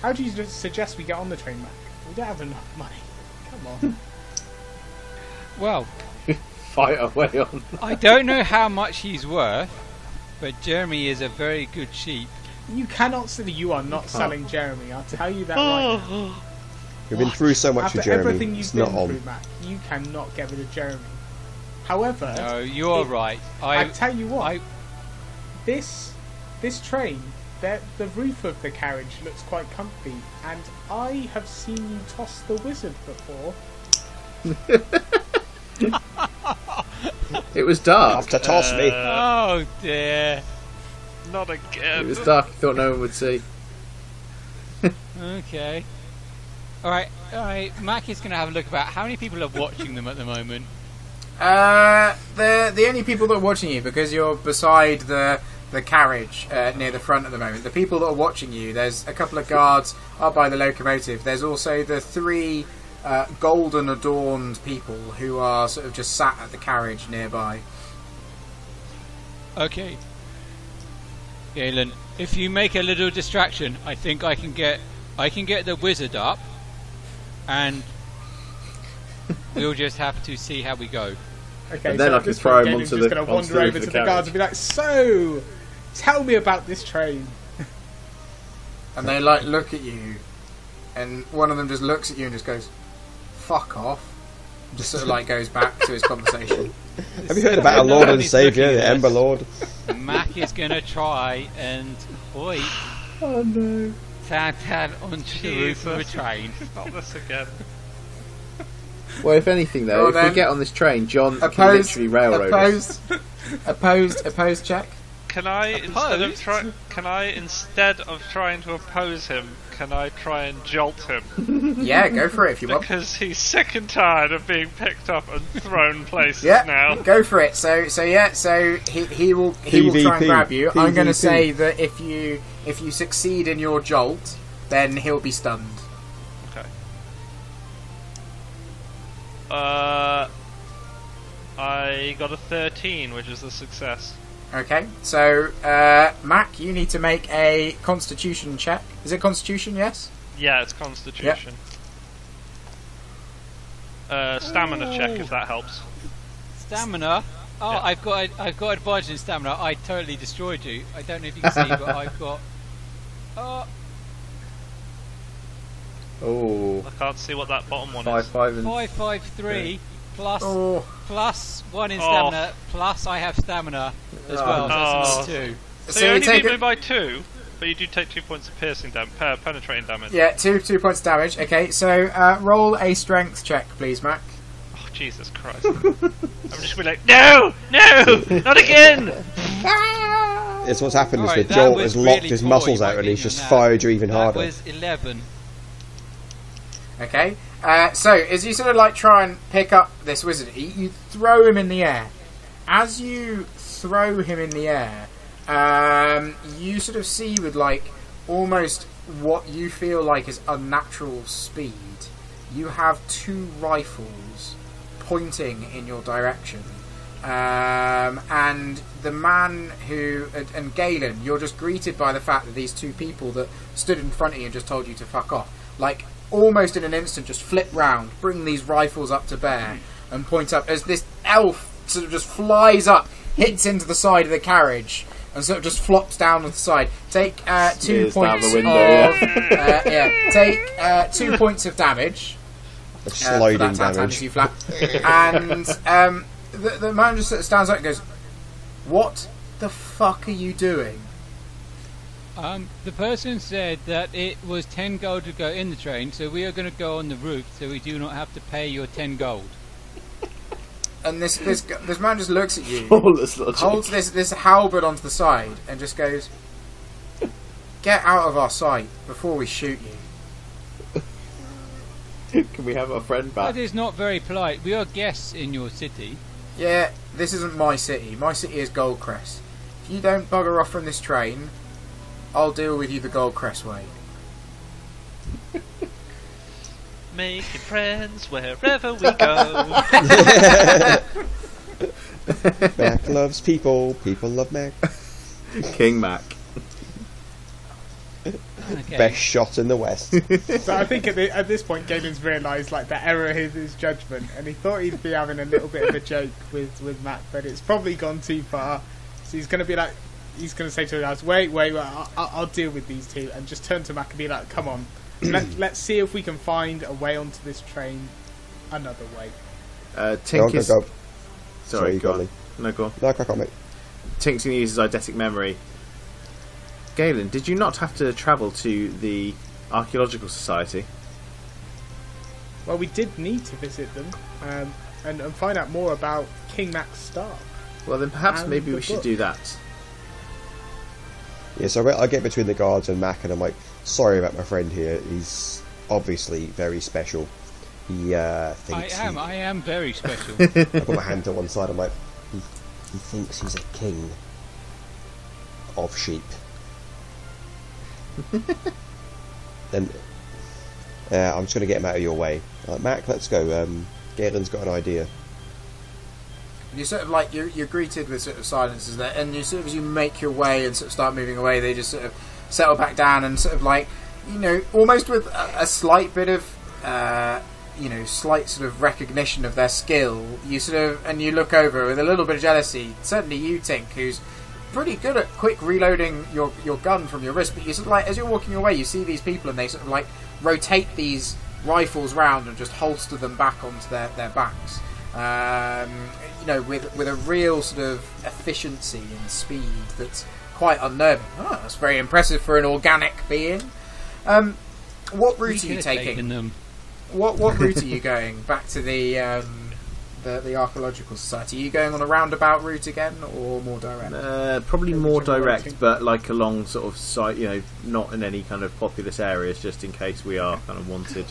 How do you suggest we get on the train, Mac? We don't have enough money. Come on. Well, Fight our way on. I don't know how much he's worth, but Jeremy is a very good sheep. You cannot say you are not selling Jeremy. I'll tell you that right oh. now. We've been through so much After with Jeremy. everything you've It's been not on. Mac, you cannot get rid of Jeremy. However, No, you're It- right. I, I, tell you what, I, this this train, the the roof of the carriage looks quite comfy, and I have seen you toss the wizard before. It was dark. Have to toss me. oh dear. Not again. It was dark. Thought no one would see. Okay. All right, all right. Mac is going to have a look about how many people are watching them at the moment. Uh, the the only people that are watching you because you're beside the the carriage uh, near the front at the moment. The people that are watching you, there's a couple of guards up by the locomotive. There's also the three uh, golden adorned people who are sort of just sat at the carriage nearby. Okay. Galen, if you make a little distraction, I think I can get I can get the wizard up, and we'll just have to see how we go. Okay, And then so I at can this throw point, him Galen's onto just going to wander over to the the guards and be like, "So, tell me about this train." And they like look at you, and one of them just looks at you and just goes, "Fuck off." Just sort of like goes back to his conversation. Have you heard about our Lord and Saviour, the Ember. Lord? Mac is going to try and hoist Oh no. Tantan onto the roof of a Jesus. train. Not this again. Well, if anything though, on if then. we get on this train, John can Opposed, literally railroad us. opposed, opposed, opposed. Check. Can I instead of try? Can I instead of trying to oppose him? Can I try and jolt him? Yeah, go for it if you want. Because he's sick and tired of being picked up and thrown places Yeah, now. go for it. So, so yeah, so he, he will he will try and grab you. I'm going to say that if you if you succeed in your jolt, then he'll be stunned. Okay. Uh, I got a 13, which is a success. Okay, so uh, Mac, you need to make a Constitution check. Is it Constitution? Yes. Yeah, it's Constitution. Uh, stamina check if that helps. Stamina. Oh, Yeah. I've got I've got advantage in stamina. I totally destroyed you. I don't know if you can see, but I've got. Oh, Oh, I can't see what that bottom one five, is. five, and five five three plus Oh, plus one in Oh. stamina plus I have stamina as well. So Oh. that's another two. So, So you you only take beat it- me by two, but you do take two points of piercing damage, uh, penetrating damage. yeah, two two points of damage. Okay, so uh, roll a Strength check, please, Mac. Oh, Jesus Christ. I'm just gonna be like, no, no, not again! It's what's happened is Alright, the jolt was has locked his muscles out and he's just that. fired you even That harder. was eleven. Okay, uh, so as you sort of like try and pick up this wizard, you, throw him in the air. As you throw him in the air, um, you sort of see with like almost what you feel like is unnatural speed. You have two rifles pointing in your direction. Um, and the man who and, and Galen, you're just greeted by the fact that these two people that stood in front of you and just told you to fuck off, like almost in an instant, just flip round, bring these rifles up to bear, and point up as this elf sort of just flies up, hits into the side of the carriage, and sort of just flops down on the side. Take uh, two Smears down points the window, of yeah. uh, yeah. Take uh, two points of damage A uh, sliding that Tantan damage. you flap. and um, the, the man just stands up and goes, "What the fuck are you doing?" Um, the person said that it was 10 gold to go in the train, so we are going to go on the roof so we do not have to pay your 10 gold. And this this this man just looks at you, flawless logic. holds this this halberd onto the side, and just goes, "Get out of our sight before we shoot you." Can we have our friend back? That is not very polite. We are guests in your city. Yeah, this isn't my city. My city is Goldcrest. If you don't bugger off from this train, I'll deal with you the Goldcrest way. Making friends wherever we go. Mac loves people. People love Mac. King Mac. Okay. Best shot in the West. So I think at, the, at this point, Galen's realised like the error of his judgment, and he thought he'd be having a little bit of a joke with with Matt, but it's probably gone too far. So he's going to be like, he's going to say to the guys, "Wait, wait, wait I'll, I'll I'll deal with these two, and just turn to Mac and be like, "Come on, let, let's see if we can find a way onto this train another way." Uh, Tink go, is. go. Sorry, Sorry, go on. No, go on. No, crack on, mate. Tink's going to use his eidetic memory. Galen, did you not have to travel to the Archaeological Society? Well, we did need to visit them um, and, and find out more about King Mac's star. Well, then perhaps maybe the we should do that. Yeah, so I I get between the guards and Mac, and I'm like, sorry about my friend here. He's obviously very special. He uh, I thinks. am, He, I am very special. I put my hand to one side. I'm like, he, he thinks he's a king of sheep. then, uh, I'm just going to get him out of your way. Like, Mac, let's go. Um, Galen's got an idea. You sort of like you're, you're greeted with sort of silences there, and you sort of as you make your way and sort of start moving away, they just sort of settle back down and sort of like you know almost with a, a slight bit of uh, you know slight sort of recognition of their skill. You sort of and you look over with a little bit of jealousy. Certainly you, Tink, who's pretty good at quick reloading your your gun from your wrist, but you sort of like as you're walking away, you see these people and they sort of like rotate these rifles round and just holster them back onto their, their backs. Um, know, with with a real sort of efficiency and speed that's quite unnerving. Oh, that's very impressive for an organic being. Um, what route are you taking? them. What what route are you going? Back to the um, the the archaeological society. Are you going on a roundabout route again, or more direct? Uh, probably Maybe more direct, but like along sort of site, you know, not in any kind of populous areas, just in case we are kind of wanted.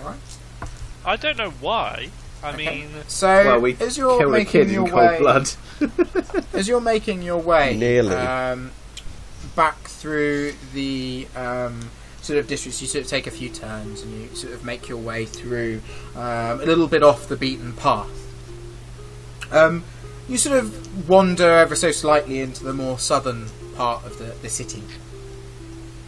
All right. I don't know why. I mean, So well, we as you're killed a making kid your in cold way, blood. as you're making your way Nearly. um, back through the um, sort of districts, you sort of take a few turns and you sort of make your way through um, a little bit off the beaten path. Um, you sort of wander ever so slightly into the more southern part of the, the city.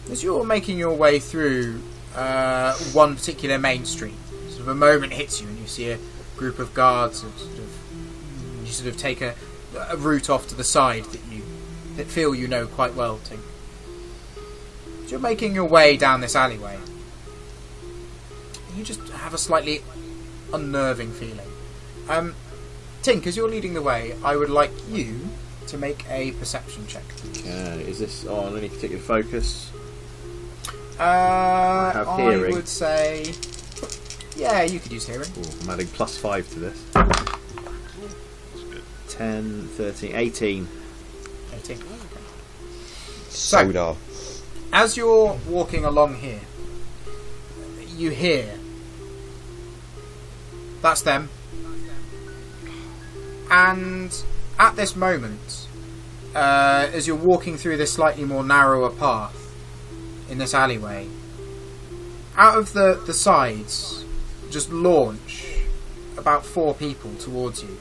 As you're making your way through uh, one particular main street, sort of a moment hits you and you see a group of guards and sort of you sort of take a, a route off to the side that you that feel you know quite well, Tink. As you're making your way down this alleyway, you just have a slightly unnerving feeling. Um, Tink, as you're leading the way, I would like you to make a perception check. Okay, is this on any particular focus? Uh, have I would say, yeah, you could use hearing. Ooh, I'm adding plus five to this. 10, 13, 18. 18. Soda. As you're walking along here, you hear. That's them. And at this moment, uh, as you're walking through this slightly more narrower path in this alleyway, out of the, the sides, just launch about four people towards you.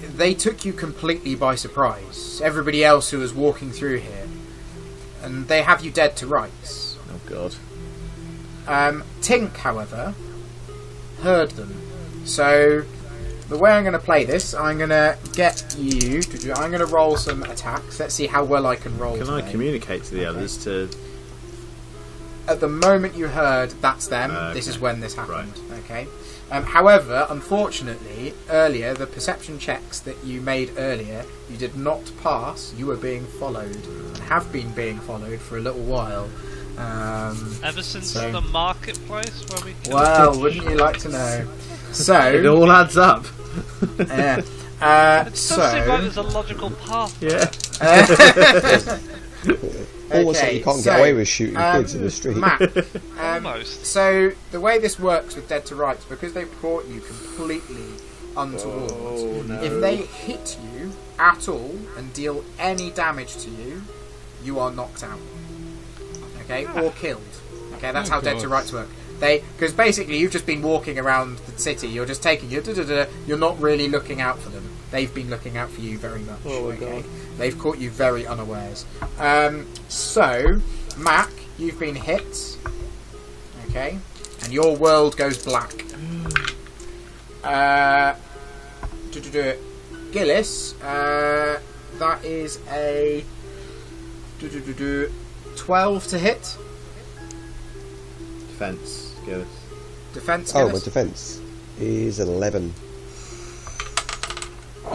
They took you completely by surprise. Everybody else who was walking through here and they have you dead to rights. Oh god. Um, Tink, however, heard them. So, the way I'm going to play this, I'm going to get you. I'm going to roll some attacks. Let's see how well I can roll. Can I communicate to the others to. At the moment you heard, that's them. Uh, This is when this happened. Okay. Um, however, unfortunately, earlier the perception checks that you made earlier, you did not pass. You were being followed and have been being followed for a little while. Um, ever since So- the marketplace where we killed Well, wouldn't you like to know? So It all adds up. yeah. Uh, It does so, seem like there's a logical path. Yeah. Almost like Okay, you can't so, get away with shooting um, kids in the street. Matt, um, Almost. so the way this works with Dead to Rights, because they've caught you completely untoward, Oh, no. if they hit you at all and deal any damage to you, you are knocked out. Okay, or killed. Okay, that's Oh, how Dead to Rights work. They because basically you've just been walking around the city. You're just taking your. You're not really looking out for them. They've been looking out for you very much. Oh, my okay? God. They've caught you very unawares. Um, so, Mac, you've been hit. Okay, and your world goes black. Uh, du-du-du. Gillis, uh, that is a du-du-du-du, twelve to hit. Defense. Gillis. us. Defense. Oh, my defense is an 11.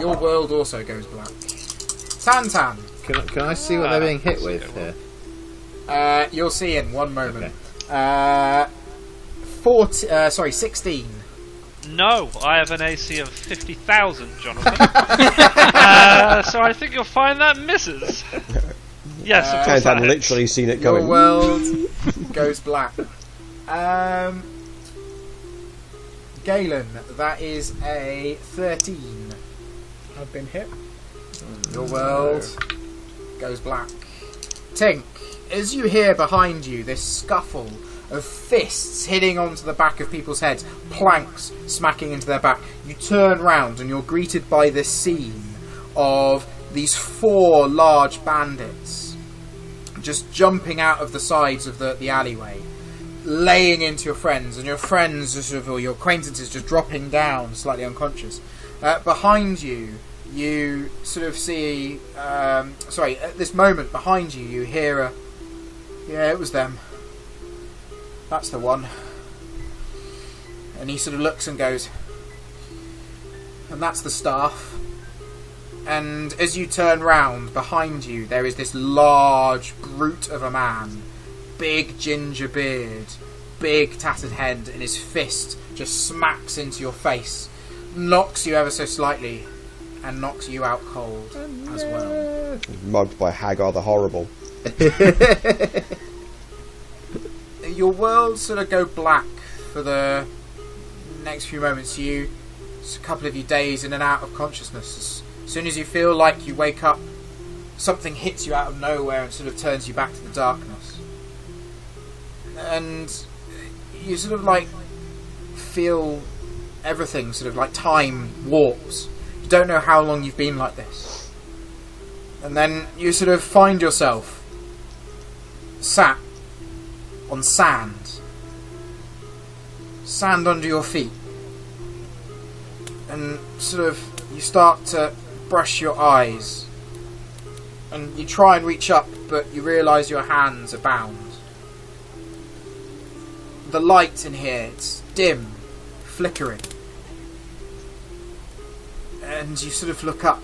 Your world also goes black. Tantan, Can, can I see what they're being hit with here? uh, you'll see in one moment. Uh, 40, uh, sorry, sixteen. No, I have an AC of 50,000, Jonathan. uh, so I think you'll find that misses. Yes, of Uh, course I've literally seen it going. Your world goes black. Um, Galen, that is a thirteen. I've been hit. Your world goes black. Tink, as you hear behind you this scuffle of fists hitting onto the back of people's heads, planks smacking into their back, you turn round and you're greeted by this scene of these four large bandits just jumping out of the sides of the, the alleyway, laying into your friends, and your friends, just sort of, or your acquaintances, just dropping down, slightly unconscious. Uh, behind you, you sort of see. Um, sorry, at this moment behind you, you hear a Yeah, it was them. That's the one. And he sort of looks and goes, and that's the staff. And as you turn round, behind you, there is this large brute of a man. Big ginger beard, big tattered head, and his fist just smacks into your face, knocks you ever so slightly, and knocks you out cold as well. Mugged by Hagar the Horrible. your world sort of go black for the next few moments. You, it's a couple of you days in and out of consciousness. As soon as you feel like you wake up, something hits you out of nowhere and sort of turns you back to the darkness. And you sort of like feel everything sort of like time warps. You don't know how long you've been like this. And then you sort of find yourself sat on sand. Sand under your feet. And sort of you start to brush your eyes. And you try and reach up, but you realise your hands are bound. The light in here, it's dim, flickering. And you sort of look up.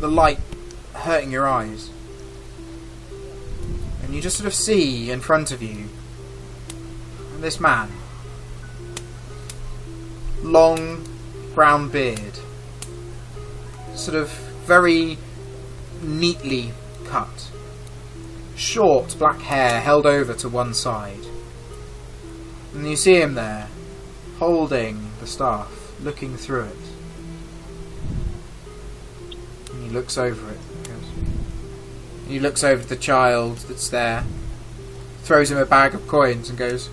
The light hurting your eyes and you just sort of see in front of you this man. Long brown beard, sort of very neatly cut. Short black hair held over to one side. And you see him there, holding the staff, looking through it. And he looks over it. and he looks over the child that's there, throws him a bag of coins, and goes,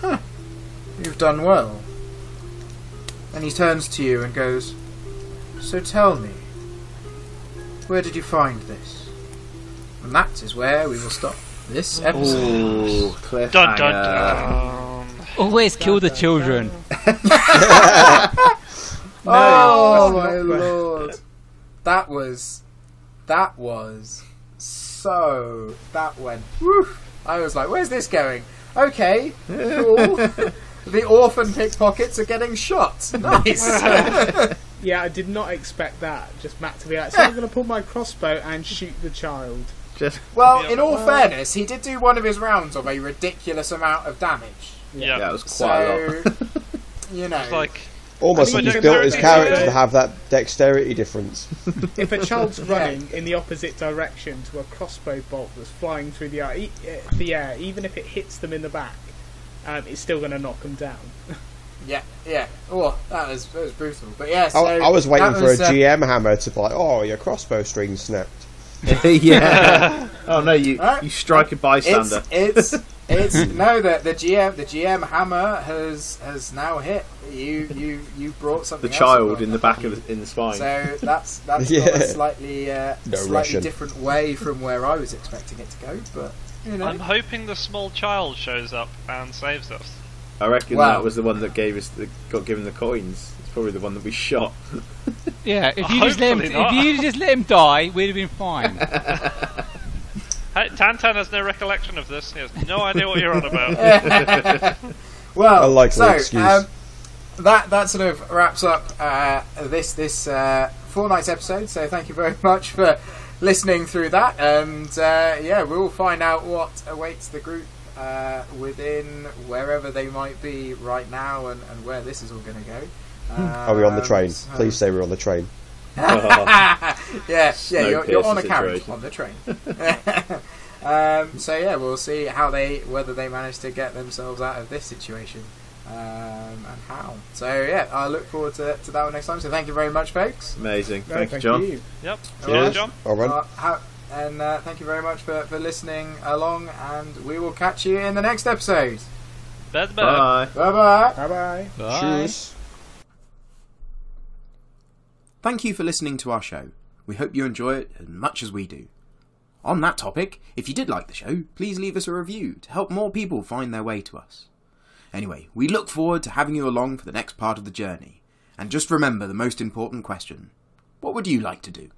Huh, you've done well. And he turns to you and goes, So tell me, where did you find this? And that is where we will stop this episode. Ooh, cliffhanger. Dun dun dun. Always kill the children. Oh my lord. That was that was so that went whew. I was like, where's this going? Okay, cool. the orphan pickpockets are getting shot. Nice. Yeah, I did not expect that. Just Matt to be like, so I'm going to pull my crossbow and shoot the child. Just well, in all fairness, he did do one of his rounds of a ridiculous amount of damage. Yeah. yeah, it was quite a lot. you know, It's like Almost I like mean, he's you built can his character to have that dexterity difference. If a child's running in the opposite direction to a crossbow bolt that's flying through the air, e- uh, the air even if it hits them in the back, um, it's still going to knock them down. yeah, yeah. Oh, that was that was brutal. But yeah, I, so I was waiting for was, a uh, GM hammer to be like, oh, your crossbow string snapped. yeah. Oh no, you Alright. you strike a bystander. It's it's it's no that the GM the GM hammer has has now hit you you you brought something the child along. in the back of the, in the spine. so that's that's Yeah. gone a slightly uh, No slightly Russian. different way from where I was expecting it to go but you know I'm hoping the small child shows up and saves us. I reckon Wow. that was the one that gave us the got given the coins. It's probably the one that we shot. Yeah, if you just let him, not. if you just let him die, we'd have been fine. Hey, Tantan has no recollection of this. He has no idea what you're on about. well A likely so excuse. um, that that sort of wraps up uh, this this uh, fortnight's episode so thank you very much for listening through that and uh, yeah we'll find out what awaits the group uh, within wherever they might be right now and, and where this is all going to go Are we on the Um, train? so- Please say we're on the train. yeah, yeah, you're, you're on a carriage situation. on the train. um, so yeah, we'll see how they whether they manage to get themselves out of this situation um, and how. So yeah, I look forward to, to that one next time. So thank you very much, folks. Amazing. No, Thank, you, John. You. Yep. Cheers. Cheers, John. All right. Uh, how, and uh, thank you very much for, for listening along, and we will catch you in the next episode. Bed, bed. Bye. Bye bye. Bye bye. Bye. Cheers. Thank you for listening to our show. We hope you enjoy it as much as we do. On that topic, if you did like the show, please leave us a review to help more people find their way to us. Anyway, we look forward to having you along for the next part of the journey. And just remember the most important question what would you like to do?